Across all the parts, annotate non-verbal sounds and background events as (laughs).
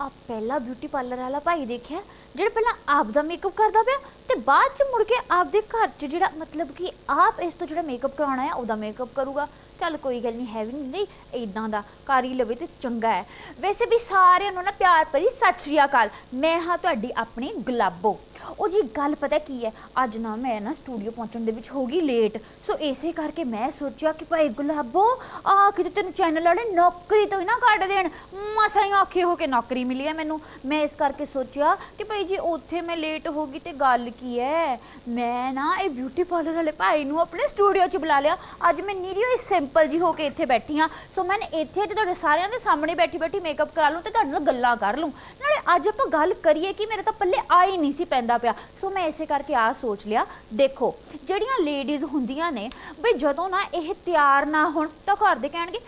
ਆ ਪਹਿਲਾ beauty parlour ਵਾਲਾ ਭਾਈ ਦੇਖਿਆ ਜਿਹੜਾ ਪਹਿਲਾਂ ਆਪ ਦਾ ਮੇਕਅਪ ਕਰਦਾ ਪਿਆ ਤੇ ਬਾਅਦ ਚ ਮੁੜ ਕੇ ਆਪਦੇ ਘਰ ਚ ਜਿਹੜਾ ਮਤਲਬ ਕਿ ਆਪ ਇਸ ਤੋਂ ਜਿਹੜਾ ਮੇਕਅਪ ਕਰਾਉਣਾ ਹੈ ਉਹਦਾ ਮੇਕਅਪ ਕਰੂਗਾ ਚੱਲ ਕੋਈ ਗੱਲ ਨਹੀਂ, ਹੈ ਵੀ ਨਹੀਂ ਇਦਾਂ ਦਾ ਕਰ ਹੀ ਲਵੇ ਤੇ ਚੰਗਾ ਹੈ। ਵੈਸੇ ਵੀ ਸਾਰਿਆਂ ਨੂੰ ਨਾ ਪਿਆਰ ਭਰੀ ਸਤਿ ਸ਼੍ਰੀ ਅਕਾਲ। ਮੈਂ ਹਾਂ ਤੁਹਾਡੀ ਆਪਣੀ ਗੁਲਾਬੋ। ਉਹ ਜੀ ਗੱਲ ਪਤਾ ਕੀ ਹੈ? ਅੱਜ ਨਾ ਮੈਂ ਨਾ ਸਟੂਡੀਓ ਪਹੁੰਚਣ ਦੇ ਵਿੱਚ ਹੋ ਗਈ ਲੇਟ ਸੋ ਇਸੇ ਕਰਕੇ ਮੈਂ ਸੋਚਿਆ ਕਿ ਭਾਈ ਗੁਲਾਬੋ, ਆ ਕਿਤੇ ਤੈਨੂੰ ਚੈਨਲ ਵਾਲੇ ਨੌਕਰੀ ਤੋਂ ਹੀ ਨਾ ਕੱਢ ਦੇਣ। ਮਸਾਂ ਹੀ ਆਖੇ ਹੋ ਕੇ ਨੌਕਰੀ ਮਿਲੀ ਹੈ ਮੈਨੂੰ। ਮੈਂ ਇਸ ਕਰਕੇ ਸੋਚਿਆ ਕਿ ਭਾਈ ਜੀ ਉੱਥੇ ਮੈਂ ਲੇਟ ਹੋ ਗਈ ਤੇ ਗੱਲ ਕੀ ਹੈ? ਮੈਂ ਨਾ ਇਹ ਬਿਊਟੀ ਪਾਰਲਰ ਵਾਲੇ ਭਾਈ ਨੂੰ ਆਪਣੇ ਸਟੂਡੀਓ 'ਚ ਬੁਲਾ ਲਿਆ। ਅੱਜ ਮੈਂ ਨੀਰੀ ਹੋਈ ਸਿੰਪਲ ਜੀ ਹੋ ਕੇ ਇੱਥੇ ਬੈਠੀ ਹਾਂ। ਸੋ ਮੈਂ ਇੱਥੇ ਤੇ ਤੁਹਾਡੇ ਸਾਰਿਆਂ ਦੇ ਸਾਹਮਣੇ ਬੈਠੀ ਬੈਠੀ ਮੇਕਅਪ ਕਰਾ ਲੂੰ ਤੇ ਤੁਹਾਡੇ ਨਾਲ ਗੱਲਾਂ ਕਰ ਲੂੰ। ਨਾਲੇ ਅੱਜ ਆਪਾਂ ਗੱਲ ਕਰੀਏ ਕਿ ਮੇਰੇ ਤਾਂ ਪੱਲੇ ਆ ਹੀ ਨਹੀਂ ਸੀ ਪੈਂਦਾ। ਪਿਆ। ਸੋ ਮੈਂ ਇਸੇ ਕਰਕੇ ਆ ਸੋਚ ਲਿਆ। ਦੇਖੋ, ਜਿਹੜੀਆਂ ਲੇਡੀਜ਼ ਹੁੰਦੀਆਂ ਨੇ ਬਈ ਜਦੋਂ ਨਾ ਇਹ ਤਿਆਰ ਨਾ ਹੋਣ, ਤਾਂ ਘਰ ਦੇ ਕਹਿਣਗੇ,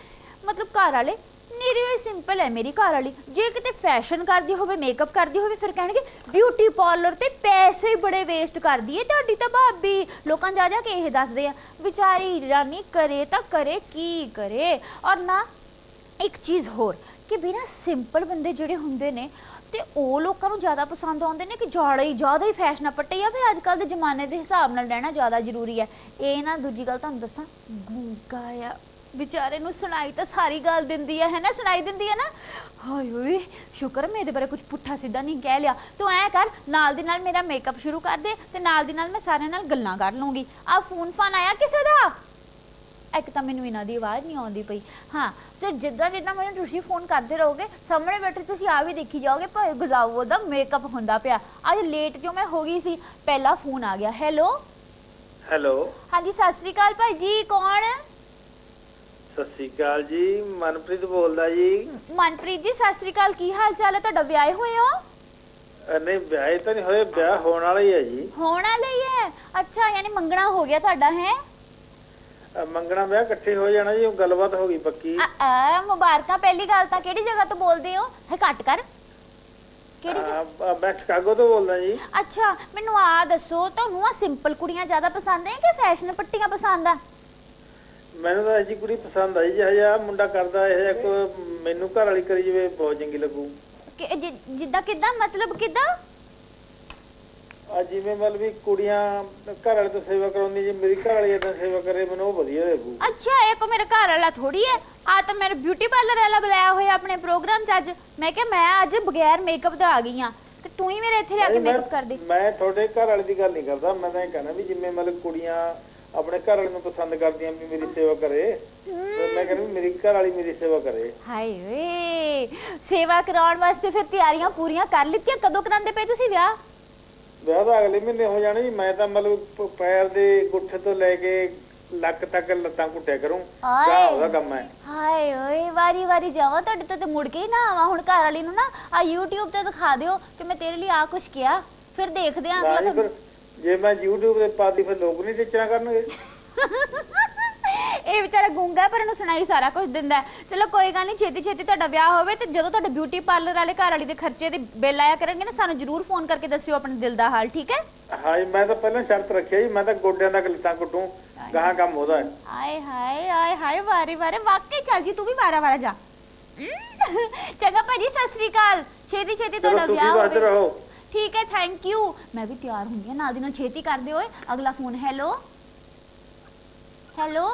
ਮਤਲਬ ਘਰ ਵਾਲੇ ਨੀਰੀ ਹੋਈ ਸਿੰਪਲ ਹੈ ਮੇਰੀ ਘਰ ਵਾਲੀ। ਜੇ ਕਿਤੇ ਫੈਸ਼ਨ ਕਰਦੀ ਹੋਵੇ ਮੇਕਅਪ ਕਰਦੀ ਹੋਵੇ, ਫਿਰ ਕਹਿਣਗੇ ਬਿਊਟੀ ਪਾਰਲਰ ਤੇ ਪੈਸੇ ਹੀ ਬੜੇ ਵੇਸਟ ਕਰਦੀ ਏ ਤੁਹਾਡੀ ਤਾਂ ਭਾਬੀ। ਲੋਕਾਂ ਜਾ ਜਾ ਕੇ ਇਹ ਦੱਸਦੇ ਆ, ਵਿਚਾਰੀ ਰਾਨੀ ਕਰੇ ਤਾਂ ਕਰੇ, ਕੀ ਕਰੇ? ਔਰ ਨਾ ਇੱਕ ਚੀਜ਼ ਹੋਰ, ਕਿ ਬਿਨਾ ਸਿੰਪਲ ਬੰਦੇ ਜਿਹੜੇ ਹੁੰਦੇ ਨੇ ਤੇ ਉਹ ਲੋਕਾਂ ਨੂੰ ਜ਼ਿਆਦਾ ਪਸੰਦ ਆਉਂਦੇ ਨੇ ਕਿ ਜ਼ਿਆਦਾ ਹੀ ਜ਼ਿਆਦਾ ਹੀ ਫੈਸ਼ਨ ਪੱਟੇ ਜਾਂ ਫਿਰ ਅੱਜ ਕੱਲ ਦੇ ਜ਼ਮਾਨੇ ਦੇ ਹਿਸਾਬ ਨਾਲ ਰਹਿਣਾ ਜ਼ਿਆਦਾ ਜ਼ਰੂਰੀ ਹੈ ਇਹ ਨਾ ਦੂਜੀ ਗੱਲ ਤੁਹਾਨੂੰ ਦੱਸਾਂ, ਗੂੰਗਾ ਆ। ਵਿਚਾਰੇ ਨੂੰ ਸੁਣਾਈ ਤਾਂ ਸਾਰੀ ਗੱਲ ਦਿੰਦੀ ਹੈ ਹੈ ਨਾ ਸੁਣਾਈ ਦਿੰਦੀ ਹੈ ਨਾ? ਹਾਏ ਓਏ, ਸ਼ੁਕਰ ਮੇਰੇ ਬਾਰੇ ਕੁਝ ਪੁੱਠਾ ਸਿੱਧਾ ਨਹੀਂ ਕਹਿ ਲਿਆ। ਤੂੰ ਐ ਕਰ, ਨਾਲ ਦੀ ਨਾਲ ਮੇਰਾ ਮੇਕਅਪ ਸ਼ੁਰੂ ਕਰ ਦੇ ਤੇ ਨਾਲ ਦੀ ਨਾਲ ਮੈਂ ਸਾਰਿਆਂ ਨਾਲ ਗੱਲਾਂ ਕਰ ਲੂੰਗੀ। ਆ ਫੋਨ ਫਾਨ ਆਇਆ ਕਿਸੇ ਦਾ? ਇੱਕ ਤਾਂ ਮੈਨੂੰ ਇਹਨਾਂ ਦੀ ਆਵਾਜ਼ ਨਹੀਂ ਆਉਂਦੀ ਪਈ। ਹਾਂ ਤੇ ਜਿੱਦਾਂ ਜਿੱਦਾਂ ਮੈਨੂੰ ਤੁਸੀਂ ਫੋਨ ਕਰਦੇ ਰਹੋਗੇ ਸਾਹਮਣੇ ਬੈਠੇ ਤੁਸੀਂ ਆ ਵੀ ਦੇਖੀ ਜਾਓਗੇ ਭਾਈ ਗੁਲਾਬੋ ਦਾ ਮੇਕਅਪ ਹੁੰਦਾ ਪਿਆ। ਅੱਜ ਲੇਟ ਕਿਉਂ ਮੈਂ ਹੋ ਗਈ ਸੀ? ਪਹਿਲਾ ਫੋਨ ਆ ਗਿਆ। ਹੈਲੋ ਹੈਲੋ ਹਾਂਜੀ ਸਤਿ ਸ੍ਰੀ ਅਕਾਲ ਭਾਈ ਜੀ ਕੌਣ? ਸਤਿ ਸ਼੍ਰੀ ਅਕਾਲ ਜੀ ਮਨਪ੍ਰੀਤ ਬੋਲਦਾ ਜੀ। ਮਨਪ੍ਰੀਤ ਜੀ ਸਤਿ ਸ੍ਰੀ ਅਕਾਲ ਕੀ ਹਾਲ ਚਾਲ ਹੈ? ਤੁਹਾਡਾ ਵਿਆਹ ਹੋਏ ਹੋ? ਨਹੀਂ ਵਿਆਹ ਤਾਂ ਨਹੀਂ ਹੋਏ ਵਿਆਹ ਹੋਣ ਵਾਲਾ ਹੀ ਹੈ ਜੀ। ਹੋਣ ਵਾਲਾ ਹੀ ਹੈ? ਅੱਛਾ ਯਾਨੀ ਮੰਗਣਾ ਹੋ ਗਿਆ ਤੁਹਾਡਾ ਹੈ? ਮੰਗਣਾ ਵਿਆਹ ਇਕੱਠੇ ਹੋ ਜਾਣਾ ਜੀ ਉਹ ਗੱਲਬਾਤ ਹੋ ਗਈ ਪੱਕੀ। ਆ ਮੁਬਾਰਕਾਂ ਪਹਿਲੀ ਗੱਲ ਤਾਂ ਕਿਹੜੀ ਜਗ੍ਹਾ ਤੋਂ ਬੋਲਦੇ ਹੋ? ਹੈ ਘੱਟ ਕਰ। ਕਿਹੜੀ ਮੈਂ ਸ਼ਿਕਾਗੋ ਤੋਂ ਬੋਲਦਾ ਜੀ। ਅੱਛਾ ਮੈਨੂੰ ਆ ਦੱਸੋ ਤੁਹਾਨੂੰ ਆ ਸਿੰਪਲ ਕੁੜੀਆਂ ਜ਼ਿਆਦਾ ਪਸੰਦ ਹੈ ਕਿ ਫੈਸ਼ਨ ਪੱਟੀਆਂ ਪਸੰਦ ਆ? ਮੈਨੂੰ ਤਾਂ ਅਜੀ ਕੁੜੀ ਪਸੰਦ ਆਈ ਜੀ ਹਜਾ ਮੁੰਡਾ ਕਰਦਾ ਇਹ ਜਿਹਾ ਕੋਈ ਮੈਨੂੰ ਘਰ ਵਾਲੀ ਕਰੀ ਜਾਵੇ ਬਹੁਤ ਚੰਗੀ ਲੱਗੂ। ਕਿ- ਜਿ- ਜਿੱਦਾਂ ਕਿਦਾਂ? ਮਤਲਬ ਕਿਦਾਂ? ਆ ਜਿਵੇਂ ਮਤਲਬ ਵੀ ਕੁੜੀਆਂ ਘਰ ਵਾਲੇ ਤੋਂ ਸੇਵਾ ਕਰਾਉਂਦੀ ਜੀ ਮੇਰੀ ਘਰ ਵਾਲੀ ਏਦਾਂ ਸੇਵਾ ਕਰੇ ਮੈਨੂੰ ਉਹ ਵਧੀਆ ਲੱਗੂ। ਅੱਛਾ ਇਹ ਕੋ ਮੇਰੇ ਘਰ ਵਾਲਾ ਥੋੜੀ ਹੈ। ਆ ਤਾਂ ਮੇਰੇ ਬਿਊਟੀ ਪਾਰਲਰ ਵਾਲਾ ਬੁਲਾਇਆ ਹੋਇਆ ਆਪਣੇ ਪ੍ਰੋਗਰਾਮ 'ਚ ਅੱਜ। ਮੈਂ ਕਿਹਾ ਮੈਂ ਅੱਜ ਬਗੈਰ ਮੇਕਅਪ ਦਾ ਆ ਗਈ ਆ ਤੇ ਤੂੰ ਹੀ ਮੇਰੇ ਇੱਥੇ ਲਿਆ ਕੇ ਮੇਕਅਪ ਕਰ ਦੇ ਮੈਂ ਤੁਹਾਡੇ ਘਰ ਵਾਲੇ ਦੀ ਗੱਲ ਨਹੀਂ ਕਰਦਾ। ਮੈਂ ਤਾਂ ਇਹ ਕਹਿਣਾ ਵੀ ਜਿਵੇਂ ਮਤਲਬ ਕੁੜੀਆਂ ਆਪਣੇ ਘਰ ਵਾਲੇ ਨੂੰ ਪਸੰਦ ਕਰਦੀਆਂ ਵੀ ਮੇਰੀ ਸੇਵਾ ਕਰੇ ਤੇ ਮੈਂ ਕਹਿੰਦਾ ਮੇਰੀ ਘਰ ਵਾਲੀ ਮੇਰੀ ਸੇਵਾ ਕਰੇ। ਹਾਏ ਵੇ। ਸੇਵਾ ਕਰਾਉਣ ਵਾਸਤੇ ਫਿਰ ਤਿਆਰੀਆਂ ਪੂਰੀਆਂ ਕਰ ਲਿੱਤੀਆਂ। ਕਦੋਂ ਕਰਾਉਂਦੇ ਪਏ ਤੁਸੀਂ ਵਿਆਹ? ਵਿਆਹ ਦਾ ਅਗਲੇ ਮਹੀਨੇ ਹੋ ਜਾਣਾ ਜੀ ਮੈਂ ਤਾਂ ਮਤਲਬ ਪੈਰ ਦੇ ਗੁੱਠੇ ਤੋਂ ਲੈ ਕੇ ਲੱਕ ਤੱਕ ਲੱਤਾਂ ਘੁੱਟਿਆ ਕਰੂੰ। ਵਿਆਹ ਉਹਦਾ ਕੰਮ ਹੈ ਹਾਏ ਓਏ ਵਾਰੀ ਵਾਰੀ ਜਾਵਾਂ ਤੁਹਾਡੇ ਤੋਂ ਤੇ ਮੁੜ ਕੇ ਹੀ ਨਾ ਆਵਾਂ ਹੁਣ ਘਰ ਵਾਲੀ ਨੂੰ ਨਾ ਆ YouTube ਤੇ ਦਿਖਾ ਦਿਓ ਕਿ ਮੈਂ ਤੇਰੇ ਲਈ ਆ ਕੁਛ ਕਿਹਾ ਫਿਰ ਦੇਖਦੇ ਆਂ ਅਗਲਾ ਜੇ ਮੈਂ YouTube ਤੇ ਪਾਤੀ ਫਿਰ ਲੋਕ ਨਹੀਂ ਟੀਚਰਾਂ ਕਰਨਗੇ (laughs) ਇਹ ਵਿਚਾਰਾ ਗੁੰਗਾ ਪਰ ਇਹਨੂੰ ਸੁਣਾਈ ਸਾਰਾ ਕੁਝ ਦਿੰਦਾ। ਚਲੋ ਕੋਈ ਗੱਲ ਨਹੀਂ ਛੇਤੀ ਛੇਤੀ ਤੁਹਾਡਾ ਵਿਆਹ ਹੋਵੇ ਤੇ ਜਦੋਂ ਤੁਹਾਡੇ ਬਿਊਟੀ ਪਾਰਲਰ ਵਾਲੇ ਘਰ ਵਾਲੀ ਦੇ ਖਰਚੇ ਦੇ ਬਿੱਲ ਆਇਆ ਕਰਨਗੇ ਨਾ ਸਾਨੂੰ ਜਰੂਰ ਫੋਨ ਕਰਕੇ ਦੱਸਿਓ ਆਪਣੇ ਦਿਲ ਦਾ ਹਾਲ ਠੀਕ ਹੈ? ਹਾਂ ਮੈਂ ਤਾਂ ਪਹਿਲਾਂ ਸ਼ਰਤ ਰੱਖਿਆ ਜੀ ਮੈਂ ਤਾਂ ਗੋਡਿਆਂ ਤੱਕ ਲੱਤਾਂ ਘੁੱਟੂ ਗਾਹਾਂ ਕੰਮ ਉਹਦਾ ਹੈ। ਆਏ ਹਾਏ ਆਏ ਹਾਏ ਵਾਰੀ ਵਾਰੀ ਵਾਕਈ ਚੱਲ ਜੀ ਤੂੰ ਵੀ ਵਾਰਾ ਵਾਰਾ ਜਾ। ਚੰਗਾ ਭਾਜੀ ਸਤਿ ਸ੍ਰੀ ਅਕਾਲ। ਛੇਤੀ ਛੇਤੀ ਤੁਹਾਡਾ ਵਿਆਹ ਹੋਵੇ। ਠੀਕ ਹੈ ਥੈਂਕ ਯੂ ਮੈਂ ਵੀ ਤਿਆਰ ਹੁੰਦੀ ਹਾਂ ਨਾਲ ਦੀ ਨਾਲ ਛੇਤੀ ਕਰ ਦਿਓ ਓਏ ਅਗਲਾ ਫੋਨ ਹੈਲੋ ਹੈਲੋ?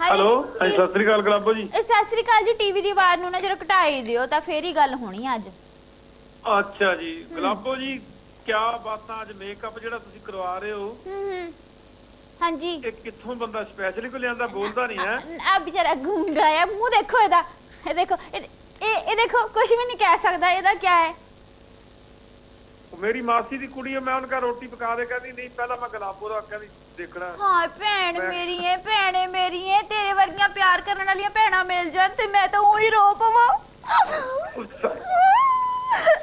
ਹੈਲੋ ਹਾਂਜੀ ਸਤਿ ਸ੍ਰੀ ਅਕਾਲ ਗੁਲਾਬੋ ਜੀ। ਸਤਿ ਸ੍ਰੀ ਅਕਾਲ ਜੀ ਟੀਵੀ ਦੀ ਆਵਾਜ਼ ਨੂੰ ਨਾ ਜਰਾ ਘਟਾਈ ਦਿਓ ਤਾਂ ਫੇਰ ਹੀ ਗੱਲ ਹੋਣੀ ਆ ਅੱਜ। ਅੱਛਾ ਜੀ ਗੁਲਾਬੋ ਜੀ ਕੀ ਬਾਤਾਂ ਅੱਜ ਮੇਕਅਪ ਜਿਹੜਾ ਤੁਸੀਂ ਕਰਵਾ ਰਹੇ ਹੋ? ਹੂੰ ਹੂੰ। ਹਾਂਜੀ। ਇਹ ਕਿੱਥੋਂ ਬੰਦਾ ਸਪੈਸ਼ਲੀ ਕੋ ਲਿਆਂਦਾ ਬੋਲਦਾ ਨਹੀਂ ਹੈ। ਆ ਵਿਚਾਰਾ ਗੂੰਗਾ ਆ ਮੂੰਹ ਦੇਖੋ ਇਹਦਾ। ਇਹ ਦੇਖੋ ਇਹ ਇਹ ਇਹ ਦੇਖੋ ਕੁਝ ਵੀ ਨਹੀਂ ਕਹਿ ਸਕਦਾ ਇਹਦਾ ਕੀ ਹੈ? ਮੇਰੀ ਮਾਸੀ ਦੀ ਕੁੜੀ ਹੈ ਮੈਂ ਉਹਨਾਂ ਘਰ ਰੋਟੀ ਪਕਾ ਦੇ ਕਹਿੰਦੀ ਨਹੀਂ ਪਹਿਲਾਂ ਮੈਂ ਗੁਲਾਬੋ ਦਾ ਕਹਿੰਦੀ ਦੇਖਣਾ। ਹਾਂ ਭੈਣ ਮੇਰੀ ਏ ਭੈਣੇ ਮੇਰੀ ਏ ਤੇਰੇ ਵਰਗੀਆਂ ਪਿਆਰ ਕਰਨ ਵਾਲੀਆਂ ਭੈਣਾਂ ਮਿਲ ਜਾਣ ਤੇ ਮੈਂ ਤਾਂ ਉਹੀ ਰੋ ਪਵਾਂ।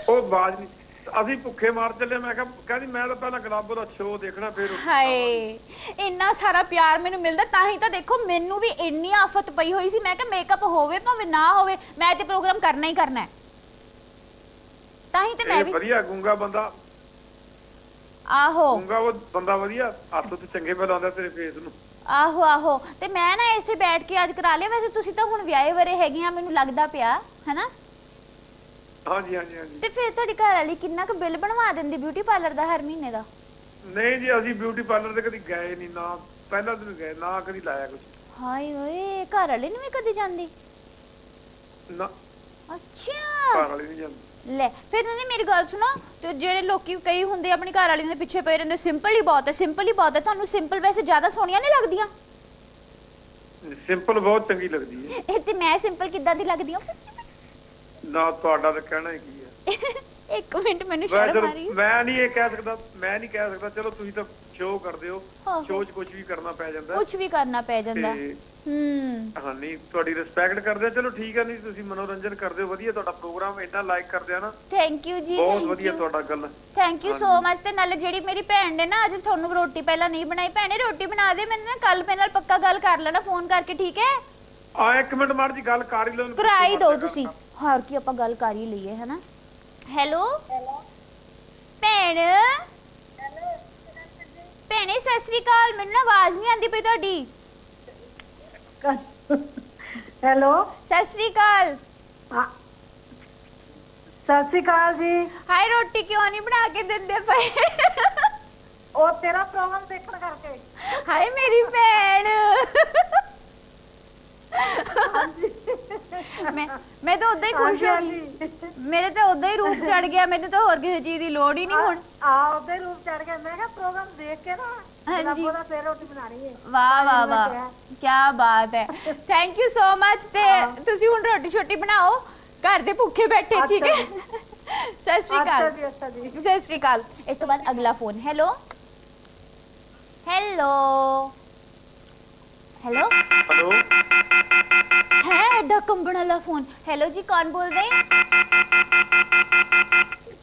ਉਹ ਬਾਜ ਨਹੀਂ। ਅਸੀਂ ਭੁੱਖੇ ਮਾਰ ਚੱਲੇ ਮੈਂ ਕਿਹਾ ਕਹਿੰਦੀ ਮੈਂ ਤਾਂ ਪਹਿਲਾਂ ਗੁਲਾਬੋ ਦਾ ਸ਼ੋਅ ਦੇਖਣਾ ਫਿਰ ਹਾਏ ਇੰਨਾ ਸਾਰਾ ਪਿਆਰ ਮੈਨੂੰ ਮਿਲਦਾ ਤਾਂ ਹੀ ਤਾਂ ਦੇਖੋ ਮੈਨੂੰ ਵੀ ਇੰਨੀ ਆਫਤ ਪਈ ਹੋਈ ਸੀ। ਮੈਂ ਕਿਹਾ ਮੇਕਅਪ ਹੋਵੇ ਭਾਵੇਂ ਨਾ ਹੋਵੇ ਮੈਂ ਤੇ ਪ੍ਰੋਗਰਾਮ ਕਰਨਾ ਹੀ ਕਰਨਾ ਹੈ। ਤਾਂ ਹੀ ਤੇ ਮੈਂ ਵੀ ਵਧੀਆ ਗੁੰਗਾ ਬੰਦਾ। ਆਹੋ। ਗੁੰਗਾ ਉਹ ਬੰਦਾ ਵਧੀਆ ਹੱਥ ਤੇ ਚੰਗੇ ਪੈ ਲਾਉਂਦਾ ਤੇਰੇ ਫੇਸ ਨੂੰ। ਆਹੋ ਆਹੋ। ਤੇ ਮੈਂ ਨਾ ਇੱਥੇ ਬੈਠ ਕੇ ਅੱਜ ਕਰਾ ਲਿਆ। ਵੈਸੇ ਤੁਸੀਂ ਤਾਂ ਹੁਣ ਵਿਆਹੇ ਵਰੇ ਹੈਗੇ ਆ ਮੈਨੂੰ ਲੱਗਦਾ ਪਿਆ ਹੈਨਾ? ਹਾਂਜੀ ਹਾਂਜੀ ਹਾਂਜੀ। ਤੇ ਫਿਰ ਤੁਹਾਡੀ ਘਰ ਵਾਲੀ ਕਿੰਨਾ ਕੁ ਬਿੱਲ ਬਣਵਾ ਦਿੰਦੀ ਬਿਊਟੀ ਪਾਰਲਰ ਦਾ ਹਰ ਮਹੀਨੇ ਦਾ? ਨਹੀਂ ਜੀ ਅਸੀਂ ਬਿਊਟੀ ਪਾਰਲਰ ਤੇ ਕਦੀ ਗਏ ਨਹੀਂ ਨਾ। ਪਹਿਲਾਂ ਦਿਨ ਗਏ ਨਾ ਕਦੀ ਲਾਇਆ ਕੁਝ ਹਾਏ ਓਏ ਘਰ ਵਾਲੀ ਨੂੰ ਵੀ ਕਦੀ ਜਾਂਦੀ? ਨਾ। ਅੱਛਾ। ਘਰ ਵਾਲੀ ਨਹੀਂ ਜਾਂਦੀ। ਲੈ ਫਿਰ ਉਹਨੇ ਮੇਰੀ ਗੱਲ ਸੁਣੋ ਤੇ ਜਿਹੜੇ ਲੋਕੀ ਕਈ ਹੁੰਦੇ ਆਪਣੀ ਘਰ ਵਾਲੀ ਦੇ ਪਿੱਛੇ ਪਏ ਰਹਿੰਦੇ ਸਿੰਪਲ ਹੀ ਬਹੁਤ ਹੈ ਸਿੰਪਲ ਹੀ ਬਹੁਤ ਹੈ ਤੁਹਾਨੂੰ ਸਿੰਪਲ ਵੈਸੇ ਜ਼ਿਆਦਾ ਸੋਹਣੀਆਂ ਨਹੀਂ ਲੱਗਦੀਆਂ? ਸਿੰਪਲ ਬਹੁਤ ਚੰਗੀ ਲੱਗਦੀ ਹੈ। ਇਹ ਤੇ ਮੈਂ ਸਿੰਪਲ ਕਿੱਦਾਂ ਦੀ ਲੱਗਦੀ ਹਾਂ? ਨਾ ਤੁਹਾਡਾ ਤਾਂ ਕਹਿਣਾ ਹੀ ਕੀ ਹੈ। (laughs) ਇੱਕ ਮਿੰਟ ਮੈਨੂੰ ਮੈਂ ਸ਼ਰਮ ਆ ਰਹੀ ਹੈ। ਮੈਂ ਨਹੀਂ ਇਹ ਕਹਿ ਸਕਦਾ ਮੈਂ ਨਹੀਂ ਕਹਿ ਸਕਦਾ ਚਲੋ ਤੁਸੀਂ ਤਾਂ ਸ਼ੋਅ ਕਰਦੇ ਹੋ ਆਹੋ। ਸ਼ੋਅ 'ਚ ਕੁਝ ਵੀ ਕਰਨਾ ਪੈ ਜਾਂਦਾ। ਕੁਝ ਵੀ ਕਰਨਾ ਪੈ ਜਾਂਦਾ। ਤੇ ਹੂੰ। ਹਾਂ ਨਹੀਂ ਤੁਹਾਡੀ ਰਿਸਪੈਕਟ ਕਰਦੇ ਆ। ਚਲੋ ਠੀਕ ਆ ਨਹੀਂ ਤੁਸੀਂ ਮਨੋਰੰਜਨ ਕਰਦੇ ਹੋ ਵਧੀਆ ਤੁਹਾਡਾ ਪ੍ਰੋਗਰਾਮ ਇੰਨਾ ਲਾਈਕ ਕਰਦੇ ਆ ਨਾ। ਥੈਂਕ ਯੂ ਜੀ ਬਹੁਤ ਵਧੀਆ ਤੁਹਾਡਾ ਗੱਲ। ਥੈਂਕ ਯੂ ਸੋ ਮਚ ਤੇ ਨਾਲੇ ਜਿਹੜੀ ਮੇਰੀ ਭੈਣ ਨੇ ਨਾ ਅੱਜ ਤੁਹਾਨੂੰ ਰੋਟੀ ਪਹਿਲਾਂ ਨਹੀਂ ਬਣਾਈ। ਭੈਣੇ ਰੋਟੀ ਬਣਾ ਦੇ ਮੈਨੂੰ ਨਾ ਕੱਲ ਮੇਰੇ ਨਾਲ ਪੱਕਾ ਗੱਲ ਕਰ ਲੈਣਾ ਫੋਨ ਕਰਕੇ ਠੀਕ ਹੈ? ਆ ਇੱਕ ਮਿੰਟ ਮਾਰ ਜੀ ਗੱਲ ਕਰ ਹੀ ਲਓ ਕਰਾਈ ਦਿਓ ਤੁਸੀਂ। ਹੋਰ ਕੀ ਆਪਾਂ ਗੱਲ ਕਰ ਹੀ ਲਈਏ ਹੈਨਾ? ਹੈਲੋ? ਭੈਣ? ਭੈਣੇ ਸਤਿ ਸ੍ਰੀ ਅਕਾਲ। ਮੈਨੂੰ ਨਾ ਆਵਾਜ਼ ਨਹੀਂ ਆਉਂਦੀ ਪਈ ਤੁਹਾਡੀ। ਹੈਲੋ? ਸਤਿ ਸ੍ਰੀ ਅਕਾਲ। ਹਾਂ। ਸਤਿ ਸ਼੍ਰੀ ਅਕਾਲ ਜੀ। ਹਾਏ ਰੋਟੀ ਕਿਉਂ ਨਹੀਂ ਬਣਾ ਕੇ ਦਿੰਦੇ ਪਏ? ਉਹ ਤੇਰਾ ਪ੍ਰੋਗਰਾਮ ਦੇਖਣ ਕਰਕੇ। ਹਾਏ ਮੇਰੀ ਭੈਣ। ਮੈਂ ਮੈਂ ਤਾਂ ਉਦਾਂ ਹੀ ਖੁਸ਼ ਹੋ ਗਈ। ਮੇਰੇ ਤੇ ਉਦਾਂ ਹੀ ਰੂਪ ਚੜ ਗਿਆ। ਮੈਨੂੰ ਤਾਂ ਹੋਰ ਕਿਸੇ ਚੀਜ਼ ਦੀ ਲੋੜ ਹੀ ਨਹੀਂ ਹੁਣ। ਆ ਉਹਦੇ ਰੂਪ ਚੜ ਗਿਆ। ਮੈਂ ਕਿਹਾ ਪ੍ਰੋਗਰਾਮ ਦੇਖ ਕੇ ਨਾ ਹਾਂਜੀ। ਹੈ। ਵਾਹ ਵਾਹ ਵਾਹ। ਕੀ ਬਾਤ ਹੈ। ਥੈਂਕ ਯੂ ਸੋ ਮਚ ਤੇ ਤੁਸੀਂ ਹੁਣ ਰੋਟੀ ਛੋਟੀ ਬਣਾਓ। ਘਰ ਦੇ ਭੁੱਖੇ ਬੈਠੇ ਠੀਕ ਹੈ। ਸਤਿ ਸ਼੍ਰੀ ਅਕਾਲ। ਸਤਿ ਸ਼੍ਰੀ ਅਕਾਲ। ਇਸ ਤੋਂ ਬਾਅਦ ਅਗਲਾ phone hello hello hello hello ਹੈ ਐਡਾ ਕੰਬਣ ਵਾਲਾ ਫੋਨ ਹੈਲੋ ਜੀ ਕੌਣ ਬੋਲ ਰਹੇ?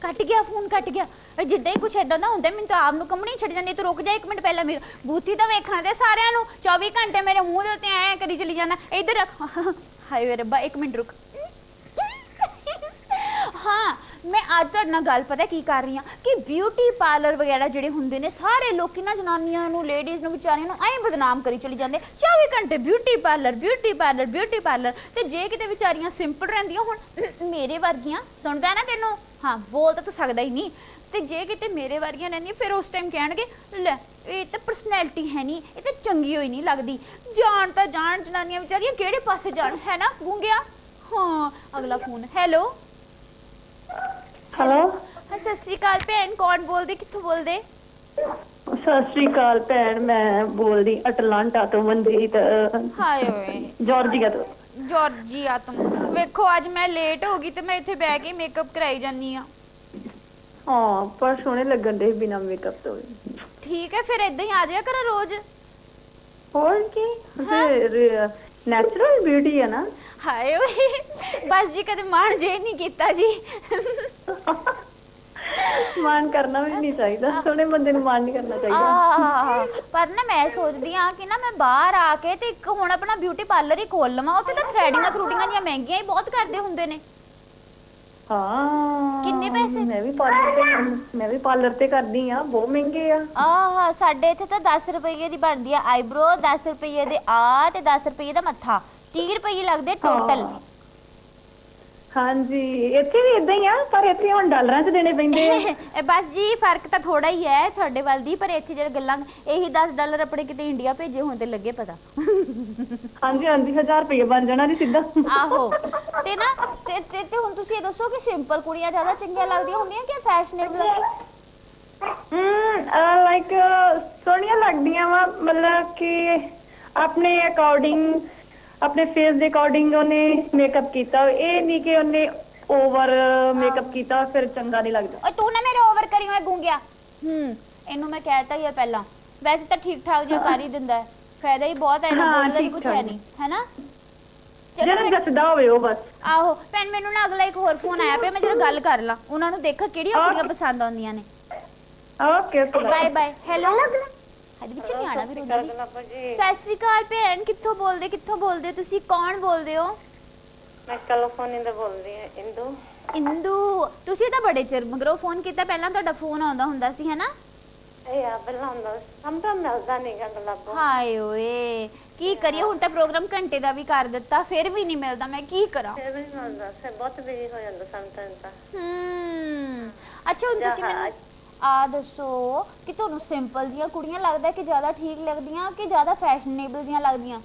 ਕੱਟ ਗਿਆ ਫੋਨ ਕੱਟ ਗਿਆ। ਇਹ ਜਿੱਦਾਂ ਹੀ ਕੁਛ ਏਦਾਂ ਦਾ ਹੁੰਦਾ ਮੈਨੂੰ ਤਾਂ ਆਪ ਨੂੰ ਕੰਬਣੀ ਛੱਡ ਜਾਂਦੀ ਤੂੰ ਰੁਕ ਜਾ ਇੱਕ ਮਿੰਟ ਪਹਿਲਾਂ ਮੇਰਾ ਬੂਥੀ ਤਾਂ ਵੇਖਣਾ ਤੇ ਸਾਰਿਆਂ ਨੂੰ। 24 ਘੰਟੇ ਮੇਰੇ ਮੂੰਹ ਦੇ ਉੱਤੇ ਐ ਕਰੀ ਚਲੀ ਜਾਂਦਾ। ਇੱਧਰ ਰੱਖ। (laughs) ਹਾਏ ਵੇ ਰੱਬਾ ਇੱਕ ਮਿੰਟ ਰੁਕ। (laughs) ਹਾਂ ਮੈਂ ਅੱਜ ਤੁਹਾਡੇ ਨਾਲ ਗੱਲ ਪਤਾ ਕੀ ਕਰ ਰਹੀ ਹਾਂ? ਕਿ ਬਿਊਟੀ ਪਾਰਲਰ ਵਗੈਰਾ ਜਿਹੜੇ ਹੁੰਦੇ ਨੇ, ਸਾਰੇ ਲੋਕੀ ਨਾ ਜਨਾਨੀਆਂ ਨੂੰ ਲੇਡੀਜ਼ ਨੂੰ, ਵਿਚਾਰੀਆਂ ਨੂੰ ਐਂ ਬਦਨਾਮ ਕਰੀ ਚਲੀ ਜਾਂਦੇ। 24 ਘੰਟੇ beauty parlour beauty parlour beauty parlour ਤੇ ਜੇ ਕਿਤੇ ਵਿਚਾਰੀਆਂ ਸਿੰਪਲ ਰਹਿੰਦੀਆਂ ਹੁਣ ਮੇਰੇ ਵਰਗੀਆਂ, ਸੁਣਦਾ ਨਾ ਤੈਨੂੰ? ਹਾਂ, ਬੋਲ ਤਾਂ ਤੂੰ ਸਕਦਾ ਹੀ ਨਹੀਂ। ਤੇ ਜੇ ਕਿਤੇ ਮੇਰੇ ਵਰਗੀਆਂ ਰਹਿੰਦੀਆਂ, ਫਿਰ ਉਸ ਟਾਈਮ ਕਹਿਣਗੇ, ਲੈ, ਇਹ ਤਾਂ ਪਰਸਨੈਲਿਟੀ ਹੈ ਨਹੀਂ, ਇਹ ਤਾਂ ਚੰਗੀ ਹੋਈ ਨਹੀਂ ਲੱਗਦੀ। ਜਾਣ ਤਾਂ ਜਾਣ ਜਨਾਨੀਆਂ ਵਿਚਾਰੀਆਂ ਕਿਹੜੇ ਪਾਸੇ ਜਾਣ, ਹੈ ਨਾ, ਗੂੰਗਿਆ? ਹਾਂ, ਅਗਲਾ ਫੋਨ ਹੈਲੋ? ਹੈਲੋ ਹਾਂ ਸਤਿ ਸ਼੍ਰੀ ਅਕਾਲ ਭੈਣ ਕੌਣ ਬੋਲਦੇ ਕਿੱਥੋਂ ਬੋਲਦੇ? ਸਤਿ ਸ਼੍ਰੀ ਅਕਾਲ ਭੈਣ ਮੈਂ ਬੋਲਦੀ ਅਟਲਾਂਟਾ ਤੋਂ ਮਨਜੀਤ ਹਾਏ ਓਏ। ਜਾਰਜੀਆ ਤੋਂ। ਜਾਰਜੀਆ ਤੋਂ। ਵੇਖੋ ਅੱਜ ਮੈਂ ਲੇਟ ਹੋ ਗਈ ਤੇ ਮੈਂ ਇੱਥੇ ਬਹਿ ਕੇ ਮੇਕਅਪ ਕਰਾਈ ਜਾਨੀ ਆ ਹਾਂ ਪਰ ਸੋਹਣੇ ਲੱਗਣ ਦੇ ਬਿਨਾ ਮੇਕਅਪ ਤੋਂ ਠੀਕ ਹੈ ਫਿਰ ਇਦਾਂ ਹੀ ਆ ਜਾਇਆ ਕਰ ਰੋਜ਼। ਹੋਰ ਕੀ? ਨੈਚੁਰਲ ਬਿਊਟੀ ਹੈ ਨਾ। ਹਾਏ ਓਏ। ਬਸ ਜੀ ਕਦੇ ਮਾਣ ਜੇ ਨਹੀਂ ਕੀਤਾ ਜੀ। ਮਾਨ ਕਰਨਾ ਵੀ ਨਹੀਂ ਚਾਹੀਦਾ। ਸੋਹਣੇ ਬੰਦੇ ਨੂੰ ਮਾਨ ਨਹੀਂ ਕਰਨਾ ਚਾਹੀਦਾ। ਪਰ ਨਾ ਮੈਂ ਸੋਚਦੀ ਆ ਕਿ ਨਾ ਮੈਂ ਬਾਹਰ ਆ ਕੇ ਤੇ ਇੱਕ ਹੁਣ ਆਪਣਾ ਬਿਊਟੀ ਪਾਰਲਰ ਹੀ ਖੋਲ ਲਵਾਂ। ਉੱਥੇ ਤਾਂ ਥ੍ਰੈਡਿੰਗਾਂ ਥਰੂਡਿੰਗਾਂ ਦੀਆਂ ਮਹਿੰਗੀਆਂ ਹੀ ਬਹੁਤ ਕਰਦੇ ਹੁੰਦੇ ਨੇ। ਹਾਂ ਕਿੰਨੇ ਪੈਸੇ? ਮੈਂ ਵੀ ਪਾਰਲਰ ਤੇ ਮੈਂ ਵੀ ਪਾਰਲਰ ਤੇ ਕਰਦੀ ਆ ਬਹੁਤ ਮਹਿੰਗੇ ਆ। ਆਹ ਸਾਡੇ ਇੱਥੇ ਤਾਂ 10 ਰੁਪਏ ਦੀ ਬਣਦੀ ਆ ਆਈਬ੍ਰੋ 10 ਰੁਪਏ ਦੇ ਆ ਤੇ 10 ਰੁਪਏ ਦਾ ਮੱਥਾ। 30 ਰੁਪਏ ਲੱਗਦੇ ਟੋਟਲ। ਹਾਂਜੀ ਇੱਥੇ ਵੀ ਇਦਾਂ ਹੀ ਆ ਪਰ ਇੱਥੇ ਹੁਣ ਡਾਲਰਾਂ 'ਚ ਦੇਣੇ ਪੈਂਦੇ ਆ। (laughs) ਇਹ ਬਸ ਜੀ ਫ਼ਰਕ ਤਾਂ ਥੋੜਾ ਹੀ ਹੈ ਤੁਹਾਡੇ ਵੱਲ ਦੀ ਪਰ ਇੱਥੇ ਜਿਹੜੇ ਗੱਲਾਂ ਇਹੀ 10 ਡਾਲਰ ਆਪਣੇ ਕਿਤੇ ਇੰਡੀਆ ਭੇਜੇ ਹੋਣ ਤੇ ਲੱਗੇ ਪਤਾ। (laughs) ਹਾਂਜੀ ਹਾਂਜੀ 1000 ਰੁਪਏ ਬਣ ਜਾਣਾ ਜੀ ਸਿੱਧਾ। ਆਹੋ। (laughs) ਤੇ ਨਾ ਤੇ ਤੇ ਤੇ ਹੁਣ ਤੁਸੀਂ ਇਹ ਦੱਸੋ ਕਿ ਸਿੰਪਲ ਕੁੜੀਆਂ ਜ਼ਿਆਦਾ ਚੰਗੀਆਂ ਲੱਗਦੀਆਂ ਹੁੰਦੀਆਂ ਕਿ ਫੈਸ਼ਨੇਬਲ? ਹਮ ਲਾਈਕ ਸੋਹਣੀਆਂ ਲੱਗਦੀਆਂ ਵਾ ਮਤਲਬ ਕਿ ਆਪਣੇ ਅਕੋਰਡਿੰਗ ਆਪਣੇ ਫੇਸ ਦੇ ਅਕੋਰਡਿੰਗ ਉਹਨੇ ਮੇਕਅਪ ਕੀਤਾ। ਇਹ ਨਹੀਂ ਕਿ ਉਹਨੇ ਓਵਰ ਮੇਕਅਪ ਕੀਤਾ ਫਿਰ ਚੰਗਾ ਨਹੀਂ ਲੱਗਦਾ। ਓਏ ਤੂੰ ਨਾ ਮੇਰੇ ਓਵਰ ਕਰੀ ਹੋਏ ਗੂੰਗਿਆ। ਹੂੰ। ਇਹਨੂੰ ਮੈਂ ਕਹਿਤਾ ਹੀ ਆ ਪਹਿਲਾਂ। ਵੈਸੇ ਤਾਂ ਠੀਕ ਠਾਕ ਜਿਹਾ ਕਰ ਹੀ ਦਿੰਦਾ ਹੈ। ਫਾਇਦਾ ਹੀ ਬਹੁਤ ਹੈ ਇਹਦਾ ਹਾਂ, ਵੀ ਠੀਕ ਕੁਝ ਹੈ ਠਾਕ। ਨਹੀਂ ਹੈਨਾ? ਚਲੋ ਜਿਹੜਾ ਫਿਰ- ਹੋਵੇ ਉਹ ਬਸ। ਆਹੋ ਭੈਣ ਮੈਨੂੰ ਨਾ ਅਗਲਾ ਇੱਕ ਹੋਰ ਫੋਨ ਆਇਆ ਪਿਆ ਮੈਂ ਜਰਾ ਗੱਲ ਕਰ ਲਾਂ। ਉਹਨਾਂ ਨੂੰ ਦੇਖਾਂ ਕਿਹੜੀਆਂ. ਕੁੜੀਆਂ ਪਸੰਦ ਆਉਂਦੀਆਂ ਨੇ। Okay okay bye bye hello ਹੱਦ ਵਿੱਚ ਨਹੀਂ ਆਣਾ ਵੀ ਰੋਂਦਾ ਵੀ ਸਤਿ ਸ਼੍ਰੀ ਅਕਾਲ ਭੈਣ ਕਿੱਥੋਂ ਬੋਲਦੇ ਕਿੱਥੋਂ ਬੋਲਦੇ ਤੁਸੀਂ? ਕੌਣ ਬੋਲਦੇ ਹੋ? ਮੈਂ ਕੈਲੀਫੋਰਨੀਆ ਦਾ ਬੋਲਦੀ ਹਾਂ ਇੰਦੂ। ਇੰਦੂ ਤੁਸੀਂ ਤਾਂ ਬੜੇ ਚਿਰ ਮਗਰੋਂ ਫੋਨ ਕੀਤਾ ਪਹਿਲਾਂ ਤੁਹਾਡਾ ਫੋਨ ਆਉਂਦਾ ਹੁੰਦਾ ਸੀ ਹੈਨਾ? ਇਹ ਆ ਪਹਿਲਾਂ ਹੁੰਦਾ ਸੰਭਾ ਮਿਲਦਾ ਨਹੀਂਗਾ ਗਲਾਬੋ ਹਾਏ ਓਏ ਕੀ ਕਰੀਏ ਹੁਣ ਤਾਂ ਪ੍ਰੋਗਰਾਮ ਘੰਟੇ ਦਾ ਵੀ ਕਰ ਦਿੱਤਾ ਫਿਰ ਵੀ ਨਹੀਂ ਮਿਲਦਾ ਮੈਂ ਕੀ ਕਰਾਂ? ਫਿਰ ਵੀ ਨਹੀਂ ਮਿਲਦਾ ਫਿਰ ਬਹੁਤ ਬਿਜ਼ੀ ਹੋ ਜਾਂਦਾ ਸਮਟਾਈਮ ਤਾਂ ਹਮ ਅੱਛਾ ਹੁਣ ਤੁਸੀਂ ਜਹਾਜ਼। ਮੈਨੂੰ ਆ ਦੱਸੋ ਕਿ ਤੁਹਾਨੂੰ ਸਿੰਪਲ ਜੀਆਂ ਕੁੜੀਆਂ ਲੱਗਦਾ ਕਿ ਜ਼ਿਆਦਾ ਠੀਕ ਲੱਗਦੀਆਂ ਕਿ ਜ਼ਿਆਦਾ ਫੈਸ਼ਨੇਬਲ ਜੀਆਂ ਲੱਗਦੀਆਂ?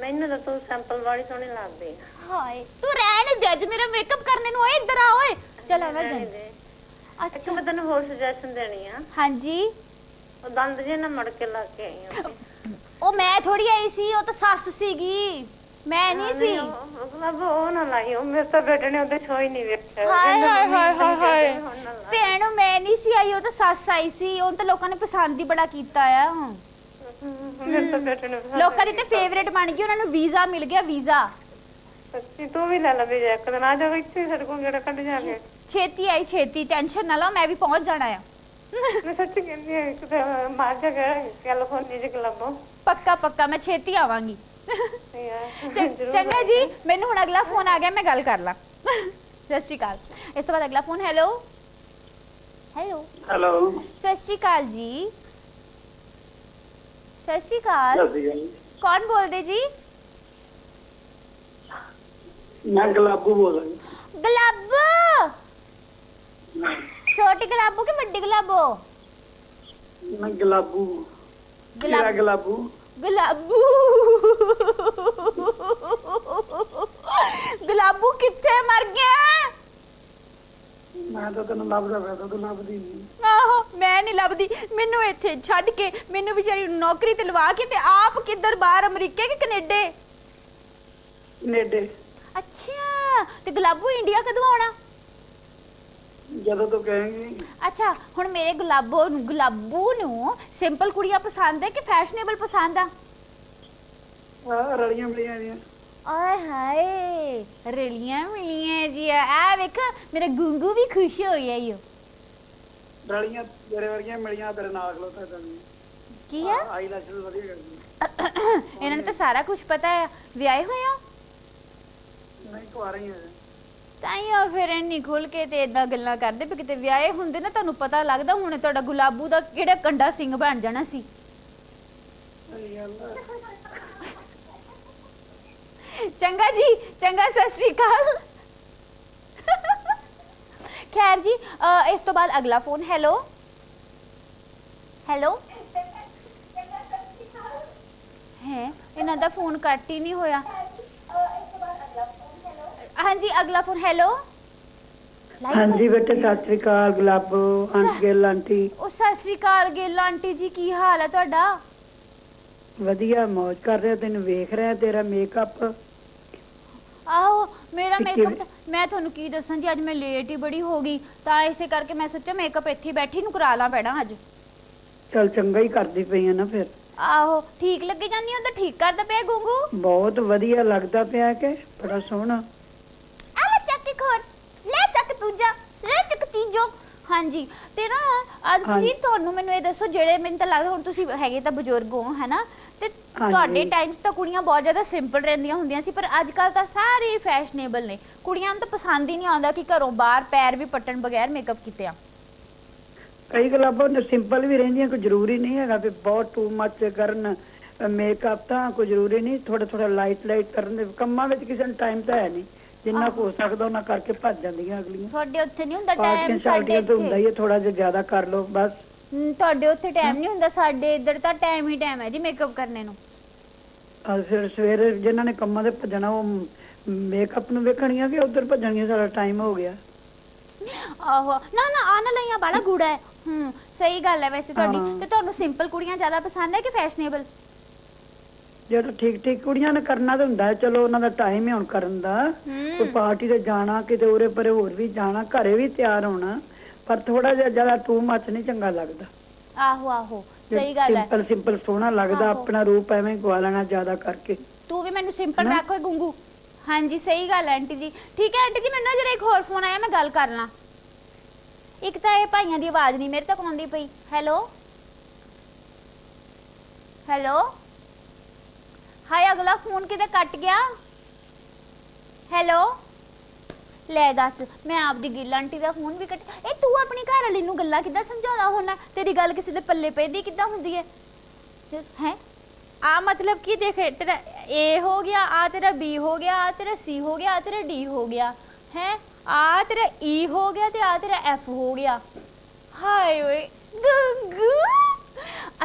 ਮੈਨੂੰ ਤਾਂ ਤੂੰ ਸੈਂਪਲ ਵਾਲੀ ਸੋਹਣੀ ਲੱਗਦੀ ਆ। ਹਾਏ ਤੂੰ ਰਹਿਣ ਦੇ ਅੱਜ ਮੇਰਾ ਮੇਕਅਪ ਕਰਨੇ ਨੂੰ ਓਏ ਇੱਧਰ ਆ ਓਏ। ਚਲ ਆ ਮੈਂ ਰਹਿਣ ਦੇ। ਅੱਛਾ। ਮੈਂ ਤੈਨੂੰ ਹੋਰ ਸੁਜੈਸ਼ਨ ਦੇਣੀ ਆ। ਹਾਂਜੀ। ਉਹ ਦੰਦ ਜੇ ਨਾ ਮੜ ਕੇ ਲਾ ਕੇ ਆਈ ਆ। ਉਹ ਮੈਂ ਥੋੜੀ ਆਈ ਸੀ ਉਹ ਤਾਂ ਸੱਸ ਸੀਗੀ। ਮੈਂ ਨਹੀਂ ਸੀ। ਮਤਲਬ ਉਹ ਨਾ ਲਾਈ ਉਹ ਮੇਰੇ ਤਾਂ ਬੇਟੇ ਨੇ ਉਹਦੇ ਛੋਈ ਨਹੀਂ ਵੇਖਿਆ। ਹਾਏ ਹਾਏ ਹਾਏ ਹਾਏ। ਭੈਣੋ ਮੈਂ ਨਹੀਂ ਸੀ ਆਈ ਉਹ ਤਾਂ ਸੱਸ ਆਈ ਸੀ। ਉਹਨੂੰ ਤਾਂ ਲੋਕਾਂ ਨੇ ਪਸੰਦ ਹੀ ਬੜਾ ਕੀਤਾ ਆ। ਮੇਰੇ ਤਾਂ ਬੇਟੇ ਨੇ ਪਸੰਦ ਲੋਕਾਂ ਦੀ ਤੇ ਫੇਵਰੇਟ ਬਣ ਗਈ ਉਹਨਾਂ ਨੂੰ ਵੀਜ਼ਾ ਮਿਲ ਗਿਆ ਵੀਜ਼ਾ। ਸੱਚੀ ਤੂੰ ਵੀ ਲੈ ਲੈ ਵੀ ਜਾ ਇੱਕ ਦਿਨ ਆ ਜਾ ਇੱਥੇ ਸਾਡੇ ਕੋਲ ਗੇੜਾ ਕੱਢ ਜਾ ਕੇ। ਛੇਤੀ ਆਈ ਛੇਤੀ ਟੈਨਸ਼ਨ ਨਾ ਲਓ ਮੈਂ ਵੀ ਪਹੁੰਚ ਜਾਣਾ ਆ। ਮੈਂ ਸੱਚੀ ਕਹਿੰਦੀ ਹਾਂ ਇੱਕ ਤਾਂ ਮਾਰ ਜਾ ਕੇ ਕੈਲੀਫੋਰਨੀਆ ਚ ਕਲੱਬੋਂ ਪੱਕਾ ਪੱਕਾ ਮੈਂ ਛੇਤੀ ਆਵਾਂਗੀ। ਚ- ਚੰਗਾ ਜੀ ਮੈਨੂੰ ਹੁਣ ਅਗਲਾ ਫੋਨ ਆ ਗਿਆ ਮੈਂ ਗੱਲ ਕਰ ਲਾਂ। ਸਤਿ ਸ਼੍ਰੀ ਅਕਾਲ। ਇਸ ਤੋਂ ਬਾਅਦ ਅਗਲਾ ਫੋਨ ਹੈਲੋ? ਹੈਲੋ? ਹੈਲੋ। ਸਤਿ ਸ਼੍ਰੀ ਅਕਾਲ ਜੀ। ਸਤਿ ਸ਼੍ਰੀ ਅਕਾਲ। ਕੌਣ ਬੋਲਦੇ ਜੀ? ਮੈਂ ਗਲਾਬੂ ਬੋਲਦਾ ਗੁਲਾਬੋ! ਛੋਟੀ ਗੁਲਾਬੋ ਕਿ ਵੱਡੀ ਗੁਲਾਬੋ? ਮੈਂ ਗਲਾਬੂ। ਗੁਲਾਬ ਗਲਾਬੂ? ਗੁਲਾਬੂ। ਗੁਲਾਬੂ ਕਿੱਥੇ ਮਰ ਗਿਆ? ਮੈਂ ਤਾਂ ਤੈਨੂੰ ਲੱਭਦਾ ਪਿਆ ਤੂੰ ਲੱਭਦੀ ਨਹੀਂ ਆਹੋ ਮੈਂ ਨਹੀਂ ਲੱਭਦੀ। ਮੈਨੂੰ ਇੱਥੇ ਛੱਡ ਕੇ ਮੈਨੂੰ ਵਿਚਾਰੀ ਨੂੰ ਨੌਕਰੀ ਤੇ ਲਵਾ ਕੇ ਤੇ ਆਪ ਕਿੱਧਰ ਬਾਹਰ ਅਮਰੀਕਾ ਕਿ ਕੈਨੇਡਾ? ਨੇੜੇ ਅੱਛਾ ਤੇ ਗੁਲਾਬੂ ਇੰਡੀਆ ਕਦੋਂ ਆਉਣਾ? ਜਦੋਂ ਤੂੰ ਕਹੇਂਗੀ। ਅੱਛਾ ਹੁਣ ਮੇਰੇ ਗੁਲਾਬੋ ਨੂੰ ਗੁਲਾਬੂ ਨੂੰ ਸਿੰਪਲ ਕੁੜੀਆਂ ਪਸੰਦ ਹੈ ਕਿ ਫੈਸ਼ਨੇਬਲ ਪਸੰਦ ਆ? ਆ ਰਲੀਆਂ ਮਲੀਆਂ ਦੀਆਂ ਆਏ ਹਾਏ ਰਲੀਆਂ ਮਿਲੀਆਂ ਜੀ ਆ ਵੇਖ ਮੇਰਾ ਗੁੰਗੂ ਵੀ ਖੁਸ਼ ਹੋ ਗਿਆ ਈਓ ਰਲੀਆਂ ਤੇਰੇ ਵਰਗੀਆਂ ਮਿਲੀਆਂ ਤੇਰੇ ਨਾਲ ਖਲੋਤਾ ਜਾਂਦੀ ਕੀ ਆ? ਆਈ ਲੈਸ਼ਰ ਵਧੀਆ ਕਰਦੀ। ਇਹਨਾਂ ਨੂੰ ਤਾਂ ਸਾਰਾ ਕੁਝ ਪਤਾ ਹੈ ਵਿਆਹੇ ਹੋਏ ਆ ਨਹੀਂ ਕੁਆਰਾ ਹੀ ਹੈ ਤਾਈਓ ਫਿਰ ਇੰਨੀ ਖੁੱਲ ਕੇ ਤੇ ਇਦਾਂ ਗੱਲਾਂ ਕਰਦੇ ਵੀ ਕਿਤੇ ਵਿਆਹੇ ਹੁੰਦੇ ਨਾ ਤੁਹਾਨੂੰ ਪਤਾ ਲੱਗਦਾ ਹੁਣ ਤੁਹਾਡਾ ਗੁਲਾਬੂ ਦਾ ਕਿਹੜਾ ਕੰਡਾ ਸਿੰਘ ਬਣ ਜਾਣਾ ਸੀ। ਚੰਗਾ ਜੀ ਚੰਗਾ ਸਤਿ ਸ਼੍ਰੀ ਅਕਾਲ। ਖੈਰ ਜੀ ਅ, ਇਸ ਤੋਂ ਬਾਅਦ ਅਗਲਾ ਫੋਨ ਹੈਲੋ। ਹੈਲੋ। ਹੈ ਇਹਨਾਂ ਦਾ ਫੋਨ ਕੱਟ ਹੀ ਨਹੀਂ ਹੋਇਆ। ਹਾਂਜੀ ਅਗਲਾ ਫੋਨ ਹੈਲੋ? ਹਾਂਜੀ ਬੇਟੇ ਸਤਿ ਸ੍ਰੀ ਅਕਾਲ ਗੁਲਾਬੋ ਆਂਟੀ ਗਿੱਲ ਆਂਟੀ। ਉਹ ਸਤਿ ਸ਼੍ਰੀ ਅਕਾਲ ਗਿੱਲ ਆਂਟੀ ਜੀ ਕੀ ਹਾਲ ਹੈ ਤੁਹਾਡਾ? ਵਧੀਆ ਮौज ਕਰ ਰਿਹਾ ਤੈਨੂੰ ਵੇਖ ਰਿਹਾ ਤੇਰਾ ਮੇਕਅਪ ਆਹੋ ਮੇਰਾ ਮੇਕਅਪ? ਮੈਂ ਤੁਹਾਨੂੰ ਕੀ ਦੱਸਾਂ ਜੀ ਅੱਜ ਮੈਂ ਲੇਟ ਹੀ ਬੜੀ ਹੋ ਗਈ। ਤਾਂ ਇਸੇ ਕਰਕੇ ਮੈਂ ਸੋਚਿਆ ਮੇਕਅਪ ਇੱਥੇ ਬੈਠੀ ਨੂੰ ਕਰਾ ਲਾਂ ਪੈਣਾ ਅੱਜ। ਚਲ ਚੰਗਾ ਹੀ ਕਰਦੀ ਪਈ ਆ ਨਾ ਫਿਰ। ਆਹੋ ਠੀਕ ਲੱਗੀ ਜਾਂਦੀ ਉਹ ਤਾਂ ਠੀਕ ਕਰਦਾ ਪਿਆ ਗੁੰਗੂ। ਬਹੁਤ ਵਧੀਆ ਲੱਗਦਾ ਪਿਆ ਕਿ ਬੜਾ ਸੋਹਣਾ ਆ ਲੈ ਚੱਕ ਇੱਕ ਹੋਰ ਲੈ ਚੱਕ ਦੂਜਾ ਲੈ ਚੱਕ ਤੀਜੋ। ਹਾਂਜੀ ਤੇ ਨਾ ਅੱਜ ਹਾਂਜੀ। ਤੁਹਾਨੂੰ ਮੈਨੂੰ ਇਹ ਦੱਸੋ ਜਿਹੜੇ ਮੈਨੂੰ ਤਾਂ ਲੱਗਦਾ ਹੁਣ ਤੁਸੀਂ ਹੈਗੇ ਤਾਂ ਬਜ਼ੁਰਗ ਹੋ ਹੈਨਾ? ਤੇ। ਤੁਹਾਡੇ ਟਾਈਮ 'ਚ ਤਾਂ ਕੁੜੀਆਂ ਬਹੁਤ ਜ਼ਿਆਦਾ ਸਿੰਪਲ ਰਹਿੰਦੀਆਂ ਹੁੰਦੀਆਂ ਸੀ ਪਰ ਅੱਜ ਕੱਲ ਤਾਂ ਸਾਰੇ ਫੈਸ਼ਨੇਬਲ ਨੇ। ਕੁੜੀਆਂ ਨੂੰ ਤਾਂ ਪਸੰਦ ਹੀ ਨਹੀਂ ਆਉਂਦਾ ਕਿ ਘਰੋਂ ਬਾਹਰ ਪੈਰ ਵੀ ਪੱਟਣ ਬਗੈਰ ਮੇਕਅਪ ਕੀਤੇ ਆ। ਕਈ ਗੁਲਾਬੋ ਨੇ ਸਿੰਪਲ ਵੀ ਰਹਿੰਦੀਆਂ ਕੋਈ ਜ਼ਰੂਰੀ ਨਹੀਂ ਹੈਗਾ ਵੀ ਬਹੁਤ ਟੂ ਮੱਚ ਕਰਨ ਮੇਕਅਪ ਤਾਂ ਕੋਈ ਜ਼ਰੂਰੀ ਨਹੀਂ ਥੋੜਾ ਥੋੜਾ ਲਾਈਟ ਲਾਈਟ ਕਰਨ ਦੇ ਕੰਮਾਂ ਵਿੱਚ ਕਿਸੇ ਨੂੰ ਟਾਈਮ ਤਾਂ ਹੈ ਨਹੀਂ। ਜਿੰਨਾ ਕੁ ਹੋ ਸਕਦਾ ਉਹਨਾਂ ਕਰਕੇ ਭੱਜ ਜਾਂਦੀਆਂ ਅਗਲੀਆਂ। ਤੁਹਾਡੇ ਉੱਥੇ ਨਹੀਂ ਹੁੰਦਾ ਟਾਈਮ ਸਾਡੇ ਤਾਂ ਹੁੰਦਾ ਇੱਥੇ? ਹੀ ਥੋੜਾ ਜਿਹਾ ਜ਼ਿਆਦਾ ਕਰ ਲਓ ਬਸ। ਤੁਹਾਡੇ ਉੱਥੇ ਟਾਈਮ ਨਹੀਂ ਹੁੰਦਾ? ਸਾਡੇ ਇੱਧਰ ਤਾਂ ਟਾਈਮ ਹੀ ਟਾਈਮ ਹੈ ਜੀ ਮੇਕਅਪ ਕਰਨੇ ਨੂੰ। ਫਿਰ ਸਵੇਰੇ ਜਿਨ੍ਹਾਂ ਨੇ ਕੰਮਾਂ ਤੇ ਭੱਜਣਾ ਉਹ ਮੇਕਅਪ ਨੂੰ ਵੇਖਣੀਆਂ ਕਿ ਉਧਰ ਭੱਜਣੀਆਂ ਸਾਡਾ ਟਾਈਮ ਹੋ ਗਿਆ। ਆਹੋ ਨਾ ਨਾ ਆ ਨਾ ਲਈਆਂ ਬਾਲਾ ਗੂੜਾ ਹੈ। ਹੂੰ ਸਹੀ ਗੱਲ ਹੈ ਵੈਸੇ ਤੁਹਾਡੀ। ਤੇ ਤੁਹਾਨੂੰ ਸਿੰਪਲ ਕੁੜੀਆਂ ਜ਼ਿਆਦਾ ਪਸੰਦ ਹੈ ਕਿ ਫੈਸ਼ਨੇਬਲ ਜਿਹੜਾ ਠੀਕ ਠੀਕ ਕੁੜੀਆਂ ਨੇ ਕਰਨਾ ਤਾਂ ਹੁੰਦਾ ਚਲੋ ਉਹਨਾਂ ਦਾ ਟਾਈਮ ਹੈ ਹੁਣ ਕਰਨ ਦਾ। ਕੋਈ ਪਾਰਟੀ ਤੇ ਜਾਣਾ ਕਿਤੇ ਉਰੇ ਪਰੇ ਹੋਰ ਵੀ ਜਾਣਾ ਘਰੇ ਵੀ ਤਿਆਰ ਹੋਣਾ ਪਰ ਥੋੜਾ ਜਿਹਾ ਜ਼ਿਆਦਾ ਟੂ ਮੱਚ ਨਹੀਂ ਚੰਗਾ ਲੱਗਦਾ। ਆਹੋ ਆਹੋ ਸਹੀ ਗੱਲ ਹੈ। ਸਿੰਪਲ ਸਿੰਪਲ ਸੋਹਣਾ ਲੱਗਦਾ। ਆਪਣਾ ਰੂਪ ਐਵੇਂ ਗਵਾ ਲੈਣਾ ਜ਼ਿਆਦਾ ਕਰਕੇ। ਤੂੰ ਵੀ ਮੈਨੂੰ ਸਿੰਪਲ। ਰੱਖ ਗੁੰਗੂ। ਹਾਂਜੀ ਸਹੀ ਗੱਲ ਹੈ ਆਂਟੀ ਜੀ। ਠੀਕ ਹੈ ਆਂਟੀ ਜੀ ਮੈਨੂੰ ਜਰਾ ਇੱਕ ਹੋਰ ਫੋਨ ਆਇਆ ਮੈਂ ਗੱਲ ਕਰ ਲਾਂ। ਇੱਕ ਤਾਂ ਇਹ ਭਾਈਆਂ ਦੀ ਆਵਾਜ਼ ਨਹੀਂ ਮੇਰੇ ਤੱਕ ਆਉਂਦੀ ਪਈ। ਹੈਲੋ ਹੈਲੋ ਹਾਏ, ਅਗਲਾ ਫੋਨ ਕਿਤੇ ਕੱਟ ਗਿਆ? ਹੈਲੋ ਲੈ ਦੱਸ, ਮੈਂ ਆਪਦੀ ਗਿੱਲ ਆਂਟੀ ਦਾ ਫੋਨ ਵੀ ਕੱਟ ਇਹ ਤੂੰ ਆਪਣੀ ਘਰ ਵਾਲੀ ਨੂੰ ਗੱਲਾਂ ਕਿੱਦਾਂ ਸਮਝਾਉਂਦਾ ਹੁੰਦਾ ਤੇਰੀ ਗੱਲ ਕਿਸੇ ਦੇ ਪੱਲੇ ਪੈਂਦੀ ਕਿੱਦਾਂ ਹੁੰਦੀ ਹੈ? ਹੈ? ਆ ਮਤਲਬ ਕੀ ਦੇਖ, ਤੇਰਾ A ਹੋ ਗਿਆ, ਆ ਤੇਰਾ B ਹੋ ਗਿਆ, ਆ ਤੇਰਾ C ਹੋ ਗਿਆ, ਆ ਤੇਰਾ D ਹੋ ਗਿਆ। ਹੈ? ਆ ਤੇਰਾ E ਹੋ ਗਿਆ ਤੇ ਆ ਤੇਰਾ F ਹੋ ਗਿਆ। ਹਾਏ ਓਏ, ਗੁੱਗੂ!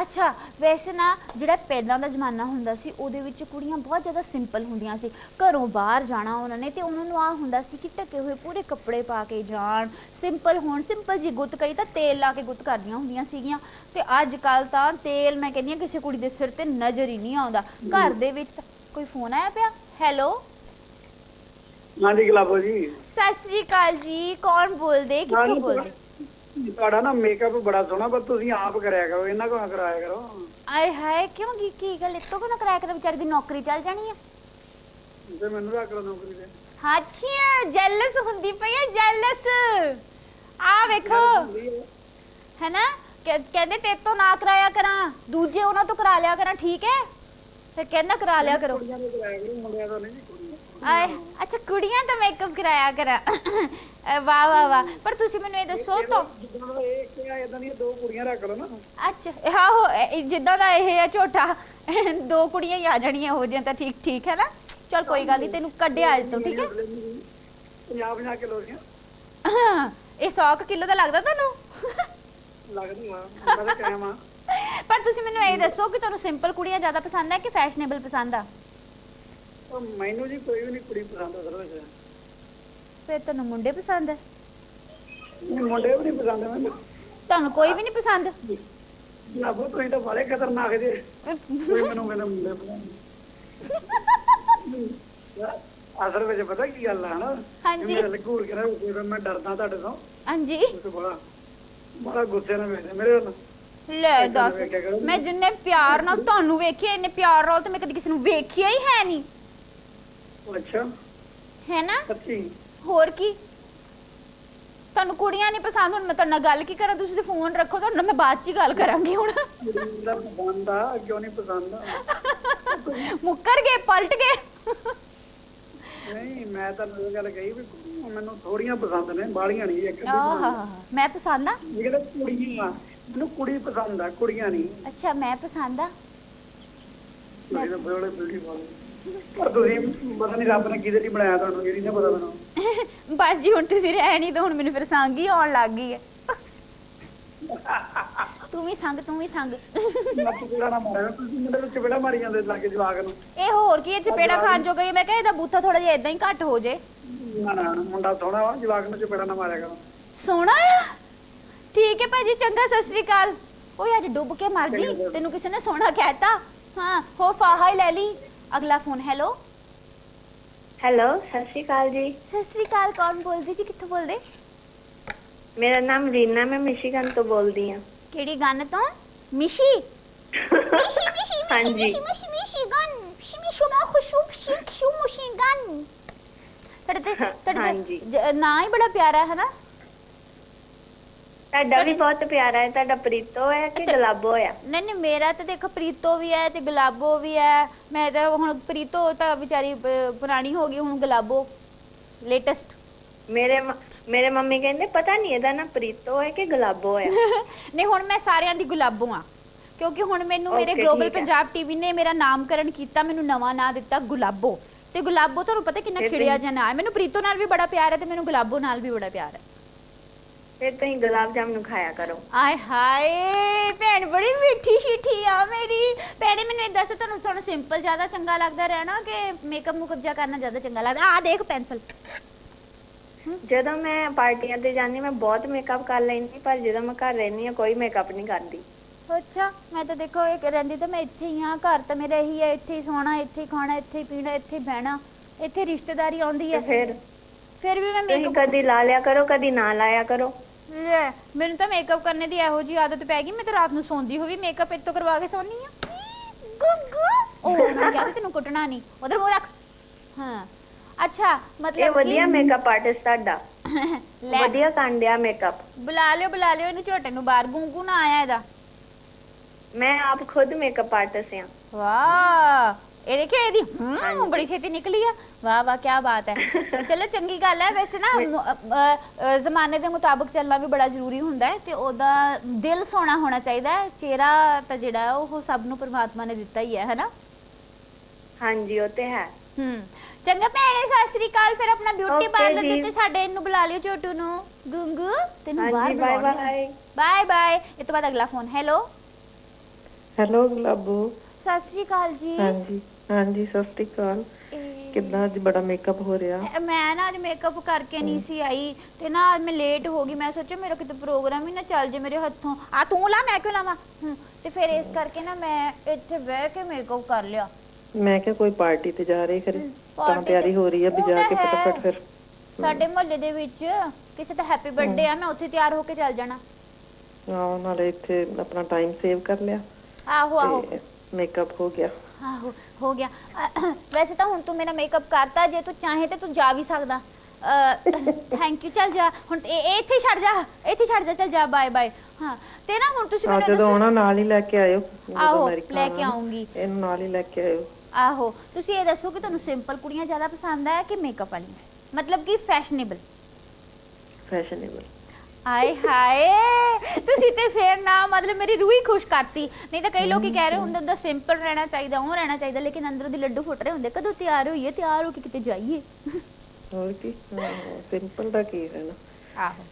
ਅੱਛਾ ਵੈਸੇ ਨਾ ਜਿਹੜਾ ਪਹਿਲਾਂ ਦਾ ਜ਼ਮਾਨਾ ਹੁੰਦਾ ਸੀ ਉਹਦੇ ਵਿੱਚ ਕੁੜੀਆਂ ਬਹੁਤ ਜ਼ਿਆਦਾ ਸਿੰਪਲ ਹੁੰਦੀਆਂ ਸੀ। ਘਰੋਂ ਬਾਹਰ ਜਾਣਾ ਉਹਨਾਂ ਨੇ ਤੇ ਉਹਨਾਂ ਨੂੰ ਆ ਹੁੰਦਾ ਸੀ ਕਿ ਢਕੇ ਹੋਏ ਪੂਰੇ ਕੱਪੜੇ ਪਾ ਕੇ ਜਾਣ। ਸਿੰਪਲ ਹੋਣ ਸਿੰਪਲ ਜੀ ਗੁੱਤ ਕਈ ਤਾਂ ਤੇਲ ਲਾ ਕੇ ਗੁੱਤ ਕਰਦੀਆਂ ਹੁੰਦੀਆਂ ਸੀਗੀਆਂ। ਤੇ ਅੱਜ ਕੱਲ ਤਾਂ ਤੇਲ ਮੈਂ ਕਹਿੰਦੀ ਹਾਂ ਕਿਸੇ ਕੁੜੀ ਦੇ ਸਿਰ ਤੇ ਨਜ਼ਰ ਹੀ ਨਹੀਂ ਆਉਂਦਾ। ਘਰ ਦੇ ਵਿੱਚ ਤਾਂ ਕੋਈ ਫੋਨ ਆਇਆ ਪਿਆ? ਹੈਲੋ ਹਾਂਜੀ ਗਲਾਬੋ ਜੀ। ਸਤਿ ਸ੍ਰੀ ਅਕਾਲ ਜੀ। ਕੌਣ ਬੋਲਦੇ? ਕਿੱਥੋਂ ਬੋਲਦੇ? ਤੁਹਾਡਾ ਨਾ ਮੇਕਅਪ ਬੜਾ ਸੋਹਣਾ ਪਰ ਤੁਸੀਂ ਆਪ ਕਰਿਆ ਕਰੋ ਇਹਨਾਂ ਕੋਲ ਨਾ ਕਰਾਇਆ ਕਰੋ। ਆਏ ਹਾਏ ਕਿਉਂ ਕੀ ਕੀ ਗੱਲ ਇਤੋਂ ਕੋ ਨਾ ਕਰਾਇਆ ਕਰ ਵਿਚਾਰੀ ਦੀ ਨੌਕਰੀ ਚੱਲ ਜਾਣੀ ਆ। ਤੇ ਮੈਨੂੰ ਰੱਖ ਲਓ ਨੌਕਰੀ ਤੇ। ਅੱਛਾ ਜੈਲਸ ਹੁੰਦੀ ਪਈ ਹੈ ਜੈਲਸ ਆ ਵੇਖੋ। ਹੈਨਾ? ਕਹਿ- ਕਹਿੰਦੇ ਤੇ ਤੋਂ ਨਾ ਕਰਾਇਆ ਕਰਾਂ ਦੂਜੇ ਉਹਨਾਂ ਤੋਂ ਕਰਾ ਲਿਆ ਕਰਾਂ ਠੀਕ ਹੈ? ਤੇ ਕਹਿੰਦਾ ਕਰਾ ਲਿਆ ਕਰੋ। ਤੋਂ ਮੁੰਡਿਆਂ ਤੋਂ ਨਹੀਂ। ਆਏ ਅੱਛਾ ਕੁੜੀਆਂ ਤਾਂ ਮੇਕਅਪ ਕਰਾਇਆ ਕਰਾਂ। ਵਾਹ ਵਾਹ ਵਾਹ। ਪਰ ਤੁਸੀਂ ਮੈਨੂੰ ਇਹ ਦੱਸੋ ਤਾਂ। ਇਹ ਕਿਹਾ ਇਦਾਂ ਦੀਆਂ ਦੋ ਕੁੜੀਆਂ ਰੱਖ ਲਓ ਨਾ ਅੱਛਾ ਆਹੋ ਇਹ- ਜਿੱਦਾਂ ਦਾ ਇਹ ਆ ਝੋਟਾ ਦੋ ਕੁੜੀਆਂ ਹੀ ਆ ਜਾਣੀਆਂ ਹੋ ਜਿਆਂ ਤਾਂ ਠੀਕ ਠੀਕ ਹੈ ਨਾ? ਚਲ ਕੋਈ ਗੱਲ ਨਹੀਂ ਤੈਨੂੰ ਕੱਢਿਆ ਅੱਜ ਤੋਂ ਠੀਕ ਹੈ? 50 50 ਕਿਲੋ ਦੀਆਂ ਇਹ 100 ਕਿਲੋ ਦਾ ਲੱਗਦਾ ਤੁਹਾਨੂੰ? ਲੱਗਦੀਆਂ ਮੈਂ ਤਾਂ ਕਾਇਮ ਆ ਪਰ ਤੁਸੀਂ ਮੈਨੂੰ ਇਹ ਦੱਸੋ ਕਿ ਤੁਹਾਨੂੰ ਸਿੰਪਲ ਕੁੜੀਆਂ ਜ਼ਿਆਦਾ ਪਸੰਦ ਹੈ ਕਿ ਫੈਸ਼ਨੇਬਲ ਪਸੰਦ ਆ? ਮੈਨੂੰ ਜੀ ਕੋਈ ਵੀ ਨਹੀਂ ਕੁੜੀ ਪਸੰਦ ਫਿਰ ਤੁਹਾਨੂੰ ਮੁੰਡੇ ਪਸੰਦ ਹੈ ਮੁੰਡੇ ਵੀ ਨਹੀਂ ਪਸੰਦ ਮੈਨੂੰ। ਤੁਹਾਨੂੰ ਕੋਈ ਵੀ ਨਹੀਂ ਪਸੰਦ? ਲਾਭੋ ਤੁਸੀਂ ਤਾਂ ਬਾਲੇ ਖਤਰਨਾਕ ਜੇ। ਕੋਈ ਮੈਨੂੰ ਮੇਰੇ ਮੁੰਡੇ ਪਸੰਦ (laughs) ਅਸਲ ਵਿੱਚ ਪਤਾ ਕੀ ਗੱਲ ਆ ਨਾ ਹਾਂਜੀ। ਮੇਰੇ ਲਈ ਘੂਰ ਕੇ ਨਾ ਫਿਰ ਮੈਂ ਡਰਦਾ ਤੁਹਾਡੇ ਤੋਂ। ਹਾਂਜੀ। ਤੁਸੀਂ ਬੜਾ ਬੜਾ ਗੁੱਸੇ ਨਾਲ ਵੇਖਦੇ ਮੇਰੇ ਵੱਲ। ਲੈ ਦੱਸ ਵੇਖਿਆ ਕਰੋ। ਮੈਂ ਜਿੰਨੇ ਪਿਆਰ ਨਾਲ ਤੁਹਾਨੂੰ ਵੇਖਿਆ ਇੰਨੇ ਪਿਆਰ ਨਾਲ ਤੇ ਮੈਂ ਕਦੀ ਕਿਸੇ ਨੂੰ ਵੇਖਿਆ ਹੀ ਹੈ ਨਹੀਂ। ਅੱਛਾ। ਹੈ ਨਾ? ਸੱਚੀ ਹੋਰ ਕੀ? ਤੁਹਾਨੂੰ ਕੁੜੀਆਂ ਨਹੀਂ ਪਸੰਦ ਹੁਣ ਮੈਂ ਤੁਹਾਡੇ ਨਾਲ ਗੱਲ ਕੀ ਕਰਾਂ? ਤੁਸੀਂ ਤੇ ਫੋਨ ਰੱਖੋ ਤੁਹਾਡੇ ਨਾਲ ਮੈਂ ਬਾਅਦ ਚ ਹੀ ਗੱਲ ਕਰਾਂਗੀ ਹੁਣ। ਕੁੜੀ ਦਾ ਪਸੰਦ ਆ ਕਿਉਂ ਨਹੀਂ ਪਸੰਦ? ਮੁੱਕਰ ਗਏ ਪਲਟ ਗਏ। ਨਹੀਂ ਮੈਂ ਤਾਂ ਇਹ ਗੱਲ ਕਹੀ ਵੀ ਮੈਨੂੰ ਥੋੜੀਆਂ ਪਸੰਦ ਨੇ ਬਾਲੀਆਂ ਨਹੀਂ ਇੱਕ ਆਹਾ ਮੈਂ ਪਸੰਦ ਆ? ਜਿਹੜੇ ਕੁੜੀਆਂ ਆ ਮੈਨੂੰ ਕੁੜੀ ਪਸੰਦ ਆ ਕੁੜੀਆਂ ਨਹੀਂ। ਅੱਛਾ ਮੈਂ ਪਸੰਦ ਆ? ਤਾਂ ਬੜੇ ਬਿਊਟੀਫੁਲ ਪਰ ਤੁਸੀਂ ਪਤਾ ਨਹੀਂ ਰੱਬ ਨੇ ਕਿਹਦੇ ਲਈ ਬਣਾਇਆ ਤੁਹਾਨੂੰ ਇਹ ਨਹੀਂ ਪਤਾ ਮੈਨੂੰ (laughs) ਬਸ ਜੀ ਹੁਣ ਤੁਸੀਂ ਰਹਿ ਨਹੀਂ ਤਾਂ ਹੁਣ ਮੈਨੂੰ ਫਿਰ ਸੰਗ ਹੀ ਆਉਣ ਲੱਗ ਗਈ ਹੈ। (laughs) ਤੂੰ ਵੀ ਸੰਗ ਤੂੰ ਵੀ ਸੰਗ। ਮੱਤ ਕਿਹੜਾ ਨਾ ਮਾਰਿਆ ਤੁਸੀਂ ਵਿੱਚ ਚਪੇੜਾ ਮਾਰੀ ਜਾਂਦੇ ਲਾਗੇ ਜਵਾਕ ਨੂੰ। ਇਹ ਹੋਰ ਕੀ ਹੈ ਚਪੇੜਾ ਖਾਣ ਜੋ ਗਈ ਮੈਂ ਕਿਹਾ ਇਹਦਾ ਬੂਥਾ ਥੋੜਾ ਜਿਹਾ ਇਦਾਂ ਹੀ ਘੱਟ ਹੋ ਜੇ। ਨਾ ਨਾ ਮੁੰਡਾ ਸੋਹਣਾ ਵਾ ਜਵਾਕ ਨੂੰ ਚਪੇੜਾ ਨਾ ਮਾਰਿਆ ਕਰੋ। ਸੋਹਣਾ ਆ? ਠੀਕ ਹੈ ਭਾਜੀ ਚੰਗਾ ਸਤਿ ਸ੍ਰੀ ਅਕਾਲ। ਓਏ ਅੱਜ ਡੁੱਬ ਕੇ ਮਰ ਜੀ। ਤੈਨੂੰ ਕਿਸੇ ਨੇ ਸੋਹਣਾ ਕਹਿਤਾ? ਹਾਂ ਹੋ ਫਾਹਾ ਹੀ ਲੈ ਲਈ। ਅਗਲਾ ਫੋਨ ਹੈਲੋ ਹੈਲੋ ਸਤਿ ਸ਼੍ਰੀ ਅਕਾਲ ਜੀ ਸਤਿ ਸ੍ਰੀ ਅਕਾਲ ਕੌਣ ਬੋਲਦੀ ਜੀ ਕਿੱਥੋਂ ਬੋਲਦੇ ਮੇਰਾ ਨਾਮ ਰੀਨਾ ਮੈਂ ਮਿਸ਼ੀਗਨ ਤੋਂ ਬੋਲਦੀ ਹਾਂ ਕਿਹੜੀ ਗਨ ਤੋਂ ਮਿਸ਼ੀ ਮਿਸ਼ੀ ਮਿਸ਼ੀ ਹਾਂਜੀ। ਮਿਸ਼ੀ ਮਿਸ਼ੀ ਮਿਸ਼ੀ ਗਨ ਸ਼ਿਮੀ ਸ਼ੁਮਾ ਖੁਸ਼ੂਬ ਸ਼ਿਕ ਸ਼ੂ ਮੁਸ਼ੀ ਗਨ ਤੁਹਾਡੇ ਤੇ ਤੁਹਾਡੇ ਹਾਂਜੀ। ਤੇ ਜ- ਨਾਂ ਹੀ ਬੜਾ ਪਿਆਰਾ ਹੈ ਨਾ ਤੁਹਾਡਾ ਵੀ ਬਹੁਤ ਪਿਆਰਾ ਹੈ ਤੁਹਾਡਾ ਪ੍ਰੀਤੋ ਹੈ ਕਿ ਗਲਾਬੋ ਹੈ ਨਹੀਂ ਨਹੀਂ ਮੇਰਾ ਤਾਂ ਦੇਖੋ ਪ੍ਰੀਤੋ ਵੀ ਹੈ ਤੇ ਗੁਲਾਬੋ ਵੀ ਹੈ। ਮੈਂ ਤਾਂ ਹੁਣ ਪ੍ਰੀਤੋ ਤਾਂ ਵਿਚਾਰੀ ਪੁਰਾਣੀ ਹੋ ਗਈ ਹੁਣ ਗੁਲਾਬੋ ਲੇਟੈਸਟ ਮੇਰੇ ਮ- ਮੇਰੇ ਮੰਮੀ ਕਹਿੰਦੇ ਪਤਾ ਨਹੀਂ ਇਹਦਾ ਨਾ ਪ੍ਰੀਤੋ ਹੈ ਕਿ ਗਲਾਬੋ ਹੈ। (laughs) ਨਹੀਂ ਹੁਣ ਮੈਂ ਸਾਰਿਆਂ ਦੀ ਗੁਲਾਬੋ ਆ ਕਿਉਂਕਿ ਹੁਣ ਮੈਨੂੰ ਮੇਰੇ Okay, ਗਲੋਬਲ ਠੀਕ ਹੈ। ਪੰਜਾਬ ਟੀਵੀ ਨੇ ਮੇਰਾ ਨਾਮਕਰਨ ਕੀਤਾ ਮੈਨੂੰ ਨਵਾਂ ਨਾਂ ਦਿੱਤਾ ਗੁਲਾਬੋ। ਤੇ ਗੁਲਾਬੋ ਤੁਹਾਨੂੰ ਪਤਾ ਕਿੰਨਾ ਫਿਰ ਖਿੜਿਆ ਤੁਸੀਂ- ਜਿਹਾ ਨਾਂ ਹੈ? ਮੈਨੂੰ ਪ੍ਰੀਤੋ ਨਾਲ ਵੀ ਬੜਾ ਪਿਆਰ ਹੈ ਤੇ ਮੈਨੂੰ ਗੁਲਾਬੋ ਨਾਲ ਵੀ ਬੜਾ ਪਿਆਰ ਹੈ। ਫਿਰ ਤੁਸੀਂ ਗੁਲਾਬ ਜਾਮਨ ਖਾਇਆ ਕਰੋ। ਆਏ ਹਾਏ ਭੈਣ ਬੜੀ ਮਿੱਠੀ ਛਿੱਠੀ ਆ ਮੇਰੀ। ਭੈਣੇ ਮੈਨੂੰ ਇਹ ਦੱਸ ਤੁਹਾਨੂੰ ਤੁਹਾਨੂੰ ਸਿੰਪਲ ਜ਼ਿਆਦਾ ਚੰਗਾ ਲੱਗਦਾ ਰਹਿਣਾ ਕਿ ਮੇਕਅਪ ਮੁਕਅਪ ਜਿਹਾ ਕਰਨਾ ਜ਼ਿਆਦਾ ਚੰਗਾ ਲੱਗਦਾ? ਆ ਦੇਖ ਪੈਨਸਲ ਜਦੋਂ ਮੈਂ ਪਾਰਟੀਆਂ ਤੇ ਜਾਂਦੀ ਮੈਂ ਬਹੁਤ ਮੇਕਅਪ ਕਰ ਲੈਂਦੀ ਪਰ ਜਦੋਂ ਮੈਂ ਘਰ ਰਹਿੰਦੀ ਹਾਂ ਕੋਈ ਮੇਕਅਪ ਨਹੀਂ ਕਰਦੀ। ਅੱਛਾ ਮੈਂ ਤਾਂ ਦੇਖੋ ਇਹ ਰਹਿੰਦੀ ਤਾਂ ਮੈਂ ਇੱਥੇ ਹੀ ਆ ਘਰ ਤਾਂ ਮੇਰਾ ਇਹੀ ਹੈ ਇੱਥੇ ਹੀ ਸੋਣਾ ਇੱਥੇ ਹੀ ਖਾਣਾ ਇੱਥੇ ਹੀ ਪੀਣਾ ਇੱਥੇ ਹੀ ਬਹਿਣਾ ਇੱਥੇ ਰਿਸ਼ਤੇਦਾਰੀ ਆਉਂਦੀ ਹੈ। ਫਿਰ ਫਿਰ ਵੀ ਮੈਂ ਤੁਸੀਂ ਮੇਕਅਪ ਕਦੀ ਲਾ ਲਿਆ ਕਰੋ ਕਦੀ ਨਾ ਲਾਇਆ ਕਰੋ। ਲੈ ਮੈਨੂੰ ਤਾਂ ਮੇਕਅਪ ਕਰਨੇ ਦੀ ਇਹੋ ਜੀ ਆਦਤ ਪੈ ਗਈ ਮੈਂ ਤਾਂ ਰਾਤ ਨੂੰ ਸੌਂਦੀ ਹੋਈ ਮੇਕਅਪ ਇੱਥੋਂ ਕਰਵਾ ਕੇ ਸੌਂਦੀ ਆ ਗੁੱਗੂ! ਉਹ ਮੈਂ ਕਿਹਾ ਸੀ ਤੈਨੂੰ ਕੁੱਟਣਾ ਨਹੀਂ ਉਧਰ ਮੂੰਹ ਰੱਖ। ਹਾਂ ਅੱਛਾ ਇਹ ਮਤਲਬ ਵਧੀਆ ਮੇਕਅਪ ਆਰਟਿਸਟ ਤੁਹਾਡਾ ਲੈ। ਵਧੀਆ ਕਾਂਡਿਆ ਮੇਕਅਪ ਬੁਲਾ ਲਿਓ ਬੁਲਾ ਲਿਓ ਇਹਨੂੰ ਝੋਟੇ ਨੂੰ ਬਾਹਰ ਗੂੰਗੂ ਨਾ ਆਇਆ ਇਹਦਾ। ਮੈਂ ਆਪ ਖੁਦ ਮੇਕਅਪ ਆਰਟਿਸਟ ਹਾਂ। ਵਾਹ ਇਹ ਦੇਖਿਓ ਇਹਦੀ ਹੂੰ ਬੜੀ ਛੇਤੀ ਨਿਕਲੀ ਆ। ਵਾਹ ਵਾਹ ਕੀ ਬਾਤ ਹੈ। ਚਲੋ ਚੰਗੀ ਗੱਲ ਹੈ ਵੈਸੇ ਨਾ ਜ਼ਮਾਨੇ ਦੇ ਮੁਤਾਬਕ ਚੱਲਣਾ ਵੀ ਬੜਾ ਜ਼ਰੂਰੀ ਹੁੰਦਾ ਹੈ ਤੇ ਉਹਦਾ ਦਿਲ ਸੋਹਣਾ ਹੋਣਾ ਚਾਹੀਦਾ ਹੈ। ਚਿਹਰਾ ਤਾਂ ਜਿਹੜਾ ਉਹ ਸਭ ਨੂੰ ਪ੍ਰਮਾਤਮਾ ਨੇ ਦਿੱਤਾ ਹੀ ਹੈ ਹੈਨਾ ਹਾਂਜੀ ਉਹ ਤੇ ਹੈ। ਹੂੰ। ਚੰਗਾ ਭੈਣੇ ਸਤਿ ਸ੍ਰੀ ਅਕਾਲ। ਫਿਰ ਆਪਣਾ ਬਿਊਟੀ ਪਾਰਲਰ ਦੇ। ਉੱਤੇ ਸਾਡੇ ਨੂੰ ਬੁਲਾ ਲਿਓ ਛੋਟੂ ਨੂੰ। ਗੁੰਗੂ ਤੈਨੂੰ ਬਾਹਰ ਬਾਏ ਬਾਏ ਬਾਏ ਬਾਏ ਇਹ ਤੋਂ ਬਾਅਦ ਅਗਲਾ ਫੋਨ ਹੈਲੋ ਹੈਲੋ ਗੁਲਾਬੋ। ਸਤਿ ਸ੍ਰੀ ਅਕਾਲ ਜੀ। ਹਾਂਜੀ ਹਾਂਜੀ ਸਤਿ ਸ਼੍ਰੀ ਅਕਾਲ। ਕਿੱਦਾਂ ਅੱਜ ਬੜਾ ਮੇਕਅਪ ਹੋ ਰਿਹਾ? ਮੈਂ ਨਾ ਅੱਜ ਮੇਕਅਪ ਕਰਕੇ ਨਹੀਂ ਸੀ ਆਈ ਤੇ ਨਾ ਅੱਜ ਮੈਂ ਲੇਟ ਹੋ ਗਈ। ਮੈਂ ਸੋਚਿਆ ਮੇਰਾ ਕਿਤੇ ਪ੍ਰੋਗਰਾਮ ਹੀ ਨਾ ਚੱਲ ਜੇ ਮੇਰੇ ਹੱਥੋਂ। ਆ ਤੂੰ ਲਾ ਮੈਂ ਕਿਉਂ ਲਾਵਾਂ? ਤੇ ਫਿਰ ਇਸ ਕਰਕੇ ਨਾ ਮੈਂ ਇੱਥੇ ਬਹਿ ਕੇ ਮੇਕਅਪ ਕਰ ਲਿਆ। ਮੈਂ ਕਿਹਾ ਕੋਈ ਪਾਰਟੀ ਤੇ ਜਾ ਰਹੀ ਫਿਰ। ਤਾਂ ਤਿਆਰੀ ਹੋ ਰਹੀ ਹੈ ਵੀ ਜਾ ਕੇ। ਫਟਾਫਟ ਫਿਰ। ਸਾਡੇ ਮੁਹੱਲੇ ਦੇ ਵਿੱਚ ਕਿਸੇ ਦਾ ਹੈਪੀ ਬਰਥਡੇ ਆ ਮੈਂ ਉੱਥੇ ਤਿਆਰ ਹੋ ਕੇ ਚੱਲ ਜਾਣਾ। ਆਹ ਨਾਲੇ ਇੱਥੇ ਆਪਣਾ ਟਾਈਮ ਸੇਵ ਕਰ ਲਿਆ। ਆਹੋ ਆਹੋ। ਮੇਕਅਪ ਹੋ ਗਿਆ। ਆਹੋ ਹੋ ਗਿਆ। ਵੈਸੇ ਤਾਂ ਹੁਣ ਤੂੰ ਮੇਰਾ ਮੇਕਅਪ ਕਰਤਾ ਜੇ ਤੂੰ ਚਾਹੇ ਤੇ ਤੂੰ ਜਾ ਵੀ ਸਕਦਾ। ਥੈਂਕ ਯੂ ਚੱਲ ਜਾ। ਹੁਣ ਇਹ ਇੱਥੇ ਛੱਡ ਜਾ ਇੱਥੇ ਛੱਡ ਜਾ ਚੱਲ ਜਾ ਬਾਏ ਬਾਏ ਹਾਂ ਤੇ ਨਾ ਹੁਣ ਤੁਸੀਂ ਮੈਨੂੰ ਜਦੋਂ ਆਉਣਾ ਨਾਲ ਹੀ ਲੈ ਕੇ ਆਇਓ। ਆਹੋ, ਲੈ ਕੇ ਆਊਂਗੀ। ਇਹਨੂੰ ਨਾਲ ਹੀ ਲੈ ਕੇ ਆਇਓ। ਆਹੋ ਤੁਸੀਂ ਇਹ ਦੱਸੋ ਕਿ ਤੁਹਾਨੂੰ ਸਿੰਪਲ ਕੁੜੀਆਂ ਜ਼ਿਆਦਾ ਪਸੰਦ ਆ ਕਿ ਮੇਕਅਪ ਵਾਲੀਆਂ? ਮਤਲਬ ਕਿ ਫੈਸ਼ਨੇਬਲ ਫੈਸ਼ਨੇਬਲ ਆਏ ਹਾਏ। ਤੁਸੀਂ ਤੇ ਫੇਰ ਨਾ ਮਤਲਬ ਮੇਰੀ ਰੂਹ ਹੀ ਖੁਸ਼ ਕਰਤੀ। ਨਹੀਂ ਤਾਂ ਕਈ ਲੋਕੀ ਕਹਿ ਰਹੇ ਹੁੰਦੇ ਹੁੰਦਾ ਸਿੰਪਲ ਰਹਿਣਾ ਚਾਹੀਦਾ ਉਹ ਰਹਿਣਾ ਚਾਹੀਦਾ ਲੇਕਿਨ ਅੰਦਰੋਂ ਦੀ ਲੱਡੂ ਫੁੱਟ ਰਹੇ ਹੁੰਦੇ। ਕਦੋਂ ਤਿਆਰ ਹੋਈਏ ਤਿਆਰ ਹੋ ਕੇ ਕਿਤੇ ਜਾਈਏ। ਹੋਰ ਕੀ? ਸਿੰਪਲ ਦਾ ਕੀ ਰਹਿਣਾ? ਆਹੋ।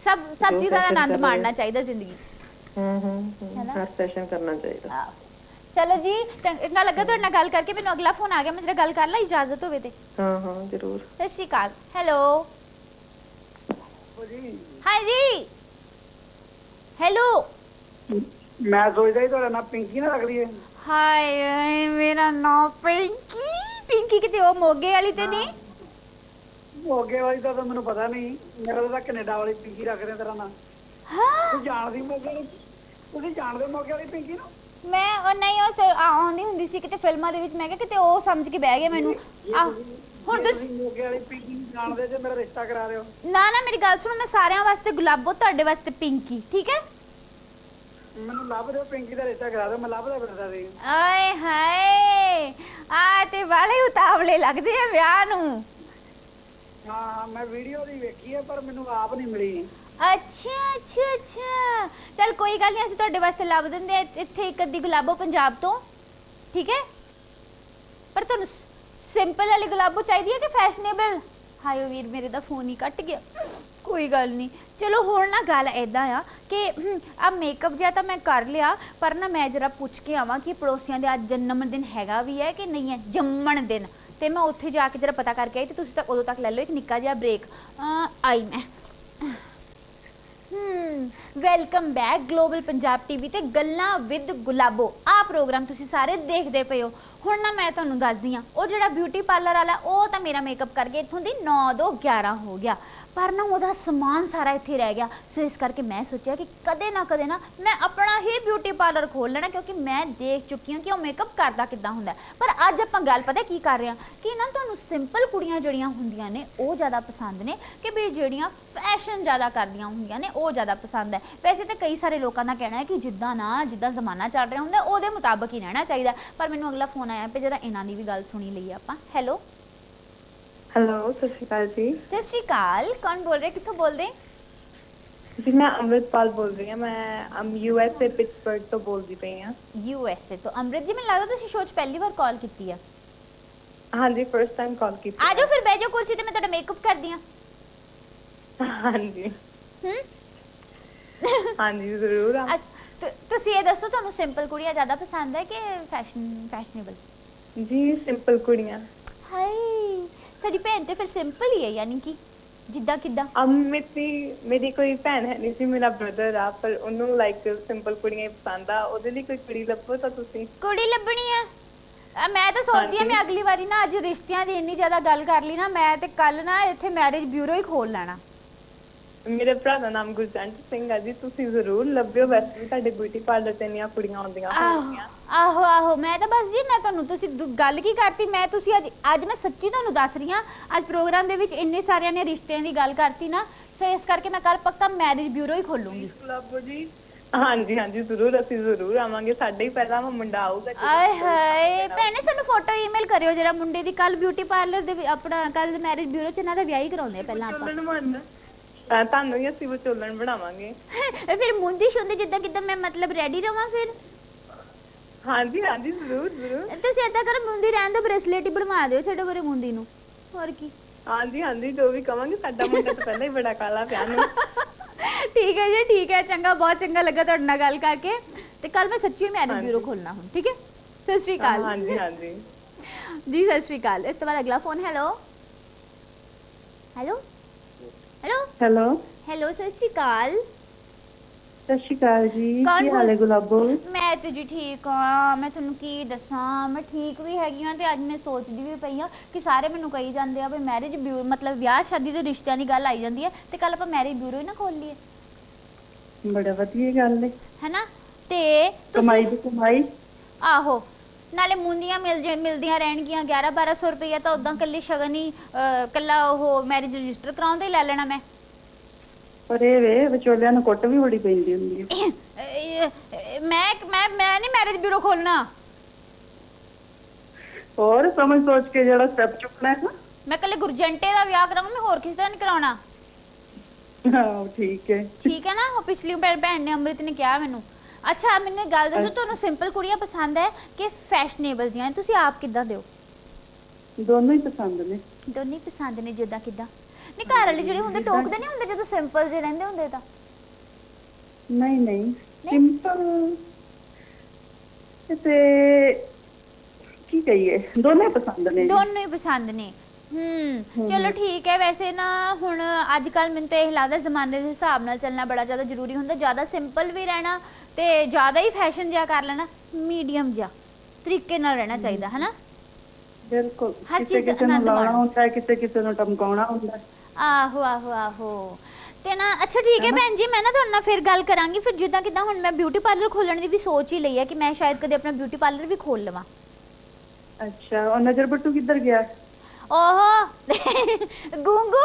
ਸਭ ਸਭ ਚੀਜ਼ਾਂ ਦਾ ਆਨੰਦ ਮਾਣਨਾ। ਚਾਹੀਦਾ ਜ਼ਿੰਦਗੀ ਹੂੰ ਹੂੰ ਹਰ ਫੈਸ਼ਨ ਕਰਨਾ ਚਾਹੀਦਾ। ਚਲੋ ਜੀ ਚੰਗਾ ਲੱਗਾ ਤੁਹਾਡੇ ਨਾਲ ਗੱਲ ਕਰਕੇ ਮੈਨੂੰ ਅਗਲਾ ਫੋਨ ਆ ਗਿਆ ਮੈਂ ਜਰਾ ਗੱਲ ਕਰ ਲਾਂ ਇਜਾਜ਼ਤ ਹੋਵੇ ਤੇ। ਹਾਂ ਹਾਂ ਜ਼ਰੂਰ। ਸਤਿ ਸ਼੍ਰੀ ਅਕਾਲ। ਹੈਲੋ ਹਾਈ ਜੀ। ਹੈਲੋ ਮੈਂ ਸੋਚਦਾ ਸੀ ਤੁਹਾਡਾ ਨਾਮ ਪਿੰਕੀ ਨਾ ਰੱਖ ਲਈਏ। ਹਾਏ ਮੇਰਾ ਨਾਮ ਪਿੰਕੀ। ਪਿੰਕੀ ਕਿਤੇ ਉਹ ਮੋਗੇ ਵਾਲੀ ਤੇ ਨਹੀਂ? ਮੋਗੇ ਵਾਲੀ ਦਾ ਤਾਂ ਮੈਨੂੰ ਪਤਾ ਨਹੀਂ। ਮੇਰਾ ਤਾਂ ਕੈਨੇਡਾ ਵਾਲੀ ਪਿੰਕੀ ਰੱਖਦੇ ਤੇਰਾ ਨਾਮ। ਹਾਂ। ਤੂੰ ਜਾਣਦੀ ਮੋਗੇ ਵਾਲੀ ਤੁਸੀਂ ਜਾਣਦੇ ਮੋਗੇ ਵਾਲੀ ਪਿੰਕੀ ਨੂੰ? ਮੈਂ ਉਹ ਨਹੀਂ ਉਹ ਆ- ਆਉਂਦੀ ਹੁੰਦੀ ਸੀ ਕਿਤੇ ਫਿਲਮਾਂ ਦੇ ਵਿੱਚ। ਮੈਂ ਕਿਹਾ ਕਿਤੇ ਉਹ ਸਮਝ ਕੇ ਬਹਿ ਗਏ ਮੈਨੂੰ। ਆਹ, ਹੁਣ ਤੁਸੀਂ ਤੁਸੀਂ ਮੋਗੇ ਵਾਲੀ ਪਿੰਕੀ ਨੂੰ ਜਾਣਦੇ ਜੇ ਮੇਰਾ ਰਿਸ਼ਤਾ ਕਰਾ ਦਿਓ ਨਾ ਨਾ ਮੇਰੀ ਗੱਲ ਸੁਣੋ ਮੈਂ ਸਾਰਿਆਂ ਵਾਸਤੇ ਗੁਲਾਬੋ ਤੁਹਾਡੇ ਵਾਸਤੇ ਪਿੰਕੀ ਠੀਕ ਹੈ? ਮੈਨੂੰ ਲੱਭ ਦਿਓ ਪਿੰਕੀ ਦਾ ਰਿਸ਼ਤਾ ਕਰਾ ਦਿਓ ਮੈਂ ਲੱਭਦਾ ਫਿਰਦਾ ਸੀ ਓਏ ਹਾਏ ਆ ਤੇ ਵਾਲੇ ਉਤਾਵਲੇ ਲੱਗਦੇ ਆ ਵਿਆਹ ਨੂੰ। ਹਾਂ ਮੈਂ ਵੀਡੀਓ ਦੀ ਵੇਖੀ ਹੈ ਪਰ ਮੈਨੂੰ ਆਪ ਨਹੀਂ ਮਿਲੀ। ਅੱਛਾ ਅੱਛਾ ਅੱਛਾ। ਚਲ ਕੋਈ ਗੱਲ ਨਹੀਂ ਅਸੀਂ ਤੁਹਾਡੇ ਵਾਸਤੇ ਲੱਭ ਦਿੰਦੇ ਆ ਇੱਥੇ ਇੱਕ ਅੱਧੀ ਗੁਲਾਬੋ ਪੰਜਾਬ ਤੋਂ ਠੀਕ ਹੈ? ਪਰ ਤੁਹਾਨੂੰ ਸਿੰਪਲ ਵਾਲੀ ਗੁਲਾਬੋ ਚਾਹੀਦੀ ਹੈ ਕਿ ਫੈਸ਼ਨੇਬਲ? ਹਾਏ ਓ ਵੀਰ, ਮੇਰੇ ਦਾ ਫੋਨ ਹੀ ਕੱਟ ਗਿਆ। ਕੋਈ ਗੱਲ ਨਹੀਂ। ਚਲੋ ਹੁਣ ਨਾ ਗੱਲ ਐਦਾਂ ਆ ਕਿ ਆ ਮੇਕਅਪ ਜਿਹਾ ਤਾਂ ਮੈਂ ਕਰ ਲਿਆ, ਪਰ ਨਾ ਮੈਂ ਜਰਾ ਪੁੱਛ ਕੇ ਆਵਾਂ ਕਿ ਪੜੋਸੀਆਂ ਦੇ ਅੱਜ ਜਨਮ ਦਿਨ ਹੈਗਾ ਵੀ ਹੈ ਕਿ ਨਹੀਂ ਹੈ? ਜੰਮਣ ਦਿਨ। ਤੇ ਮੈਂ ਉੱਥੇ ਜਾ ਕੇ ਜਰਾ ਪਤਾ ਕਰਕੇ ਆਈ ਤੇ ਤੁਸੀਂ ਤਾਂ ਉਦੋਂ ਤੱਕ ਲੈ ਲਓ ਇੱਕ ਨਿੱਕਾ ਜਿਹਾ ਬ੍ਰੇਕ ਆਈ ਮੈਂ। ਹਮ welcome back global Punjab TV ਤੇ ਗੱਲਾਂ ਵਿਦ ਗੁਲਾਬੋ। ਆ ਪ੍ਰੋਗਰਾਮ ਤੁਸੀਂ ਸਾਰੇ ਦੇਖਦੇ ਪਏ ਹੋ। ਹੁਣ ਨਾ ਮੈਂ ਤੁਹਾਨੂੰ ਦੱਸਦੀ ਆ ਉਹ ਜਿਹੜਾ ਬਿਊਟੀ ਪਾਰਲਰ ਵਾਲਾ, ਉਹ ਤਾਂ ਮੇਰਾ ਮੇਕਅਪ ਕਰਕੇ ਇੱਥੋਂ ਦੀ 9 ਦੋ 11 ਹੋ ਗਿਆ। ਪਰ ਨਾ ਉਹਦਾ ਸਮਾਨ ਸਾਰਾ ਇੱਥੇ ਰਹਿ ਗਿਆ। ਸੋ ਇਸ ਕਰਕੇ ਮੈਂ ਸੋਚਿਆ ਕਿ ਕਦੇ ਨਾ ਕਦੇ ਨਾ ਮੈਂ ਆਪਣਾ ਹੀ ਬਿਊਟੀ ਪਾਰਲਰ ਖੋਲ ਲੈਣਾ, ਕਿਉਂਕਿ ਮੈਂ ਦੇਖ ਚੁੱਕੀ ਹਾਂ ਕਿ ਉਹ ਮੇਕਅਪ ਕਰਦਾ ਕਿੱਦਾਂ ਹੁੰਦਾ ਪਰ ਅੱਜ ਆਪਾਂ ਗੱਲ ਪਤਾ ਕੀ ਕਰ ਰਹੇ ਹਾਂ? ਕਿ ਨਾ ਤੁਹਾਨੂੰ ਸਿੰਪਲ ਕੁੜੀਆਂ ਜਿਹੜੀਆਂ ਹੁੰਦੀਆਂ ਨੇ, ਉਹ ਜ਼ਿਆਦਾ ਪਸੰਦ ਨੇ, ਕਿ ਵੀ ਜਿਹੜੀਆਂ ਫੈਸ਼ਨ ਜ਼ਿਆਦਾ ਕਰਦੀਆਂ ਹੁੰਦੀਆਂ ਨੇ, ਉਹ ਜ਼ਿਆਦਾ ਪਸੰਦ ਹੈ। ਵੈਸੇ ਤਾਂ ਕਈ ਸਾਰੇ ਲੋਕਾਂ ਦਾ ਕਹਿਣਾ ਹੈ ਕਿ ਜਿੱਦਾਂ ਨਾ, ਜਿੱਦਾਂ ਜ਼ਮਾਨਾ ਚੱਲ ਰਿਹਾ ਹੁੰਦਾ, ਉਹਦੇ ਮੁਤਾਬਕ ਹੀ ਰਹਿਣਾ ਚਾਹੀਦਾ ਪਰ ਮੈਨੂੰ ਅਗਲਾ ਫੋਨ ਆਇਆ ਪਏ ਜਰਾ ਇਹਨਾਂ ਦੀ ਵੀ ਗੱਲ ਸੁਣੀ ਲਈ ਆਪਾਂ। ਹੈਲੋ ਹੈਲੋ ਸਤਿ ਸ਼੍ਰੀ ਅਕਾਲ ਜੀ। ਸਤਿ ਸ਼੍ਰੀ ਅਕਾਲ ਕੌਣ ਬੋਲ ਰਿਹਾ ਕਿੱਥੋਂ ਬੋਲਦੇ? ਜੀ ਮੈਂ ਅੰਮ੍ਰਿਤਪਾਲ ਬੋਲ ਰਹੀ ਹਾਂ ਮੈਂ ਅਮ ਯੂਐਸਏ ਪਿਟਸਬਰਗ ਤੋਂ ਬੋਲਦੀ ਪਈ ਹਾਂ। ਯੂ ਐਸ ਏ ਤੋਂ। ਅੰਮ੍ਰਿਤ ਜੀ ਮੈਨੂੰ ਲੱਗਦਾ ਤੁਸੀਂ ਸ਼ੋਅ 'ਚ ਪਹਿਲੀ ਵਾਰ ਕਾਲ ਕੀਤੀ ਆ। ਹਾਂਜੀ ਫਰਸਟ ਟਾਈਮ ਕਾਲ ਕੀਤੀ ਆ ਜਾਓ ਫਿਰ ਬਹਿ ਜਾਓ ਕੁਰਸੀ ਤੇ ਮੈਂ ਤੁਹਾਡਾ ਮੇਕਅਪ ਕਰਦੀ ਆ ਹਾਂਜੀ। ਹੂੰ? ਹਾਂਜੀ ਜ਼ਰੂਰ ਆ- ਤੁ- ਤੁਸੀਂ ਇਹ ਦੱਸੋ ਤੁਹਾਨੂੰ ਸਿੰਪਲ ਕੁੜੀਆਂ ਜ਼ਿਆਦਾ ਪਸੰਦ ਹੈ ਕਿ ਫੈਸ਼ਨ ਫੈਸ਼ਨੇਬਲ ਜੀ ਸਿੰਪਲ ਕੁੜੀਆਂ। ਹਾਈ ਸਾਡੀ ਭੈਣ ਤੇ ਫਿਰ ਸਿੰਪਲ ਹੀ ਹੈ ਯਾਨੀ ਕਿ ਜਿੱਦਾਂ ਕਿੱਦਾਂ। ਅਮਿਤੀ ਮੇਰੀ ਕੋਈ ਭੈਣ ਹੈ ਨਹੀਂ ਸੀ ਮੇਰਾ ਬ੍ਰਦਰ ਆ ਪਰ ਉਹਨੂੰ ਲਾਈਕ ਸਿੰਪਲ ਕੁੜੀਆਂ ਹੀ ਪਸੰਦ ਆ। ਉਹਦੇ ਲਈ ਕੋਈ ਕੁੜੀ ਲੱਭੋ ਤਾਂ ਤੁਸੀਂ। ਕੁੜੀ ਲੱਭਣੀ ਆ? ਅ, ਮੈਂ ਤਾਂ ਸੋਚਦੀ ਆ ਮੈਂ ਅਗਲੀ ਵਾਰੀ ਨਾ ਅੱਜ ਰਿਸ਼ਤਿਆਂ ਦੀ ਇੰਨੀ ਜ਼ਿਆਦਾ ਗੱਲ ਕਰ ਲਈ ਨਾ ਮੈਂ ਤੇ ਕੱਲ ਨਾ ਇੱਥੇ ਮੈਰਿਜ ਬਿਊਰੋ ਹੀ ਖੋਲ ਲੈਣਾ। ਮੇਰੇ ਭਰਾ ਦਾ ਨਾਮ ਗੁਰਜੰਟ ਸਿੰਘ ਆ ਜੀ ਤੁਸੀਂ ਜ਼ਰੂਰ ਲੱਭਿਓ। ਵੈਸੇ ਵੀ ਤੁਹਾਡੇ ਬਿਊਟੀ ਪਾਰਲਰ ਤੇ ਇੰਨੀਆਂ ਕੁੜੀਆਂ ਆਉਂਦੀਆਂ ਹੋਣਗੀਆਂ। ਆਹੋ ਆਹੋ ਮੈਂ ਤਾਂ ਬਸ ਜੀ ਮੈਂ ਤੁਹਾਨੂੰ ਤੁਸੀਂ ਦੁ- ਗੱਲ ਕੀ ਕਰਤੀ? ਮੈਂ ਤੁਸੀਂ ਅੱਜ ਅੱਜ ਮੈਂ ਸੱਚੀ ਤੁਹਾਨੂੰ ਦੱਸ ਰਹੀ ਹਾਂ ਅੱਜ ਪ੍ਰੋਗਰਾਮ ਦੇ ਵਿੱਚ ਇੰਨੇ ਸਾਰਿਆਂ ਨੇ ਰਿਸ਼ਤਿਆਂ ਦੀ ਗੱਲ ਕਰਤੀ ਨਾ ਸੋ ਇਸ ਕਰਕੇ ਮੈਂ ਕੱਲ ਪੱਕਾ ਮੈਰਿਜ ਬਿਊਰੋ ਹੀ ਖੋਲੂੰਗੀ। ਲੱਭੋ ਜੀ। ਹਾਂਜੀ ਹਾਂਜੀ ਜ਼ਰੂਰ ਅਸੀਂ ਜ਼ਰੂਰ ਆਵਾਂਗੇ। ਸਾਡੇ ਹੀ ਪਹਿਲਾਂ ਮੁੰਡਾ ਆਊਗਾ ਜੀ। ਆਏ ਹਾਏ ਭੈਣੇ ਸਾਨੂੰ ਫੋਟੋ ਈਮੇਲ ਕਰਿਓ ਜਰਾ। ਮੁੰਡੇ ਦੀ ਕੱਲ ਬਿਊਟੀ ਪਾਰਲਰ ਦੇ ਵੀ- ਆਪਣਾ ਕੱਲ ਮੈਰਿਜ ਬਿਊਰੋ ਚ ਇਹਨਾਂ ਦਾ ਵਿਆਹ ਹੀ ਕਰਾਉਂਦੇ ਆ ਪਹਿਲਾਂ ਆਪਾਂ। ਵਿਚੋਲਣ ਬਣਨਾ ਤੁਹਾਨੂੰ ਹੀ ਅਸੀਂ ਵਿਚੋਲਣ ਬਣਾਵਾਂਗੇ। (laughs) ਫਿਰ ਮੁੰਦੀ ਸ਼ੁੰਦੀ ਜਿੱਦਾਂ ਕਿਦਾਂ ਮੈਂ ਮਤਲਬ ਰੈਡੀ ਰਵਾਂ ਫਿਰ? ਹਾਂਜੀ ਹਾਂਜੀ ਜ਼ਰੂਰ ਜ਼ਰੂਰ। ਤੁਸੀਂ ਏਦਾਂ ਕਰੋ ਮੁੰਦੀ ਰਹਿਣ ਦੋ ਬ੍ਰੇਸਲੇਟ ਹੀ ਬਣਵਾ ਦਿਓ ਛੱਡੋ ਬਰੇ ਮੁੰਦੀ ਨੂੰ। ਹੋਰ ਕੀ? ਹਾਂਜੀ ਹਾਂਜੀ ਜੋ ਵੀ ਕਵਾਂਗੇ ਸਾਡਾ ਮੁੰਡਾ ਤਾਂ ਪਹਿਲਾਂ ਹੀ ਬੜਾ ਕਾਲਾ ਪਿਆ ਨੂੰ। (laughs) ਠੀਕ ਹੈ ਜੀ ਠੀਕ ਹੈ ਚੰਗਾ ਬਹੁਤ ਚੰਗਾ ਲੱਗਾ ਤੁਹਾਡੇ ਨਾਲ ਗੱਲ ਕਰਕੇ। ਤੇ ਕੱਲ ਮੈਂ ਸੱਚੀ ਮੈਰਿਜ ਬਿਊਰੋ ਖੋਲਣਾ ਹੁਣ ਠੀਕ ਹੈ? ਸਤਿ ਸ਼੍ਰੀ ਅਕਾਲ। ਹਾਂਜੀ ਹਾਂਜੀ। ਜੀ ਸਤਿ ਸ਼੍ਰੀ ਅਕਾਲ। ਇਸ ਤੋਂ ਬਾਅਦ ਅਗਲਾ phone hello hello hello hello hello ਸਤਿ ਸ਼੍ਰੀ ਅਕਾਲ। ਸਤਿ ਸ਼੍ਰੀ ਅਕਾਲ ਜੀ ਕੌਣ ਕੀ ਹਾਲ ਹੈ ਗੁਲਾਬੋ? ਮੈਂ ਤੇ ਜੀ ਠੀਕ ਹਾਂ ਮੈਂ ਤੁਹਾਨੂੰ ਕੀ ਦੱਸਾਂ ਮੈਂ ਠੀਕ ਵੀ ਹੈਗੀ ਹਾਂ ਤੇ ਅੱਜ ਮੈਂ ਸੋਚਦੀ ਵੀ ਪਈ ਹਾਂ ਕਿ ਸਾਰੇ ਮੈਨੂੰ ਕਹੀ ਜਾਂਦੇ ਆ ਵੀ ਮੈਰਿਜ ਬਿਊਰੋ ਮਤਲਬ ਵਿਆਹ ਸ਼ਾਦੀ ਦੇ ਰਿਸ਼ਤਿਆਂ ਦੀ ਗੱਲ ਆਈ ਜਾਂਦੀ ਹੈ ਤੇ ਕੱਲ ਆਪਾਂ ਮੈਰਿਜ ਬਿਊਰੋ ਹੀ ਨਾ ਖੋਲ ਲਈਏ। ਬੜਾ ਵਧੀਆ ਗੱਲ ਹੈ। ਹੈਨਾ ਤੇ ਕਮਾਈ ਦੀ ਕਮਾਈ। ਆਹੋ ਨਾਲੇ ਮੁੰਦੀਆਂ ਮਿਲ ਜੇ ਮਿਲਦੀਆਂ ਰਹਿਣਗੀਆਂ 11 1200 ਰੁਪਈਆ ਤਾਂ ਉਦਾਂ ਕੱਲੀ ਸ਼ਗਨ ਹੀ ਅਹ, ਕੱਲਾ ਉਹ ਮੈਰਿਜ ਰਜਿਸਟਰ ਕਰਾਉਂਦਾ ਹੀ ਲੈ ਲੈਣਾ ਮੈਂ। ਪਰ ਇਹ ਵੇ ਵਿਚੋਲਿਆਂ ਨੂੰ ਕੁੱਟ ਵੀ ਬੜੀ ਪੈਂਦੀ ਹੁੰਦੀ ਹੈ ਇਹ- ਇਹ- ਮੈਂ ਮੈਂ ਮੈਂ ਨਹੀਂ ਮੈਰਿਜ ਬਿਊਰੋ ਖੋਲਣਾ। ਹੋਰ ਸਮਝ ਸੋਚ ਕੇ ਜਿਹੜਾ ਸਟੈਪ ਚੁੱਕਣਾ ਹੈ ਮੈਂ ਕੱਲੇ ਗੁਰਜੰਟੇ ਦਾ ਵਿਆਹ ਕਰਾਉਂਗਾ ਮੈਂ ਹੋਰ ਕਿਸੇ ਦਾ ਨਹੀਂ ਕਰਾਉਣਾ। ਨਾ ਹਾਂ ਠੀਕ ਹੈ। ਠੀਕ ਹੈ ਨਾ ਉਹ ਪਿਛਲੀ ਭੈਣ ਭੈਣ ਨੇ ਅੰਮ੍ਰਿਤ ਨੇ ਕਿਹਾ ਮੈਨੂੰ। ਅੱਛਾ ਮੈਨੂੰ ਇੱਕ ਗੱਲ ਦੱਸੋ ਤੁਹਾਨੂੰ ਸਿੰਪਲ ਕੁੜੀਆਂ ਪਸੰਦ ਹੈ ਕਿ ਫੈਸ਼ਨੇਬਲ ਦੀਆਂ? ਤੁਸੀਂ ਆਪ ਕਿੱਦਾਂ ਦਿਓ? ਦੋਨੋਂ ਹੀ ਪਸੰਦ ਨੇ। ਦੋਨੇ ਹੀ ਪਸੰਦ ਨੇ ਜਿੱਦਾਂ ਕਿੱਦਾਂ? ਨਹੀਂ ਘਰ ਵਾਲੇ ਜਿਹੜੇ ਹੁੰਦੇ ਟੋਕਦੇ ਨਹੀਂ ਹੁੰਦੇ ਜਦੋਂ ਸਿੰਪਲ ਜਿਹੇ ਰਹਿੰਦੇ ਹੁੰਦੇ ਤਾਂ? ਨਹੀਂ ਨਹੀਂ। ਸਿੰਪਲ ਤੇ ਕੀ ਕਹੀਏ? ਦੋਨੇ ਪਸੰਦ ਨੇ ਜੀ। ਦੋਨੋਂ ਹੀ ਪਸੰਦ ਨੇ। ਹੂੰ ਚਲੋ ਠੀਕ ਹੈ ਵੈਸੇ ਨਾ ਹੁਣ ਅੱਜ ਕੱਲ ਮੈਨੂੰ ਤਾਂ ਇਹ ਲੱਗਦਾ ਜ਼ਮਾਨੇ ਦੇ ਹਿਸਾਬ ਨਾਲ ਚੱਲਣਾ ਬੜਾ ਜ਼ਿਆਦਾ ਜ਼ਰੂਰੀ ਹੁੰਦਾ ਜ਼ਿਆਦਾ ਸਿੰਪਲ ਵੀ ਰਹਿਣਾ ਤੇ ਜ਼ਿਆਦਾ ਹੀ ਫੈਸ਼ਨ ਜਿਹਾ ਕਰ ਲੈਣਾ ਮੀਡੀਅਮ ਜਿਹਾ ਤਰੀਕੇ ਨਾਲ ਰਹਿਣਾ ਚਾਹੀਦਾ ਹੈ ਨਾ ਬਿਲਕੁਲ ਹਰ ਚੀਜ਼ ਨੂੰ ਲਾਉਣਾ। ਹੁੰਦਾ ਹੈ ਕਿਸੇ ਕਿਸੇ ਨੂੰ ਟਮਕਾਉਣਾ ਹੁੰਦਾ। ਆਹੋ ਆਹੋ ਆਹੋ। ਤੇ ਨਾ ਅੱਛਾ ਠੀਕ ਹੈ ਭੈਣ ਜੀ ਮੈਂ ਨਾ ਤੁਹਾਡੇ ਨਾਲ ਫਿਰ ਗੱਲ ਕਰਾਂਗੀ ਫਿਰ ਜਿੱਦਾਂ ਕਿਦਾਂ ਹੁਣ ਮੈਂ ਬਿਊਟੀ ਪਾਰਲਰ ਖੋਲਣ ਦੀ ਵੀ ਸੋਚ ਹੀ ਲਈ ਹੈ ਕਿ ਮੈਂ ਸ਼ਾਇਦ ਕਦੇ ਆਪਣਾ ਬਿਊਟੀ ਪਾਰਲਰ ਵੀ ਖੋਲ ਲਵਾਂ। ਅੱਛਾ ਉਹ ਨਜ਼ਰ ਬੱਟੂ ਕਿੱਧਰ ਗਿਆ? ਓਹੋ ਗੁੰਗੂ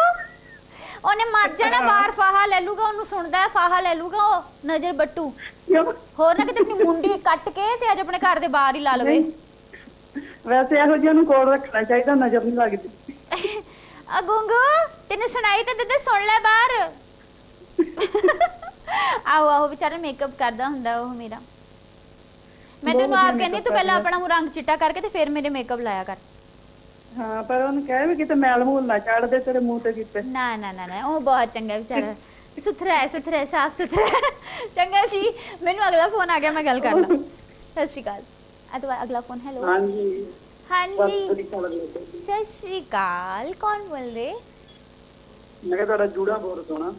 ਉਹਨੇ ਮਰ ਜਾਣਾ ਬਾਹਰ ਫਾਹਾ ਲੈ ਲੂਗਾ ਉਹਨੂੰ ਸੁਣਦਾ ਹੈ ਫਾਹਾ ਲੈ ਲੂਗਾ ਉਹ ਨਜ਼ਰ ਬੱਟੂ। ਹੋਰ ਨਾ ਕਿਤੇ ਆਪਣੀ ਮੁੰਡੀ ਕੱਟ ਕੇ ਤੇ ਅੱਜ ਆਪਣੇ ਘਰ ਦੇ ਬਾਹਰ ਹੀ ਲਾ ਲਵੇ। ਵੈਸੇ ਇਹੋ ਜਿਹਾ ਨੂੰ ਕੋਲ ਰੱਖਣਾ ਚਾਹੀਦਾ ਨਜ਼ਰ ਨਹੀਂ ਲੱਗਦੀ। ਆ ਗੁੰਗੂ ਤੈਨੂੰ ਸੁਣਾਈ ਤਾਂ ਦਿੱਤੇ ਸੁਣ ਲੈ ਬਾਹਰ। ਆਹੋ ਆਹੋ ਵਿਚਾਰਾ ਮੇਕਅਪ ਕਰਦਾ ਹੁੰਦਾ ਉਹ ਮੇਰਾ। ਮੈਂ ਤੈਨੂੰ ਆਪ ਕਹਿੰਦੀ ਤੂੰ ਪਹਿਲਾਂ। ਆਪਣਾ ਮੂੰਹ ਰੰਗ ਚਿੱਟਾ ਕਰਕੇ ਤੇ ਫਿਰ ਮੇਰੇ ਮੇਕਅਪ ਲਾਇਆ ਕਰ। ਹਾਂ ਪਰ ਉਹਨੂੰ ਕਹਿ ਵੀ ਕਿਤੇ ਮੈਲ ਮੂਲ ਨਾ ਚੜ ਦੇ ਤੇਰੇ ਮੂੰਹ ਤੇ ਕਿਤੇ। ਨਾ ਨਾ ਨਾ ਨਾ ਉਹ ਬਹੁਤ ਚੰਗਾ ਵਿਚਾਰਾ। ਸੁਥਰਾ ਹੈ ਸੁਥਰਾ ਹੈ ਸਾਫ਼ ਸੁਥਰਾ ਹੈ। ਚੰਗਾ ਜੀ ਮੈਨੂੰ ਅਗਲਾ ਫੋਨ ਆ ਗਿਆ ਮੈਂ ਗੱਲ ਕਰ ਲਾਂ। ਸਤਿ ਸ਼੍ਰੀ ਅਕਾਲ। ਆ ਤੋਂ ਅਗਲਾ ਫੋਨ ਹੈਲੋ। ਹਾਂਜੀ। ਹਾਂਜੀ। ਸਤਿ ਸ੍ਰੀ ਅਕਾਲ ਜੀ। ਸਤਿ ਸ਼੍ਰੀ ਅਕਾਲ ਕੌਣ ਬੋਲ ਰਹੇ? ਮੈਂ ਕਿਹਾ ਤੁਹਾਡਾ ਜੂੜਾ ਬਹੁਤ ਸੋਹਣਾ।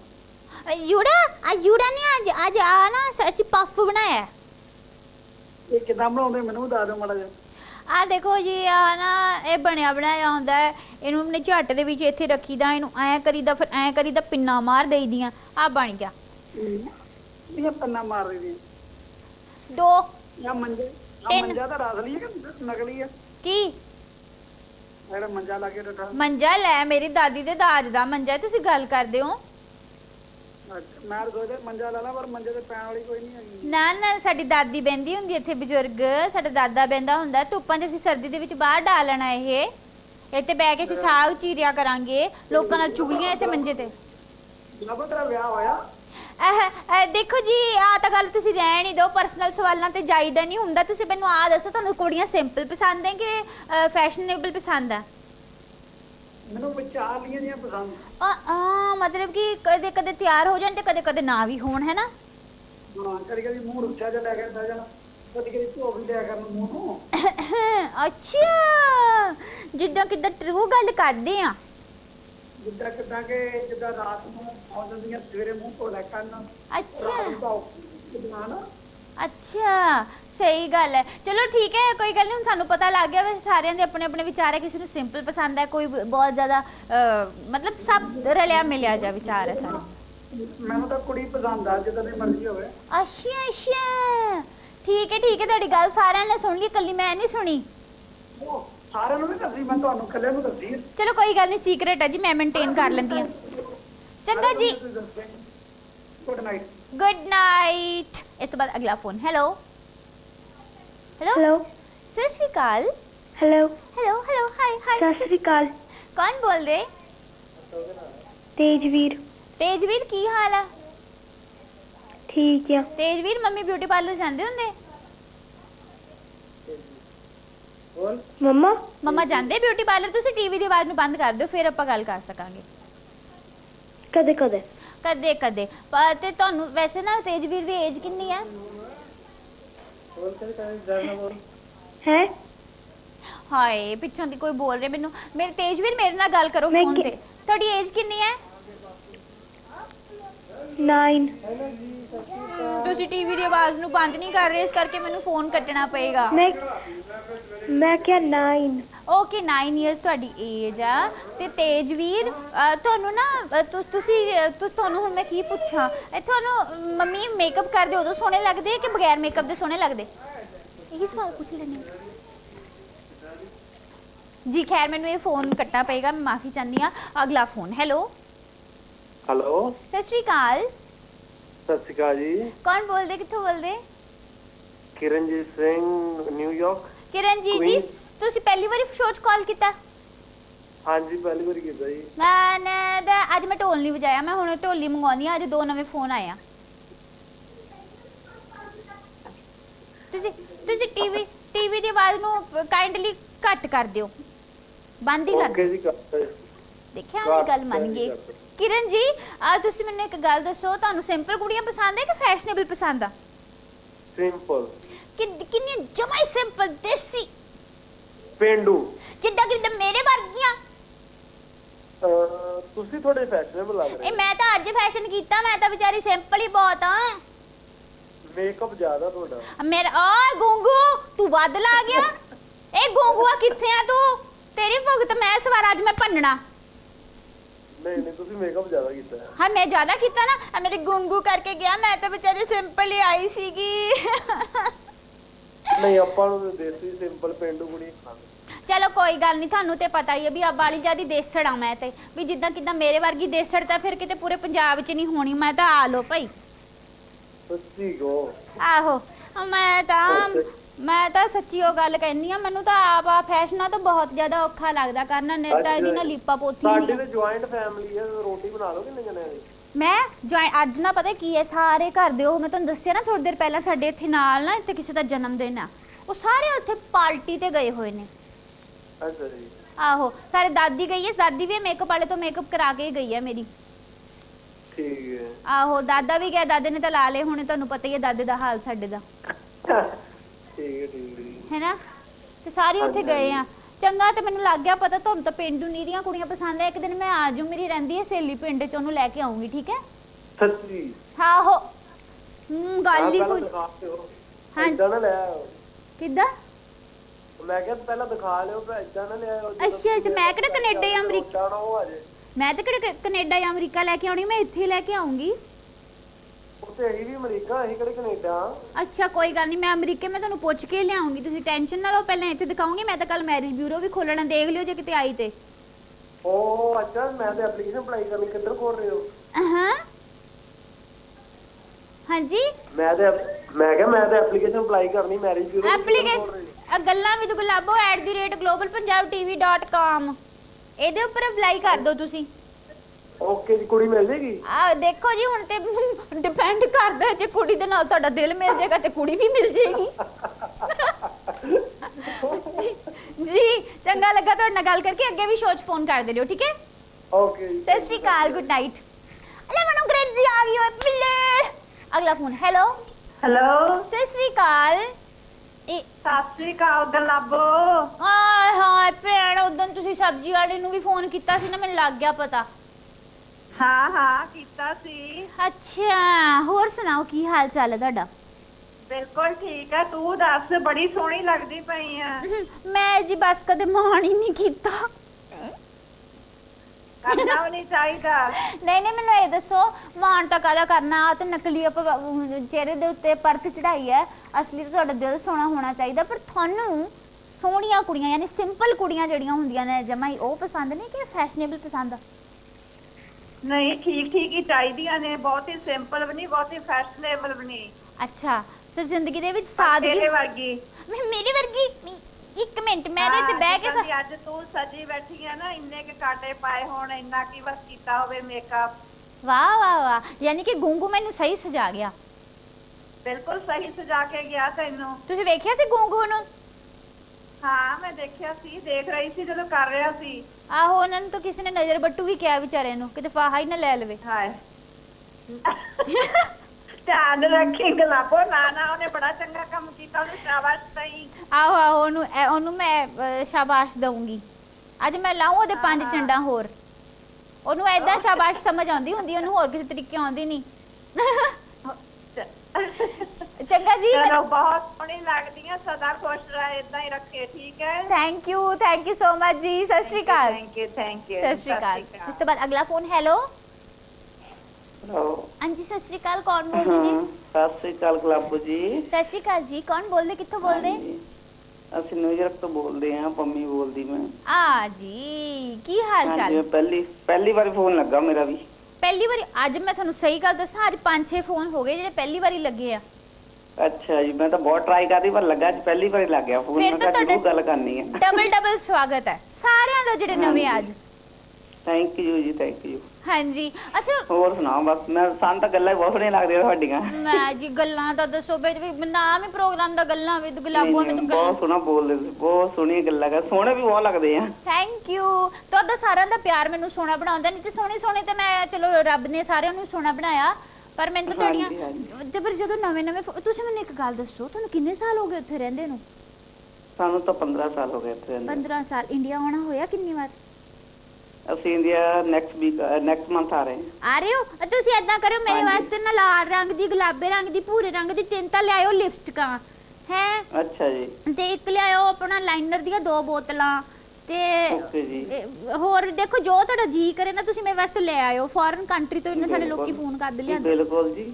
ਅ, ਯੂੜਾ ਆ ਯੂੜਾ ਨਹੀਂ ਅੱਜ ਅੱਜ ਆ ਨਾ ਸ- ਅਸੀਂ ਪਫ ਬਣਾਇਆ। ਹੈ। ਇਹ ਕਿਦਾਂ ਬਣਾਉਂਦੇ ਮੈਨੂੰ ਦੱਸ ਦਿਓ ਮਾੜਾ ਜਿਹਾ। ਆ ਦੇਖੋ ਜੀ ਆ ਨਾ ਇਹ ਬਣਿਆ ਬਣਾਇਆ ਹੁੰਦਾ ਹੈ। ਇਹਨੂੰ ਆਪਣੇ ਝੱਟ ਦੇ ਵਿੱਚ ਇੱਥੇ ਰੱਖੀਦਾ ਇਹਨੂੰ ਐ ਕਰੀਦਾ ਫਿਰ ਐ ਕਰੀਦਾ ਪਿੰਨਾ ਮਾਰ ਦੇਈਦੀਆਂ ਆ ਬਣ ਗਿਆ। ਇਹ ਪੰਨਾ ਮਾਰ ਰਹੀ ਦੀ। ਜਾਂ ਮੰਜੇ ਆ ਤਿੰਨ। ਮੰਜਾ ਤਾਂ ਰਾਸਲੀ ਹੈ ਕਿ ਨਕਲੀ ਹੈ? ਕੀ? ਜਿਹੜਾ ਮੰਜਾ ਲਾ ਕੇ ਰੱਖਾ। ਮੰਜਾ ਲੈ ਮੇਰੀ ਦਾਦੀ ਦੇ ਦਾਜ ਦਾ ਮੰਜਾ ਹੈ, ਤੁਸੀਂ ਗੱਲ ਕਰਦੇ ਹੋ। ਮੈਂ ਤਾਂ ਸੋਚਦਾ ਮੰਜਾ ਲਾ ਲਾ ਪਰ ਮੰਜੇ ਤੇ ਪੈਣ ਵਾਲੀ ਕੋਈ ਨਹੀਂ ਹੈਗੀ। ਨਾ ਨਾ ਸਾਡੀ ਦਾਦੀ ਬਹਿੰਦੀ ਹੁੰਦੀ ਇੱਥੇ ਬਜ਼ੁਰਗ। ਸਾਡਾ ਦਾਦਾ ਬਹਿੰਦਾ ਹੁੰਦਾ ਧੁੱਪਾਂ 'ਚ ਅਸੀਂ ਸਰਦੀ ਦੇ ਵਿੱਚ ਬਾਹਰ ਡਾਲ ਲੈਣਾ ਇਹ। ਇੱਥੇ ਬਹਿ ਕੇ ਅਸੀਂ ਸਾਗ ਚੀਰਿਆ ਕਰਾਂਗੇ ਲੋਕਾਂ ਨਾਲ ਚੁਗਲੀਆਂ ਇਸੇ ਮੰਜੇ ਤੇ। ਲੱਭੋ ਤੇਰਾ ਵਿਆਹ ਹੋਇਆ? ਅਹ, ਅਹ, ਦੇਖੋ ਜੀ ਆ ਤਾਂ ਗੱਲ ਤੁਸੀਂ ਰਹਿਣ ਹੀ ਦਿਓ ਪਰਸਨਲ ਸਵਾਲਾਂ ਤੇ ਜਾਈਦਾ ਨਹੀਂ ਹੁੰਦਾ। ਤੁਸੀਂ ਮੈਨੂੰ ਆ ਦੱਸੋ ਤੁਹਾਨੂੰ ਕੁੜੀਆਂ ਸਿੰਪਲ ਪਸੰਦ ਹੈ ਕਿ ਫੈਸ਼ਨੇਬਲ ਪਸੰਦ ਹੈ? ਮੈਨੂੰ ਵਿਚਾਰ ਲੀਆਂ ਦੀਆਂ ਪਸੰਦ। ਆ ਆ ਮਤਲਬ ਕਿ ਕਦੇ ਕਦੇ ਤਿਆਰ ਹੋ ਜਾਣ ਤੇ ਕਦੇ ਕਦੇ ਨਾ ਵੀ ਹੋਣ ਹੈ ਨਾ? ਹਾਂ ਕਦੀ ਕਦੀ ਮੂੰਹ ਰੁੱਛਾ ਜਿਹਾ ਲੈ ਕੇ ਬਹਿ ਜਾਣਾ। ਕਦੀ ਕਦੀ ਧੋ ਵੀ ਲਿਆ ਕਰਨ ਮੂੰਹ ਨੂੰ। ਅੱਛਾ! ਜਿੱਦਾਂ ਕਿਦਾਂ ਟਰੂ ਗੱਲ ਕਰਦੇ ਆ। ਜਿੱਦਾਂ ਕਿਦਾਂ ਕਿ ਜਿੱਦਾਂ ਰਾਤ ਨੂੰ ਆ ਜਾਂਦੀਆਂ ਸਵੇਰੇ ਮੂੰਹ ਧੋ ਲੈ ਕਰਨ ਅੱਛਾ! ਕਿਦਾਂ ਨਾ ਅੱਛਾ ਸਹੀ ਗੱਲ ਹੈ। ਚਲੋ ਠੀਕ ਹੈ ਕੋਈ ਗੱਲ ਨਹੀਂ ਹੁਣ ਸਾਨੂੰ ਪਤਾ ਲੱਗ ਗਿਆ ਵੈਸੇ ਸਾਰਿਆਂ ਦੇ ਆਪਣੇ ਆਪਣੇ ਵਿਚਾਰ ਹੈ ਕਿਸੇ ਨੂੰ ਸਿੰਪਲ ਪਸੰਦ ਹੈ ਕੋਈ ਬਹੁਤ ਜ਼ਿਆਦਾ ਅਹ, ਮਤਲਬ ਸਭ ਰਲਿਆ ਮਿਲਿਆ ਜਾ ਵਿਚਾਰ ਹੈ ਸਾਰੇ। ਮੈਨੂੰ ਤਾਂ ਕੁੜੀ ਪਸੰਦ ਆ ਜਿੱਦਾਂ ਦੀ ਮਰਜ਼ੀ ਹੋਵੇ। ਅੱਛਾ ਅੱਛਾ। ਠੀਕ ਹੈ ਠੀਕ ਹੈ ਤੁਹਾਡੀ ਗੱਲ ਸਾਰਿਆਂ ਨੇ ਸੁਣ ਲਈ ਕੱਲੀ ਮੈਂ ਨਹੀਂ ਸੁਣੀ। ਉਹ ਸਾਰਿਆਂ ਨੂੰ ਨਹੀਂ ਦੱਸੀ ਮੈਂ ਤੁਹਾਨੂੰ ਇਕੱਲੇ ਨੂੰ ਦੱਸੀ। ਹੈ। ਚਲੋ ਕੋਈ ਗੱਲ ਨਹੀਂ ਸੀਕ੍ਰੇਟ ਹੈ ਜੀ ਮੈਂ ਮੇਨਟੇਨ ਕਰ ਲੈਂਦੀ ਹਾਂ। ਚੰਗਾ ਜੀ। ਗੁੱਡ ਨਾਈਟ ਗੁੱਡ ਨਾਈਟ ਇਸ ਤੋਂ ਬਾਅਦ ਅਗਲਾ ਫੋਨ ਹੈਲੋ ਹੈਲੋ ਹੈਲੋ ਸਤਿ ਸ਼੍ਰੀ ਅਕਾਲ hello hello hello hi hi ਸਤਿ ਸ਼੍ਰੀ ਅਕਾਲ ਕੌਣ ਬੋਲਦੇ ਤੇਜਵੀਰ ਤੇਜਵੀਰ ਕੀ ਹਾਲ ਆ ਠੀਕ ਆ ਤੇਜਵੀਰ ਮੰਮੀ ਬਿਊਟੀ ਪਾਰਲਰ ਜਾਂਦੇ ਹੁੰਦੇ ਮੰਮਾ ਮੰਮਾ ਜਾਂਦੇ ਬਿਊਟੀ ਪਾਰਲਰ ਤੁਸੀਂ ਟੀਵੀ ਦੀ ਆਵਾਜ਼ ਨੂੰ ਬੰਦ ਕਰ ਦਿਓ ਫਿਰ ਆਪਾਂ ਗੱਲ ਕਰ ਸਕਾਂਗੇ ਕਦੇ ਕਦੇ ਕਦੇ ਕਦੇ। ਪਰ ਤੇ ਤੁਹਾਨੂੰ ਵੈਸੇ ਨਾ ਤੇਜਵੀਰ ਦੀ ਏਜ ਕਿੰਨੀ ਹੈ ਹੈ? ਹਾਏ ਪਿੱਛੋਂ ਦੀ ਕੋਈ ਬੋਲ ਰਿਹਾ ਮੈਨੂੰ। ਮੇਰੇ ਤੇਜਵੀਰ ਮੇਰੇ ਨਾਲ ਗੱਲ ਕਰੋ ਮੈਂ ਫੋਨ ਕਿ- ਤੇ। ਤੁਹਾਡੀ ਏਜ ਕਿੰਨੀ ਹੈ 9 ਤੁਸੀਂ ਟੀਵੀ ਦੀ ਆਵਾਜ਼ ਨੂੰ ਬੰਦ ਨਹੀਂ ਕਰ ਰਹੇ ਇਸ ਕਰਕੇ ਮੈਨੂੰ ਫੋਨ ਕੱਟਣਾ ਪਏਗਾ। ਮੈਂ ਮੈਂ ਕਿਹਾ 9 ਓਕੇ 9 ਇਅਰਸ ਤੁਹਾਡੀ ਏਜ ਆ। ਤੇ ਤੇਜਵੀਰ ਤੁਹਾਨੂੰ ਨਾ ਤੁਸੀਂ ਤੁਹਾਨੂੰ ਹੁਣ ਮੈਂ ਕੀ ਪੁੱਛਾਂ? ਇਹ ਤੁਹਾਨੂੰ ਮੰਮੀ ਮੇਕਅਪ ਕਰਦੇ ਉਦੋਂ ਸੋਹਣੇ ਲੱਗਦੇ ਕਿ ਬਗੈਰ ਮੇਕਅਪ ਦੇ ਸੋਹਣੇ ਲੱਗਦੇ? ਇਹੀ ਸਵਾਲ ਪੁੱਛ ਲੈਣੀ ਜੀ ਖੈਰ ਮੈਨੂੰ ਇਹ ਫੋਨ ਕੱਟਣਾ ਪਏਗਾ ਮੈਂ ਮਾਫੀ ਚਾਹੁੰਦੀ ਆ ਅਗਲਾ ਫੋਨ ਹੈਲੋ ਹੈਲੋ ਸਤਿ ਸ਼੍ਰੀ ਅਕਾਲ। ਸਤਿ ਸ਼੍ਰੀ ਅਕਾਲ ਜੀ। ਕੌਣ ਬੋਲਦੇ? ਕਿੱਥੋਂ ਬੋਲਦੇ? ਕਿਰਨਜੀਤ ਸਿੰਘ ਨਿਊਯਾਰਕ ਕਿਰਨਜੀਤ ਜੀ। ਤੁਸੀਂ ਪਹਿਲੀ ਵਾਰੀ ਸ਼ੋਅ 'ਚ ਕਾਲ ਕੀਤਾ? ਹਾਂਜੀ ਪਹਿਲੀ ਵਾਰੀ ਕੀਤਾ ਜੀ। ਮੈਂ ਨਾ ਅੱਜ ਮੈਂ ਢੋਲ ਨਹੀਂ ਵਜਾਇਆ ਮੈਂ ਹੁਣ ਢੋਲੀ ਮੰਗਵਾਉਣੀ ਆ ਅੱਜ ਦੋ ਨਵੇਂ ਫੋਨ ਆਏ ਆ। ਤੁਸੀਂ ਤੁਸੀਂ ਟੀਵੀ ਟੀਵੀ ਦੀ ਆਵਾਜ਼ ਨੂੰ ਕਾਈਂਡਲੀ ਘੱਟ ਕਰ ਦਿਓ। ਬੰਦ ਹੀ ਕਰ ਦਿਓ। ਦੇਖਿਆ ਮੇਰੀ ਗੱਲ ਮੰਨ ਗਏ। ਕਿਰਨ ਜੀ ਆ ਤੁਸੀਂ ਮੈਨੂੰ ਇੱਕ ਗੱਲ ਦੱਸੋ ਤੁਹਾਨੂੰ ਸਿੰਪਲ ਕੁੜੀਆਂ ਪਸੰਦ ਹੈ ਕਿ ਫੈਸ਼ਨੇਬਲ ਪਸੰਦ ਆ? ਸਿੰਪਲ ਕਿ ਕਿੰਨੀ ਜਮਾਈ ਸਿੰਪਲ ਦੇਸੀ ਪੇਂਡੂ। ਜਿੱਦਾਂ ਕਿ ਮੇਰੇ ਵਰਗੀਆਂ। ਤੁਸੀਂ ਥੋੜੇ ਫੈਸ਼ਨੇਬਲ ਲੱਗ ਰਹੇ ਇਹ ਮੈਂ ਤਾਂ ਅੱਜ ਫੈਸ਼ਨ ਕੀਤਾ ਮੈਂ ਤਾਂ ਵਿਚਾਰੀ ਸਿੰਪਲ ਹੀ ਬਹੁਤ ਆ ਮੇਕਅਪ ਜ਼ਿਆਦਾ ਤੁਹਾਡਾ। ਮੇਰਾ ਆ ਗੁੰਗੂ ਤੂੰ ਵੱਧ ਲਾ ਗਿਆ। (laughs) ਇਹ ਗੁੰਗੂਆ ਕਿੱਥੇ ਆ ਤੂੰ? ਤੇਰੀ ਭੁਗਤ ਮੈਂ ਇਸ ਵਾਰ ਅੱਜ ਮੈਂ ਭੰਨਣਾ। ਨਹੀਂ ਨਹੀਂ ਤੁਸੀਂ ਮੇਕਅਪ ਜ਼ਿਆਦਾ ਕੀਤਾ ਹੈ। ਮੈਂ ਜ਼ਿਆਦਾ ਕੀਤਾ ਨਾ। ਮੇਰੇ ਗੁੰਗੂ ਕਰਕੇ ਗਿਆ ਮੈਂ ਤਾਂ ਵਿਚਾਰੀ ਸਿੰਪਲ ਹੀ ਆਈ ਸੀਗੀ। ਨਹੀਂ ਆਪਾਂ ਨੂੰ ਤਾਂ ਦੇਸੀ ਸਿੰਪਲ ਪੇਂਡੂ ਕੁੜੀ ਚਲੋ ਕੋਈ ਗੱਲ ਨਹੀਂ ਤੁਹਾਨੂੰ ਤੇ ਪਤਾ ਹੀ ਹੈ ਵੀ ਆ ਬਾਲੀ ਜਿਆਦੀ ਦੇਸੜ ਆ ਮੈਂ ਤੇ। ਵੀ ਜਿੱਦਾਂ ਕਿਦਾਂ ਮੇਰੇ ਵਰਗੀ ਦੇਸੜ ਤਾਂ ਫਿਰ ਕਿਤੇ ਪੂਰੇ ਪੰਜਾਬ 'ਚ ਨਹੀਂ ਹੋਣੀ ਮੈਂ ਤਾਂ ਆ ਲੋ ਭਾਈ। ਸੱਚੀ ਕੋ ਆਹੋ ਮੈਂ ਤਾਂ ਮੈਂ ਤਾਂ ਸੱਚੀ ਉਹ ਗੱਲ ਕਹਿੰਦੀ ਆ ਮੈਨੂੰ ਤਾਂ ਆਪ ਆ ਫੈਸ਼ਨਾਂ ਤੋਂ ਬਹੁਤ ਜ਼ਿਆਦਾ ਔਖਾ ਲੱਗਦਾ ਕਰਨਾ ਨਹੀਂ ਤਾਂ ਇਹਦੀ ਨਾ ਲੀਪਾ ਪੋਥੀ ਸਾਡੀ ਤੇ ਜੁਆਇੰਟ ਫੈਮਿਲੀ ਹੈ ਰੋਟੀ ਬਣਾ ਲਓ ਕਿੰਨੇ ਦੀ? ਮੈਂ ਜੁਆਇ- ਅੱਜ ਨਾ ਪਤਾ ਕੀ ਹੈ ਸਾਰੇ ਘਰ ਦੇ ਉਹ ਮੈਂ ਤੁਹਾਨੂੰ ਦੱਸਿਆ ਨਾ ਥੋੜੀ ਦੇਰ ਪਹਿਲਾਂ ਸਾਡੇ ਇੱਥੇ ਨਾਲ ਨਾ ਇੱਥੇ ਕਿਸੇ ਦਾ ਜਨਮ ਦਿਨ ਆ। ਉਹ ਸਾਰੇ ਉੱਥੇ ਪਾਰਟੀ ਤੇ ਗਏ ਹੋਏ ਨੇ। ਅੱਛਾ ਜੀ। ਆਹੋ ਸਾਰੇ ਦਾਦੀ ਗਈ ਹੈ ਦਾਦੀ ਵੀ ਮੇਕਅਪ ਵਾਲੇ ਤੋਂ ਮੇਕਅਪ ਕਰਾ ਕੇ ਹੀ ਗਈ ਹੈ ਮੇਰੀ। ਠੀਕ ਹੈ ਆਹੋ ਦਾਦਾ ਵੀ ਗਿਆ ਦਾਦੇ ਨੇ ਤਾਂ ਲਾ ਲਏ ਹੋਣੇ ਤੁਹਾਨੂੰ ਪਤਾ ਹੀ ਹੈ ਦਾਦੇ ਦਾ ਹਾਲ ਸਾਡੇ ਦਾ। ਠੀਕ ਹੈ ਠੀਕ ਹੈ ਹੈਨਾ? ਤੇ ਸਾਰੇ ਉੱਥੇ ਗਏ ਆ। ਚੰਗਾ ਤੇ ਮੈਨੂੰ ਲੱਗ ਗਿਆ ਪਤਾ ਤੁਹਾਨੂੰ ਤਾਂ ਪਿੰਡੂ ਨੀਰੀਆਂ ਕੁੜੀਆਂ ਪਸੰਦ ਆ। ਇੱਕ ਦਿਨ ਮੈਂ ਆ ਜਾਊਂ ਮੇਰੀ ਰਹਿੰਦੀ ਹੈ ਸਹੇਲੀ ਪਿੰਡ ਚ ਉਹਨੂੰ ਲੈ ਕੇ ਆਉਂਗੀ ਠੀਕ ਹੈ? ਸੱਚੀ? ਆਹੋ। ਹੂੰ ਗੱਲ ਹੀ ਕੋਈ ਦਿਖਾ ਦਿਓ। ਹਾਂਜੀ। ਏਦਾਂ ਨਾ ਲੈ ਆਇਓ। ਕਿੱਦਾਂ? ਮੈਂ ਕਿਹਾ ਪਹਿਲਾਂ ਦਿਖਾ ਲਿਓ ਪਰ ਏਦਾਂ ਨਾ ਲੈ ਆਇਓ। ਜਦੋਂ ਅੱਛਾ, ਅੱਛਾ, ਮੈਂ ਕਿਹੜਾ ਕੈਨੇਡਾ ਜਾਂ ਅਮਰੀਕਾ- ਜਾਣਾ ਉਹ ਆ ਜੇ। ਮੈਂ ਤਾਂ ਕਿਹੜੇ ਕ- ਕੈਨੇਡਾ ਜਾਂ ਅਮਰੀਕਾ ਲੈ ਕੇ ਆਉਣੀ ਮੈਂ ਇੱਥੇ ਲੈ ਕੇ ਆਉਂਗੀ ਉੱਥੇ ਅਸੀਂ ਵੀ ਅਮਰੀਕਾ ਅਸੀਂ ਕਿਹੜੇ ਕੈਨੇਡਾ? ਅੱਛਾ ਕੋਈ ਗੱਲ ਨਹੀਂ ਮੈਂ ਅਮਰੀਕੇ ਮੈਂ ਤੁਹਾਨੂੰ ਪੁੱਛ ਕੇ ਲਿਆਉਂਗੀ ਤੁਸੀਂ ਟੈਨਸ਼ਨ ਨਾ ਲਓ ਪਹਿਲਾਂ ਇੱਥੇ ਦਿਖਾਉਂਗੀ ਮੈਂ ਤਾਂ ਕੱਲ ਮੈਰਿਜ ਬਿਊਰੋ ਵੀ ਖੋਲਣਾ ਦੇਖ ਲਿਓ ਜੇ ਕਿਤੇ ਆਈ ਤੇ। ਉਹ ਅੱਛਾ ਮੈਂ ਤੇ ਐਪਲੀਕੇਸ਼ਨ ਅਪਲਾਈ ਕਰਨੀ ਕਿੱਧਰ ਖੋਲ ਰਹੇ ਹੋ? ਹਾਂ। ਹਾਂਜੀ? ਮੈਂ ਤੇ ਮੈਂ ਕਿਹਾ ਮੈਂ ਤੇ ਐਪਲੀਕੇਸ਼ਨ ਅਪਲਾਈ ਕਰਨੀ ਮੈਰਿਜ ਬਿਊਰੋ ਐਪਲੀਕੇਸ਼ਨ ਗੱਲਾਂ ਵਿਦ ਗੁਲਾਬੋ @globalpunjabtv.com ਇਹਦੇ ਉੱਪਰ ਅਪਲਾਈ ਕਰ ਦਿਓ ਤੁਸੀਂ। ਓਕੇ ਜੀ ਕੁੜੀ ਮਿਲ ਜੇਗੀ? ਆ ਦੇਖੋ ਜੀ ਹੁਣ ਤੇ ਡਿਪੈਂਡ ਕਰਦਾ ਜੇ ਕੁੜੀ ਦੇ ਨਾਲ ਤੁਹਾਡਾ ਦਿਲ ਮਿਲ ਜਾਏਗਾ ਤੇ ਕੁੜੀ ਵੀ ਮਿਲ ਜੇਗੀ। ਜੀ ਚੰਗਾ ਲੱਗਾ ਤੁਹਾਡੇ ਨਾਲ ਗੱਲ ਕਰਕੇ ਅੱਗੇ ਵੀ ਸ਼ੋਅ 'ਚ ਫੋਨ ਕਰ ਦਿਓ ਠੀਕ ਹੈ? ਓਕੇ ਜੀ ਸਤਿ ਸ਼੍ਰੀ ਅਕਾਲ ਗੁੱਡ ਨਾਈਟ ਅਲੇ ਮੈਨੂੰ ਗ੍ਰੇਟ ਜੀ ਆ ਗਈ ਓਏ ਪਿੱਲੇ ਅਗਲਾ ਫੋਨ ਹੈਲੋ ਹੈਲੋ ਸਤਿ ਸ਼੍ਰੀ ਅਕਾਲ। ਇਹ ਸਤਿ ਸ੍ਰੀ ਅਕਾਲ ਗਲਾਬੋ ਹਾਏ ਹਾਏ ਭੈਣ ਉਦੋਂ ਤੁਸੀਂ ਸਬਜ਼ੀ ਵਾਲੇ ਨੂੰ ਵੀ ਫੋਨ ਕੀਤਾ ਸੀ ਨਾ ਮੈਨੂੰ ਲੱਗ ਗਿਆ ਪਤਾ। ਹਾਂ ਹਾਂ ਕੀਤਾ ਸੀ। ਅੱਛਾ ਹੋਰ ਸੁਣਾਓ ਕੀ ਹਾਲ ਚਾਲ ਹੈ ਤੁਹਾਡਾ? ਬਿਲਕੁਲ ਠੀਕ ਹੈ ਤੂੰ ਦੱਸ ਬੜੀ ਸੋਹਣੀ ਲੱਗਦੀ ਪਈ ਆ। ਮੈਂ ਜੀ ਬਸ ਕਦੇ ਮਾਣ ਹੀ ਨਹੀਂ ਕੀਤਾ। ਕਰਨਾ ਵੀ ਨਹੀਂ ਚਾਹੀਦਾ। ਨਹੀਂ ਨਹੀਂ ਮੈਨੂੰ ਇਹ ਦੱਸੋ ਮਾਣ ਤਾਂ ਕਾਹਦਾ ਕਰਨਾ? ਆ ਤੇ ਨਕਲੀ ਆਪਾਂ ਅਹ ਚਿਹਰੇ ਦੇ ਉੱਤੇ ਪਰਤ ਚੜਾਈ ਹੈ। ਅਸਲੀ ਤਾਂ ਤੁਹਾਡਾ ਦਿਲ ਸੋਹਣਾ ਹੋਣਾ ਚਾਹੀਦਾ ਪਰ ਤੁਹਾਨੂੰ ਸੋਹਣੀਆਂ ਕੁੜੀਆਂ ਯਾਨੀ ਸਿੰਪਲ ਕੁੜੀਆਂ ਜਿਹੜੀਆਂ ਹੁੰਦੀਆਂ ਨੇ ਜਮਾਈ ਉਹ ਪਸੰਦ ਨਹੀਂ ਕਿ ਫੈਸ਼ਨੇਬਲ ਪਸੰਦ ਆ? ਨਹੀਂ ਠੀਕ ਠੀਕ ਹੀ ਚਾਹੀਦੀਆਂ ਨੇ ਬਹੁਤ ਹੀ ਸਿੰਪਲ ਵੀ ਨਹੀਂ ਬਹੁਤ ਹੀ ਫੈਸ਼ਨੇਬਲ ਵੀ ਨਹੀਂ। ਅੱਛਾ ਸੋ ਜ਼ਿੰਦਗੀ ਦੇ ਵਿੱਚ ਸਾਦਗੀ ਤੇਰੇ ਵਰਗੀ। ਮੈਂ- ਮੇਰੀ ਵਰਗੀ ਨਹੀਂ, ਇੱਕ ਮਿੰਟ ਮੈਂ ਤੇ ਹਾਂ, ਬਹਿ ਕੇ ਜਿੱਦਾਂ ਸਾ- ਦੀ ਅੱਜ ਤੂੰ ਸਜੀ ਬੈਠੀ ਆ ਨਾ ਇੰਨੇ ਕੇ ਕਾਟੇ ਪਾਏ ਹੋਣ ਇੰਨਾ ਕੀ ਬਸ ਕੀਤਾ ਹੋਵੇ ਮੇਕਅਪ ਵਾਹ ਵਾਹ ਵਾਹ ਯਾਨੀ ਕਿ ਗੁੰਗੂ ਮੈਨੂੰ ਸਹੀ ਸਜਾ ਗਿਆ। ਬਿਲਕੁਲ ਸਹੀ ਸਜਾ ਕੇ ਗਿਆ ਤੈਨੂੰ। ਤੁਸੀਂ ਵੇਖਿਆ ਸੀ ਗੁੰਗੂ ਨੂੰ? ਹਾਂ ਮੈਂ ਦੇਖਿਆ ਸੀ ਦੇਖ ਰਹੀ ਸੀ ਜਦੋਂ ਕਰ ਰਿਹਾ ਸੀ ਆਹੋ ਉਹਨਾਂ ਨੂੰ ਤਾਂ ਕਿਸੇ ਨੇ ਨਜ਼ਰ ਬੱਟੂ ਵੀ ਕਿਹਾ ਵਿਚਾਰੇ ਨੂੰ ਕਿਤੇ ਫਾਹਾ ਹੀ ਨਾ ਲੈ ਲਵੇ ਹਾਏ ਧਿਆਨ ਰੱਖੀ ਗਲਾਬੋ ਨਾ ਨਾ ਉਹਨੇ ਬੜਾ ਚੰਗਾ ਕੰਮ ਕੀਤਾ ਉਹਨੂੰ ਸ਼ਾਬਾਸ਼ ਸਹੀ ਆਹੋ ਆਹੋ ਉਹਨੂੰ ਐ- ਉਹਨੂੰ ਮੈਂ ਅਹ, ਸ਼ਾਬਾਸ਼ ਦਊਂਗੀ ਅੱਜ ਮੈਂ ਲਾਉਂ ਉਹਦੇ ਪੰਜ ਚੰਡਾ ਹੋਰ ਉਹਨੂੰ ਐਦਾਂ ਸ਼ਾਬਾਸ਼ ਸਮਝ ਆਉਂਦੀ ਹੁੰਦੀ ਉਹਨੂੰ ਹੋਰ ਕਿਸੇ ਤਰੀਕੇ ਆਉਂਦੀ ਨਹੀਂ ਚੰਗਾ ਜੀ ਚਲੋ ਬਹੁਤ ਸੋਹਣੀ ਲੱਗਦੀਆਂ ਸਦਾ ਖੁਸ਼ ਰਹੇ ਇਦਾਂ ਹੀ ਰੱਖੇ ਠੀਕ ਹੈ? Thank you thank you so much ਜੀ ਸਤਿ ਸ਼੍ਰੀ ਅਕਾਲ। ਥੈਂਕ ਯੂ ਥੈਂਕ ਯੂ ਸਤਿ ਸ਼੍ਰੀ ਅਕਾਲ। ਇਸ ਤੋਂ ਬਾਅਦ ਅਗਲਾ ਫੋਨ ਹੈਲੋ ਹੈਲੋ ਹਾਂਜੀ ਸਤਿ ਸ਼੍ਰੀ ਅਕਾਲ ਕੌਣ ਬੋਲਦੇ ਜੀ (laughs) ਸਤਿ ਸ੍ਰੀ ਅਕਾਲ ਕਲੱਬ ਜੀ। ਸਤਿ ਸ਼੍ਰੀ ਅਕਾਲ ਜੀ ਕੌਣ ਬੋਲਦੇ ਕਿੱਥੋਂ ਬੋਲਦੇ? ਅਸੀਂ ਨਿਊਯਾਰਕ ਤੋਂ ਬੋਲਦੇ ਹਾਂ ਪੰਮੀ ਬੋਲਦੀ ਮੈਂ। ਆ ਜੀ ਕੀ ਹਾਲ ਚਾਲ? ਮੈਂ ਪਹਿਲੀ ਪਹਿਲੀ ਵਾਰੀ ਫੋਨ ਲੱਗਾ ਮੇਰਾ ਵੀ। ਪਹਿਲੀ ਵਾਰੀ ਅੱਜ ਮੈਂ ਤੁਹਾਨੂੰ ਸਹੀ ਗੱਲ ਦੱਸਾਂ ਅੱਜ 5-6 ਫੋਨ ਹੋ ਗਏ ਜਿਹੜੇ ਪਹਿਲੀ ਵਾਰੀ ਲੱਗੇ ਆ। ਅੱਛਾ ਜੀ ਮੈਂ ਤਾਂ ਬਹੁਤ ਟਰਾਈ ਕਰਦੀ ਪਰ ਲੱਗਾ ਅੱਜ ਪਹਿਲੀ ਵਾਰੀ ਲੱਗ ਗਿਆ ਫੋਨ ਫਿਰ ਮੈਂ ਤਾਂ ਕਿਹਾ ਜ਼ਰੂਰ ਤੁਹਾਡੇ- ਗੱਲ ਕਰਨੀ ਹੈ। ਡਬਲ ਡਬਲ ਸਵਾਗਤ ਹੈ। ਸਾਰਿਆਂ ਦਾ ਜਿਹੜੇ ਨਵੇਂ ਅੱਜ। ਥੈਂਕ ਯੂ ਜੀ ਥੈਂਕ ਯੂ ਹਾਂਜੀ ਅੱਛਾ। ਹੋਰ ਸੁਣਾਓ ਬਸ ਮੈਂ ਸਾਨੂੰ ਤਾਂ ਗੱਲਾਂ ਹੀ ਬਹੁਤ ਸੋਹਣੀਆਂ ਲੱਗਦੀਆਂ ਤੁਹਾਡੀਆਂ। ਮੈਂ ਜੀ ਗੱਲਾਂ ਤਾਂ ਦੱਸੋ ਬਈ ਵੀ ਨਾਮ ਹੀ ਪ੍ਰੋਗਰਾਮ ਦਾ ਗੱਲਾਂ ਵਿਦ ਗੁਲਾਬੋ ਨਹੀਂ, ਤਾਂ ਬਹੁਤ ਸੋਹਣਾ ਬੋਲਦੇ ਤੁਸੀਂ ਬਹੁਤ ਸੋਹਣੀਆਂ ਗੱਲਾਂ ਕਰ ਸੋਹਣੇ ਵੀ ਬਹੁਤ ਲੱਗਦੇ ਆ। ਥੈਂਕ ਯੂ ਤੁਹਾਡਾ ਸਾਰਿਆਂ ਦਾ ਪਿਆਰ ਮੈਨੂੰ ਸੋਹਣਾ ਬਣਾਉਂਦਾ ਨਹੀਂ ਤੇ ਸੋਹਣੇ ਸੋਹਣੇ ਤੇ ਮੈਂ ਚਲੋ ਰੱਬ ਨੇ ਸਾਰਿਆਂ ਨੂੰ ਸੋਹਣਾ ਬਣਾਇਆ। ਪਰ ਮੈਨੂੰ ਤਾਂ ਤੁਹਾਡੀਆਂ ਤੇ ਪਰ ਜਦੋਂ ਨਵੇਂ ਨਵੇਂ ਤੁਸੀਂ ਮੈਨੂੰ ਇੱਕ ਗੱਲ ਦੱਸੋ ਤੁਹਾਨੂੰ ਕਿੰਨੇ ਸਾਲ ਹੋ ਗਏ ਉੱਥੇ ਰਹਿੰਦੇ ਨੂੰ? ਸਾਨੂੰ ਤਾਂ 15 ਸਾਲ ਹੋ ਗਏ ਇੱਥੇ ਰਹਿੰਦੇ 15 ਸਾਲ ਇੰਡੀਆ ਆਉਣਾ ਹੋਇਆ ਕਿੰਨੀ ਵਾਰ? ਅਸੀਂ India next week next month ਆ ਰਹੇ ਹਾਂ। ਆ ਰਹੇ ਹੋ? ਤੁਸੀਂ ਏਦਾਂ ਕਰਿਓ ਮੇਰੇ। ਵਾਸਤੇ ਨਾ ਲਾਲ ਰੰਗ ਦੀ ਗੁਲਾਬੀ ਰੰਗ ਦੀ ਭੂਰੇ ਰੰਗ ਦੀ ਤਿੰਨ ਤਾਂ ਲਿਆਇਓ ਲਿਪਸਟਿਕਾਂ। ਹੈ? ਅੱਛਾ ਜੀ। ਤੇ ਇੱਕ ਲਿਆਇਓ ਆਪਣਾ ਲਾਈਨਰ ਦੀਆਂ ਦੋ ਬੋਤਲਾਂ। ਤੇ ਹੋਰ ਦੇਖੋ ਜੋ ਤੁਹਾਡਾ ਜੀ ਕਰੇ ਨਾ ਤੁਸੀਂ ਮੇਰੇ ਵਾਸਤੇ ਲੈ ਆਇਓ। ਫੋਰਨ ਕੰਟਰੀ ਤੋਂ ਇੰਨੇ ਸਾਡੇ ਲੋਕੀ। ਫੋਨ ਕਰਦੇ ਲਿਆਂਦੇ। ਬਿਲਕੁਲ ਜੀ।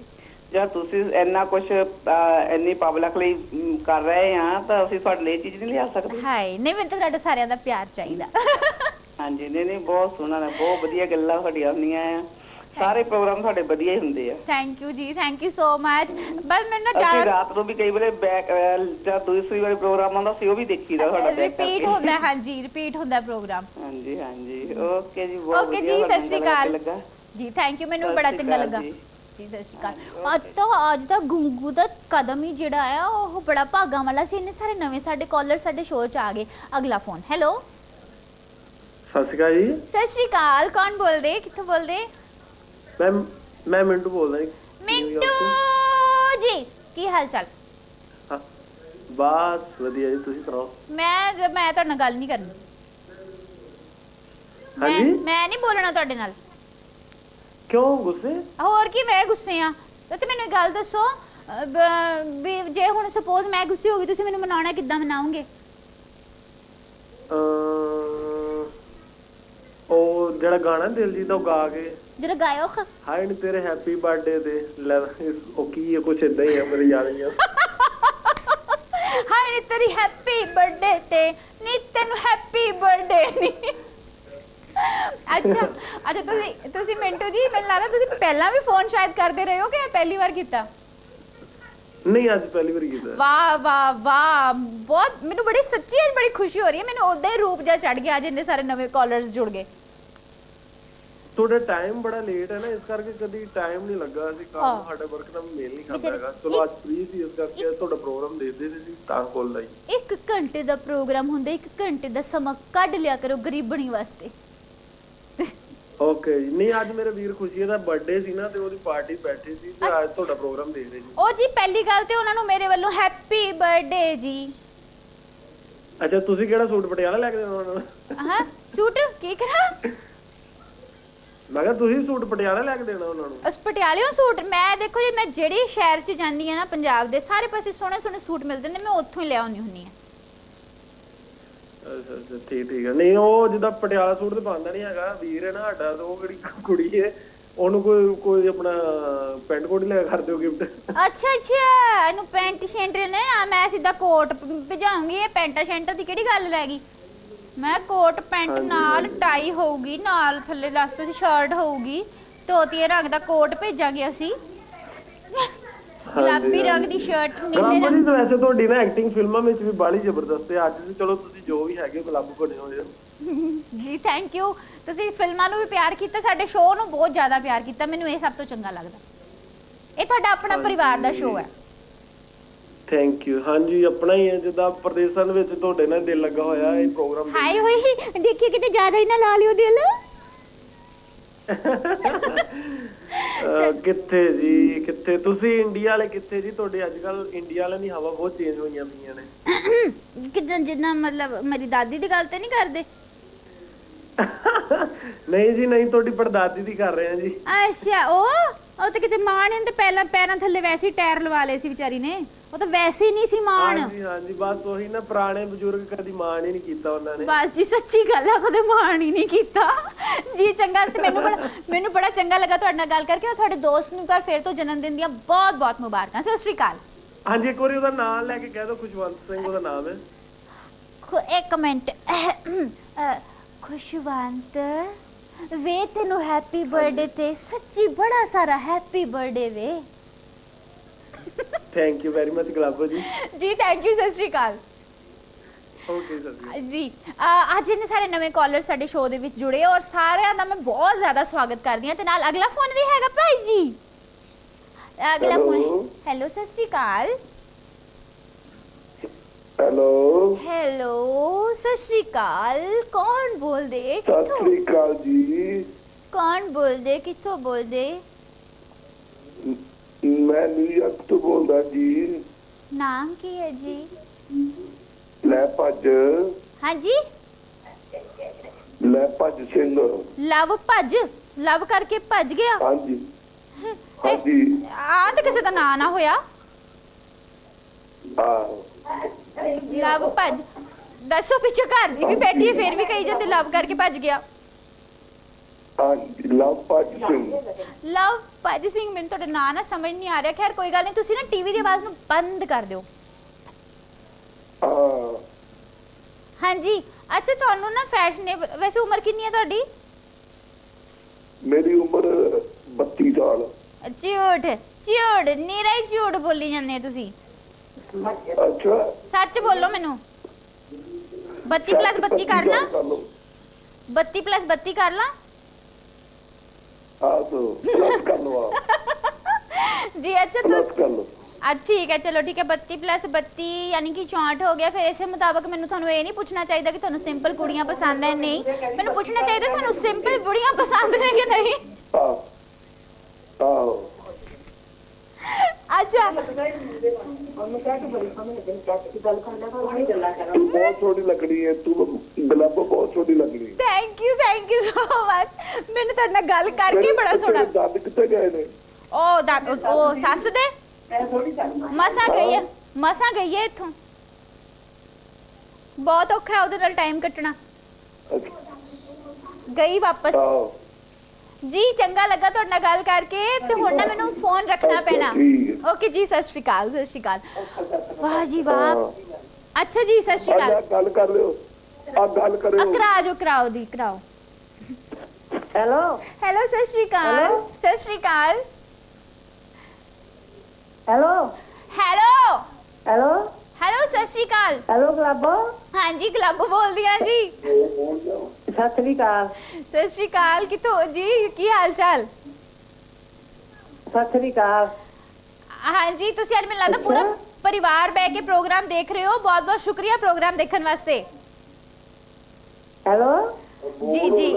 ਜੇ ਤੁਸੀਂ ਇੰਨਾ ਕੁਝ ਇੰਨੀ ਪਬਲਿਕ ਲਈ ਕਰ ਰਹੇ ਆ ਤਾਂ ਅਸੀਂ ਤੁਹਾਡੇ ਲਈ ਚੀਜ਼ ਨਹੀਂ ਲਿਆ ਸਕਦੇ। ਹਾਏ ਨਹੀਂ ਮੈਨੂੰ ਤਾਂ ਤੁਹਾਡਾ ਸਾਰਿਆਂ ਦਾ ਪਿਆਰ ਚਾਹੀਦਾ। ਹਾਂਜੀ ਨਹੀਂ ਨਹੀਂ ਬਹੁਤ ਸੋਹਣਾ ਨੇ ਬਹੁਤ ਵਧੀਆ ਗੱਲਾਂ ਤੁਹਾਡੀਆਂ ਹੁੰਦੀਆਂ ਆ। ਸਾਰੇ ਪ੍ਰੋਗਰਾਮ ਤੁਹਾਡੇ ਵਧੀਆ ਹੀ ਹੁੰਦੇ ਆ। ਥੈਂਕ ਯੂ ਜੀ ਥੈਂਕ ਯੂ ਸੋ ਮਚ ਬਸ ਮੈਨੂੰ ਨਾ ਅਸੀਂ ਜ਼ਿਆਦਾ ਰਾਤ ਨੂੰ ਵੀ ਕਈ ਵੇਲੇ ਬੈਕ ਜਦ ਦੂਸਰੀ ਵਾਰੀ ਪ੍ਰੋਗਰਾਮ ਆਉਂਦਾ ਸੀ ਉਹ ਵੀ ਦੇਖੀਦਾ ਤੁਹਾਡਾ back ਰਿਪੀਟ। ਹੁੰਦਾ ਹੈ, ਹਾਂਜੀ ਰਿਪੀਟ ਹੁੰਦਾ ਪ੍ਰੋਗਰਾਮ। ਹਾਂਜੀ ਹਾਂਜੀ। ਓਕੇ ਜੀ ਬਹੁਤ ਓਕੇ ਜੀ ਸਤਿ ਸ਼੍ਰੀ ਅਕਾਲ। ਜੀ ਥੈਂਕ ਯੂ ਮੈਨੂੰ ਸਤਿ ਬੜਾ ਸ਼੍ਰੀ ਚੰਗਾ ਅਕਾਲ ਲੱਗਾ। ਜੀ। ਜੀ ਸਤਿ ਸ਼੍ਰੀ ਅਕਾਲ। ਅੱਜ ਤਾਂ ਅੱਜ ਦਾ ਗੁੰਗੂ ਦਾ ਕਦਮ ਹੀ ਜਿਹੜਾ ਆ ਉਹ ਬੜਾ ਭਾਗਾਂ ਵਾਲਾ ਸੀ। ਇੰਨੇ ਸਾਰੇ ਨਵੇਂ ਸਾਡੇ ਕਾਲਰ ਸਾਡੇ ਸ਼ੋਅ 'ਚ ਆ ਗਏ। ਅਗਲਾ ਫੋਨ ਹੈਲੋ ਸਤਿ ਸ਼੍ਰੀ ਅਕਾਲ ਜੀ। ਸਤਿ ਸ਼੍ਰੀ ਅਕਾਲ ਕੌਣ ਬੋਲਦੇ? ਕਿੱਥੋਂ ਬੋਲਦੇ? ਮੈਂ ਮੈਂ ਮਿੰਟੂ ਬੋਲਦਾ ਜੀ। ਮਿੰਟੂ ਜੀ ਕੀ ਹਾਲ ਚਾਲ? ਹਾਂ, ਬਸ ਵਧੀਆ ਜੀ ਤੁਸੀਂ ਸੁਣਾਓ? ਮੈਂ ਮੈਂ ਤੁਹਾਡੇ ਨਾਲ ਗੱਲ ਨਹੀਂ ਕਰਨੀ। ਮੈਂ ਹਾਂਜੀ? ਮੈਂ ਨਹੀਂ ਬੋਲਣਾ ਤੁਹਾਡੇ ਨਾਲ। ਕਿਉਂ ਗੁੱਸੇ? ਹੋਰ ਕੀ ਮੈਂ ਗੁੱਸੇ ਆ ਤੇ ਮੈਨੂੰ ਇੱਕ ਗੱਲ ਦੱਸੋ ਅਹ, ਬ- ਵੀ ਜੇ ਹੁਣ ਸਪੋਜ਼ ਮੈਂ ਗੁੱਸੇ ਹੋ ਗਈ ਤੁਸੀਂ ਮੈਨੂੰ ਮਨਾਉਣਾ ਕਿੱਦਾਂ ਮਨਾਉਂਗੇ ਅਹ, ਉਹ ਜਿਹੜਾ ਗਾਣਾ ਦਿਲਜੀਤ ਦਾ ਉਹ ਗਾ ਕੇ। ਜਰਾ ਗਾਇਓ ਹਾਏ ਨੀ ਤੇਰੇ ਹੈਪੀ ਬਰਥਡੇ ਤੇ। ਲੈ ਇਸ- ਉਹ ਕੀ ਹੈ ਕੁਛ ਇਦਾਂ ਹੀ ਆ ਮੇਰੇ ਯਾਦ ਨਹੀਂ ਆ। ਹਾਏ ਨੀ ਤੇਰੀ ਹੈਪੀ ਬਰਥਡੇ ਤੇ। ਨੀ ਤੈਨੂੰ ਹੈਪੀ ਬਰਥਡੇ ਨਹੀਂ ਅੱਛਾ ਅੱਛਾ ਤੁਸੀਂ ਤੁਸੀਂ ਮਿੰਟੂ ਜੀ ਮੈਨੂੰ ਲੱਗਦਾ ਤੁਸੀਂ ਪਹਿਲਾਂ ਵੀ ਫੋਨ ਸ਼ਾਇਦ ਕਰਦੇ ਰਹੇ ਹੋ ਕਿ ਇਹ ਪਹਿਲੀ ਵਾਰ ਕੀਤਾ? ਨਹੀਂ ਅੱਜ ਪਹਿਲੀ ਵਾਰ ਕੀਤਾ। ਵਾਹ ਵਾਹ ਵਾਹ। ਬਹੁਤ ਮੈਨੂੰ ਬੜੀ ਸੱਚੀ ਅੱਜ ਬੜੀ ਖੁਸ਼ੀ ਹੋ ਰਹੀ ਹੈ। ਮੈਨੂੰ ਉਦਾਂ ਹੀ ਰੂਪ ਜਿਹਾ ਚੜ ਗਿਆ ਅੱਜ ਇੰਨੇ ਸਾਰੇ ਨਵੇਂ ਕਾਲਰਸ ਜੁੜ ਗਏ। ਤੁਹਾਡਾ ਟਾਈਮ ਬੜਾ ਲੇਟ ਹੈ ਨਾ ਇਸ ਕਰਕੇ ਕਦੀ ਟਾਈਮ ਨਹੀਂ ਲੱਗਾ। ਅਸੀਂ। ਕੰਮ ਸਾਡੇ ਵਰਕ ਦਾ ਮੇਲ ਨਹੀਂ ਵਿਚਾਰੇ- ਹੈਗਾ। ਚਲੋ ਅੱਜ ਫ੍ਰੀ ਸੀ ਇਸ ਕਰਕੇ ਤੁਹਾਡਾ ਪ੍ਰੋਗਰਾਮ ਦੇਖਦੇ ਸੀ ਤਾਂ ਕੋਲ ਜੀ ਇੱਕ ਘੰਟੇ ਦਾ ਪ੍ਰੋਗਰਾਮ ਹੁੰਦਾ ਇੱਕ ਘੰਟੇ ਦਾ ਸਮਾਂ ਕੱਢ ਲਿਆ ਕਰੋ ਗਰੀਬਣੀ ਵਾਸਤੇ। ਓਕੇ ਨਹੀਂ ਅੱਜ ਮੇਰੇ ਵੀਰ ਖੁਸ਼ੀ ਦਾ ਬਰਥਡੇ ਸੀ ਨਾ ਤੇ ਉਹਦੀ ਪਾਰਟੀ ਬੈਠੀ ਸੀ ਤੇ ਅੱਜ ਤੁਹਾਡਾ ਪ੍ਰੋਗਰਾਮ ਦੇਖਦੇ ਜੀ ਉਹ ਜੀ ਪਹਿਲੀ ਗੱਲ ਤੇ ਉਹਨਾਂ ਨੂੰ ਮੇਰੇ ਵੱਲੋਂ ਹੈਪੀ ਬਰਥਡੇ ਜੀ। ਅੱਛਾ ਤੁਸੀਂ ਕਿਹੜਾ ਸੂਟ ਪਟਿਆਲਾ ਲੈ ਕੇ ਦੇਣਾ ਉਹਨਾਂ ਨੂੰ? ਹਾਂ ਸੂਟ? ਕੀ ਕਰਾਂ? ਮੈਂ ਕਿਹਾ ਤੁਸੀਂ ਸੂਟ ਪਟਿਆਲਾ ਲੈ ਕੇ ਦੇਣਾ ਉਹਨਾਂ ਨੂੰ। ਉਸ ਪਟਿਆਲਿਓਂ ਸੂਟ ਮੈਂ ਦੇਖੋ ਜੀ ਮੈਂ ਜਿਹੜੀ ਸ਼ਹਿਰ 'ਚ ਜਾਂਦੀ ਆ ਨਾ ਪੰਜਾਬ ਦੇ ਸਾਰੇ ਪਾਸੇ ਸੋਹਣੇ ਸੋਹਣੇ ਸੂਟ ਮਿਲਦੇ ਨੇ ਮੈਂ ਉੱਥੋਂ ਹੀ ਲੈ ਆਉਂਦੀ ਹੁੰਨੀ ਆ। ਅੱਛਾ ਅੱਛਾ ਠੀਕ ਠੀਕ ਹੈ ਨਹੀਂ ਉਹ ਜਿੱਦਾਂ ਪਟਿਆਲਾ ਸੂਟ ਤੇ ਪਾਉਂਦਾ ਨਹੀਂ ਹੈਗਾ ਵੀਰ ਹੈ ਨਾ ਸਾਡਾ ਤੇ ਉਹ ਕਿਹੜੀ ਕੁੜੀ ਹੈ ਉਹਨੂੰ ਕੋਈ ਕੋਈ ਆਪਣਾ ਪੈਂਟ ਕੋਟ ਹੀ ਲੈ ਕੇ ਕਰ ਦਿਓ ਗਿਫਟ। ਅੱਛਾ ਅੱਛਾ ਇਹਨੂੰ ਪੈਂਟ ਸ਼ੈਂਟ ਨੇ ਆ ਮੈਂ ਸਿੱਧਾ ਕੋਟ ਭ- ਭਜਾਉਂਗੀ ਇਹ ਪੈਂਟਾ ਸ਼ੈਂਟਾਂ ਦੀ ਕਿਹੜੀ ਗੱਲ ਰਹਿ ਗਈ? ਮੈਂ ਕੋਟ ਪੈਂਟ ਨਾਲ ਟਾਈ ਹੋਊਗੀ ਨਾਲ ਥੱਲੇ ਦੱਸ ਤੁਸੀਂ ਸ਼ਰਟ ਹੋਊਗੀ ਤੋਤੀਏ ਰੰਗ ਦਾ ਕੋਟ ਭੇਜਾਂਗੇ ਅਸੀਂ। ਗੁਲਾਬੀ ਰੰਗ ਦੀ ਸ਼ਰਟ ਨੀਲੇ ਰੰਗ ਤਾਂ ਵੈਸੇ ਤੁਹਾਡੀ ਨਾ ਐਕਟਿੰਗ ਫਿਲਮਾਂ ਵਿੱਚ ਵੀ ਬਾਲੀ ਜ਼ਬਰਦਸਤ ਹੈ। ਅੱਜ ਤੇ ਚਲੋ ਤੁਸੀਂ ਜੋ ਵੀ ਹੈਗੇ ਗਲਾਬੋ ਬਣੇ ਹੋਏ ਹੋ। ਜੀ ਥੈਂਕ ਯੂ ਤੁਸੀਂ ਫਿਲਮਾਂ ਨੂੰ ਵੀ ਪਿਆਰ ਕੀਤਾ ਸਾਡੇ ਸ਼ੋਅ ਨੂੰ ਬਹੁਤ ਜ਼ਿਆਦਾ ਪਿਆਰ ਕੀਤਾ ਮੈਨੂੰ ਇਹ ਸਭ ਤੋਂ ਚੰਗਾ ਲੱਗਦਾ। ਇਹ ਤੁਹਾਡਾ ਆਪਣਾ ਪਰਿਵਾਰ ਦਾ ਸ਼ੋਅ ਹੈ। ਥੈਂਕ ਯੂ ਹਾਂਜੀ ਆਪਣਾ ਹੀ ਹੈ ਜਿੱਦਾਂ ਪ੍ਰਦੇਸ਼ਾਂ ਦੇ ਵਿੱਚ ਤੁਹਾਡੇ ਨਾਲ ਦਿਲ ਲੱਗਾ ਹੋਇਆ ਇਹ ਪ੍ਰੋਗਰਾਮ ਹਾਏ ਹੋਈ ਦੇਖੀ ਕਿਤੇ ਜ਼ਿਆਦਾ ਹੀ ਨਾ ਲਾ ਲਿਓ ਦਿਲ। ਕਿੱਥੇ ਜੀ ਕਿੱਥੇ? ਤੁਸੀਂ ਇੰਡੀਆ ਵਾਲੇ ਕਿੱਥੇ ਜੀ? ਤੁਹਾਡੇ ਅੱਜ ਕੱਲ ਇੰਡੀਆ ਵਾਲਿਆਂ ਦੀ ਹਵਾ ਬਹੁਤ ਚੇਂਜ ਹੋਈਆਂ ਪਈਆਂ ਨੇ। ਕਿਦਾਂ ਜਿੱਦਾਂ ਮਤਲਬ ਮੇਰੀ ਦਾਦੀ ਦੀ ਗੱਲ ਤੇ ਨਹੀਂ ਕਰਦੇ? ਨਹੀਂ ਜੀ ਨਹੀਂ ਤੁਹਾਡੀ ਪੜਦਾਦੀ ਦੀ ਕਰ ਰਹੇ ਹਾਂ ਜੀ। ਅੱਛਾ ਉਹ? ਉਹ ਤਾਂ ਕਿਤੇ ਮਾਣ ਇਹਨੇ ਤੇ ਪਹਿਲਾਂ ਪੈਰਾਂ ਥੱਲੇ ਵੈਸੇ ਹੀ ਟਾਇਰ ਲਵਾ ਲਏ ਸੀ ਵਿਚਾਰੀ ਨੇ। ਉਹ ਤਾਂ ਵੈਸੇ ਹੀ ਨਹੀਂ ਸੀ ਮਾਣ। ਹਾਂਜੀ ਹਾਂਜੀ ਬਸ ਉਹੀ ਨਾ ਪੁਰਾਣੇ ਬਜ਼ੁਰਗ ਕਦੀ ਮਾਣ ਹੀ ਨਹੀਂ ਕੀਤਾ ਉਹਨਾਂ ਨੇ। ਬਸ ਜੀ ਸੱਚੀ ਗੱਲ ਆ ਕਦੇ ਮਾਣ ਹੀ ਨਹੀਂ ਕੀਤਾ। ਜੀ ਚੰਗਾ ਤੇ ਮੈਨੂੰ ਬੜਾ ਮੈਨੂੰ ਬੜਾ ਚੰਗਾ ਲੱਗਾ ਤੁਹਾਡੇ ਨਾਲ ਗੱਲ ਕਰਕੇ ਔਰ ਤੁਹਾਡੇ ਦੋਸਤ ਨੂੰ ਘਰ ਫੇਰ ਤੋਂ ਜਨਮ ਦਿਨ ਦੀਆਂ ਬਹੁਤ ਬਹੁਤ ਮੁਬਾਰਕਾਂ। ਸਤਿ ਸ਼੍ਰੀ ਅਕਾਲ। ਹਾਂਜੀ ਇੱਕ ਵਾਰੀ ਉਹਦਾ ਨਾਮ ਲੈ ਕੇ ਕਹਿ ਦਿਓ ਖੁਸ਼ਵੰਤ ਸਿੰਘ ਉਹਦਾ ਨਾਮ ਹੈ। ਇੱਕ ਮਿੰਟ। ਖੁਸ਼ਵੰਤ ਵੇ ਤੈਨੂੰ ਹੈਪੀ ਬਰਥਡੇ ਤੇ ਸੱਚੀ ਬੜਾ ਸਾਰਾ happy birthday way. Thank you very much Gulabo ਜੀ। ਜੀ ਥੈਂਕ ਯੂ ਸਤਿ ਸ਼੍ਰੀ ਅਕਾਲ। ਓਕੇ ਸਰ ਜੀ ਅੱਜ ਇਹਨੇ ਸਾਰੇ ਨਵੇਂ ਕਾਲਰ ਸਾਡੇ ਸ਼ੋਅ ਦੇ ਵਿੱਚ ਜੁੜੇ ਔਰ ਸਾਰਿਆਂ ਦਾ ਮੈਂ ਬਹੁਤ ਜ਼ਿਆਦਾ ਸਵਾਗਤ ਕਰਦੀ ਹਾਂ ਤੇ ਨਾਲ ਅਗਲਾ ਫੋਨ ਵੀ ਹੈਗਾ ਭਾਈ ਜੀ। ਅਗਲਾ ਫੋਨ ਹੈਲੋ ਸਤਿ ਸ਼੍ਰੀ ਅਕਾਲ। ਹੈਲੋ ਹੈਲੋ ਸਤਿ ਸ਼੍ਰੀ ਅਕਾਲ ਕੌਣ ਬੋਲਦੇ ਸਤਿ ਕਿੱਥੋਂ ਸ੍ਰੀ ਅਕਾਲ ਜੀ ਕੌਣ ਬੋਲਦੇ ਕਿੱਥੋਂ ਬੋਲਦੇ ਮੈਂ ਨਿਊਯਾਰਕ ਤੋਂ ਬੋਲਦਾ ਜੀ ਨਾਮ ਕੀ ਹੈ ਜੀ ਲੈ ਭੱਜ ਹਾਂਜੀ ਲੈ ਭੱਜ ਸਿੰਘ ਲਵ ਭੱਜ ਲਵ ਕਰਕੇ ਭੱਜ ਗਿਆ ਹਾਂਜੀ ਹਾਂਜੀ ਆ ਤਾਂ ਕਿਸੇ ਦਾ ਨਾਂ ਨਾ ਹੋਇਆ ਆਹੋ ਲਵ ਭੱਜ। ਦੱਸੋ ਪਿੱਛੇ ਘਰ ਦੀ ਵੀ ਬੈਠੀ ਹੈ ਫੇਰ ਵੀ ਕਹੀ ਜਾਂਦੇ ਲਵ ਕਰਕੇ ਭੱਜ ਗਿਆ। ਲਵ ਭੱਜ ਸਿੰਘ। ਲਵ ਭੱਜ ਸਿੰਘ ਮੈਨੂੰ ਤੁਹਾਡਾ ਨਾਂ ਨਾ ਸਮਝ ਨਹੀਂ ਆ ਰਿਹਾ। ਖੈਰ ਕੋਈ ਗੱਲ ਨਹੀਂ ਤੁਸੀਂ ਨਾ ਟੀਵੀ ਦੀ ਆਵਾਜ਼ ਨੂੰ ਬੰਦ ਕਰ ਦਿਓ। ਹਾਂਜੀ ਅੱਛਾ ਤੁਹਾਨੂੰ ਨਾ ਫੈਸ਼ਨੇਬਲ ਵੈਸੇ ਉਮਰ ਕਿੰਨੀ ਹੈ ਤੁਹਾਡੀ? ਮੇਰੀ ਉਮਰ 32 ਸਾਲ। ਝੂਠ ਝੂਠ ਨੀਰਾ ਹੀ ਝੂਠ ਬੋਲੀ ਜਾਂਦੇ ਤੁਸੀਂ। ਅੱਛਾ। ਸੱਚ ਬੋਲੋ ਮੈਨੂੰ। 32 ਪਲੱਸ 32 ਕਰ ਲਓ 32 ਪਲੱਸ 32 ਕਰ ਲਾਂ। ਆ ਕਰ ਲਓ ਜੀ ਅੱਛਾ ਤੁਸੀਂ ਕਰ ਲਓ। ਅੱਜ ਠੀਕ ਹੈ ਚਲੋ ਠੀਕ ਹੈ 32 ਪਲੱਸ 32 ਯਾਨੀ ਕਿ 64 ਹੋ ਗਿਆ। ਫਿਰ ਇਸੇ ਮੁਤਾਬਕ ਮੈਨੂੰ ਤੁਹਾਨੂੰ ਇਹ ਨਹੀਂ ਪੁੱਛਣਾ ਚਾਹੀਦਾ ਕਿ ਤੁਹਾਨੂੰ ਸਿੰਪਲ ਕੁੜੀਆਂ ਪਸੰਦ ਹੈ ਨਹੀਂ। ਮੈਨੂੰ ਪੁੱਛਣਾ ਚਾਹੀਦਾ ਤੁਹਾਨੂੰ ਸਿੰਪਲ ਬੁੜੀਆਂ ਪਸੰਦ ਨੇ ਕਿ ਨਹੀਂ? ਆਹੋ ਆਹੋ। ਅੱਛਾ ਤੂੰ ਬਹੁਤ ਛੋਟੀ ਲੱਗਣੀ ਹੈ ਤੂੰ ਗੁਲਾਬੋ ਬਹੁਤ ਛੋਟੀ ਲੱਗਣੀ ਹੈ thank you thank you so much ਮੈਨੂੰ ਤੁਹਾਡੇ ਨਾਲ ਗੱਲ ਕਰਕੇ ਬੜਾ ਸੋਹਣਾ ਤੇਰੇ ਦੰਦ ਕਿੱਥੇ ਗਏ ਨੇ ਉਹ ਦਾ ਉਹ ਸੱਸ ਦੇ ਮਸਾਂ ਗਈ ਹੈ ਮਸਾਂ ਗਈ ਹੈ ਇੱਥੋਂ ਬਹੁਤ ਔਖਾ ਹੈ ਉਹਦੇ ਨਾਲ ਟਾਈਮ ਕੱਟਣਾ ਗਈ ਵਾਪਸ ਆਹੋ ਜੀ ਚੰਗਾ ਲੱਗਾ ਤੁਹਾਡੇ ਨਾਲ ਗੱਲ ਕਰਕੇ ਤੇ ਹੁਣ ਨਾ ਮੈਨੂੰ ਫੋਨ ਰੱਖਣਾ ਪੈਣਾ। ਓਕੇ ਜੀ ਸਤਿ ਸ਼੍ਰੀ ਅਕਾਲ ਸਤਿ ਸ਼੍ਰੀ ਅਕਾਲ। ਵਾਹ ਜੀ ਵਾਹ। ਅੱਛਾ ਜੀ ਸਤਿ ਸ਼੍ਰੀ ਆ ਅਕਾਲ ਗੱਲ ਕਰ ਲਿਓ। ਆ ਗੱਲ ਕਰਿਓ। ਕਰਾ ਜੋ ਕਰਾਓ ਦੀ ਕਰਾਓ। ਹੈਲੋ ਹੈਲੋ ਸਤਿ ਸ਼੍ਰੀ ਅਕਾਲ? ਸਤਿ ਸ਼੍ਰੀ ਅਕਾਲ। ਹੈਲੋ ਹੈਲੋ ਹੈਲੋ ਹੈਲੋ ਸਤਿ ਸ਼੍ਰੀ ਅਕਾਲ। ਹੈਲੋ ਗਲਾਬੋ ਹਾਂਜੀ ਕਲੱਬ ਬੋਲਦੀ ਆ ਜੀ। ਸਤਿ ਸ੍ਰੀ ਅਕਾਲ। ਸਤਿ ਸ਼੍ਰੀ ਅਕਾਲ ਕਿੱਥੋਂ ਜੀ? ਕੀ ਹਾਲ ਚਾਲ ਸਤਿ ਸ੍ਰੀ ਅਕਾਲ। ਹਾਂਜੀ ਤੁਸੀਂ ਅੱਜ ਮੈਨੂੰ ਲੱਗਦਾ ਪੂਰਾ ਪਰਿਵਾਰ ਬਹਿ ਕੇ ਪ੍ਰੋਗਰਾਮ ਦੇਖ ਰਹੇ ਹੋ। ਬਹੁਤ ਬਹੁਤ ਸ਼ੁਕਰੀਆ ਪ੍ਰੋਗਰਾਮ ਦੇਖਣ ਵਾਸਤੇ। ਹੈਲੋ? ਜੀ ਜੀ।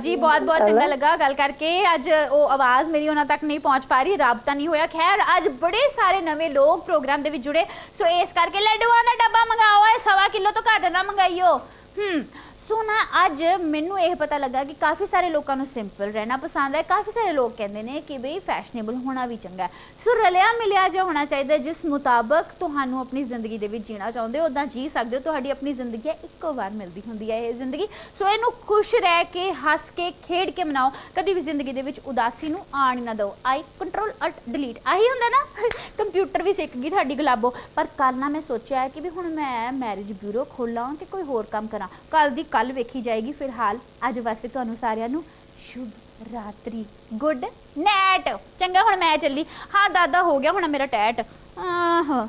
ਜੀ ਬਹੁਤ ਬਹੁਤ ਚੰਗਾ ਲੱਗਾ ਗੱਲ ਕਰਕੇ। ਅੱਜ ਉਹ ਆਵਾਜ਼ ਮੇਰੀ ਉਹਨਾਂ ਤੱਕ ਨਹੀਂ ਪਹੁੰਚ ਪਾ ਰਹੀ ਰਾਬਤਾ ਨਹੀਂ ਹੋਇਆ। ਖੈਰ ਅੱਜ ਬੜੇ ਸਾਰੇ ਨਵੇਂ ਲੋਕ ਪ੍ਰੋਗਰਾਮ ਦੇ ਵਿੱਚ ਜੁੜੇ। ਸੋ ਇਸ ਕਰਕੇ ਲੱਡੂਆਂ ਦਾ ਡੱਬਾ ਮੰਗਾਓ। ਹੈ ਸਵਾ ਕਿਲੋ ਤੋਂ ਘੱਟ ਨਾ ਮੰਗਾਈਓ। ਹੂੰ। ਸੋ ਨਾ ਅੱਜ ਮੈਨੂੰ ਇਹ ਪਤਾ ਲੱਗਾ ਕਿ ਕਾਫੀ ਸਾਰੇ ਲੋਕਾਂ ਨੂੰ ਸਿੰਪਲ ਰਹਿਣਾ ਪਸੰਦ ਹੈ ਕਾਫੀ ਸਾਰੇ ਲੋਕ ਕਹਿੰਦੇ ਨੇ ਕਿ ਬਈ ਫੈਸ਼ਨੇਬਲ ਹੋਣਾ ਵੀ ਚੰਗਾ ਸੋ ਰਲਿਆ ਮਿਲਿਆ ਜਿਹਾ ਹੋਣਾ ਚਾਹੀਦਾ ਜਿਸ ਮੁਤਾਬਕ ਤੁਹਾਨੂੰ ਆਪਣੀ ਜ਼ਿੰਦਗੀ ਦੇ ਵਿੱਚ ਜੀਣਾ ਚਾਹੁੰਦੇ ਹੋ ਉਦਾਂ ਜੀ ਸਕਦੇ ਹੋ ਤੁਹਾਡੀ ਆਪਣੀ ਜ਼ਿੰਦਗੀ ਹੈ ਇੱਕੋ ਵਾਰ ਮਿਲਦੀ ਹੁੰਦੀ ਹੈ ਇਹ ਜ਼ਿੰਦਗੀ ਸੋ ਇਹਨੂੰ ਖੁਸ਼ ਰਹਿ ਕੇ ਹੱਸ ਕੇ ਖੇਡ ਕੇ ਮਨਾਓ ਕਦੀ ਵੀ ਜ਼ਿੰਦਗੀ ਦੇ ਵਿੱਚ ਉਦਾਸੀ ਨੂੰ ਆਣ ਨਾ ਦਿਓ ਆਈ ਕੰਟਰੋਲ ਅਲਟ ਡਿਲੀਟ ਆਹੀ ਹੁੰਦਾ ਨਾ ਕੰਪਿਊਟਰ ਵੀ ਸਿੱਖ ਗਈ ਤੁਹਾਡੀ ਗੁਲਾਬੋ ਪਰ ਕੱਲ ਨਾ ਮੈਂ ਸੋਚਿਆ ਕਿ ਵੀ ਹੁਣ ਮੈਂ ਮੈਰਿਜ ਬਿਊਰੋ ਖੋਲਾਂ ਕਿ ਕੋਈ ਹੋਰ ਕੰਮ ਕਰਾਂ ਕੱਲ ਦੀ ਕੱਲ ਵੇਖੀ ਜਾਏਗੀ। ਫਿਲਹਾਲ ਅੱਜ ਵਾਸਤੇ ਤੁਹਾਨੂੰ ਸਾਰਿਆਂ ਨੂੰ ਸ਼ੁਭ ਰਾਤਰੀ। ਗੁੱਡ ਨਾਈਟ ਚੰਗਾ, ਹੁਣ ਮੈਂ ਚੱਲੀ। ਹਾਂ, ਦਾਦਾ ਹੋ ਗਿਆ, ਹੁਣ ਮੇਰਾ ਟੈਟ। ਆਹੋ।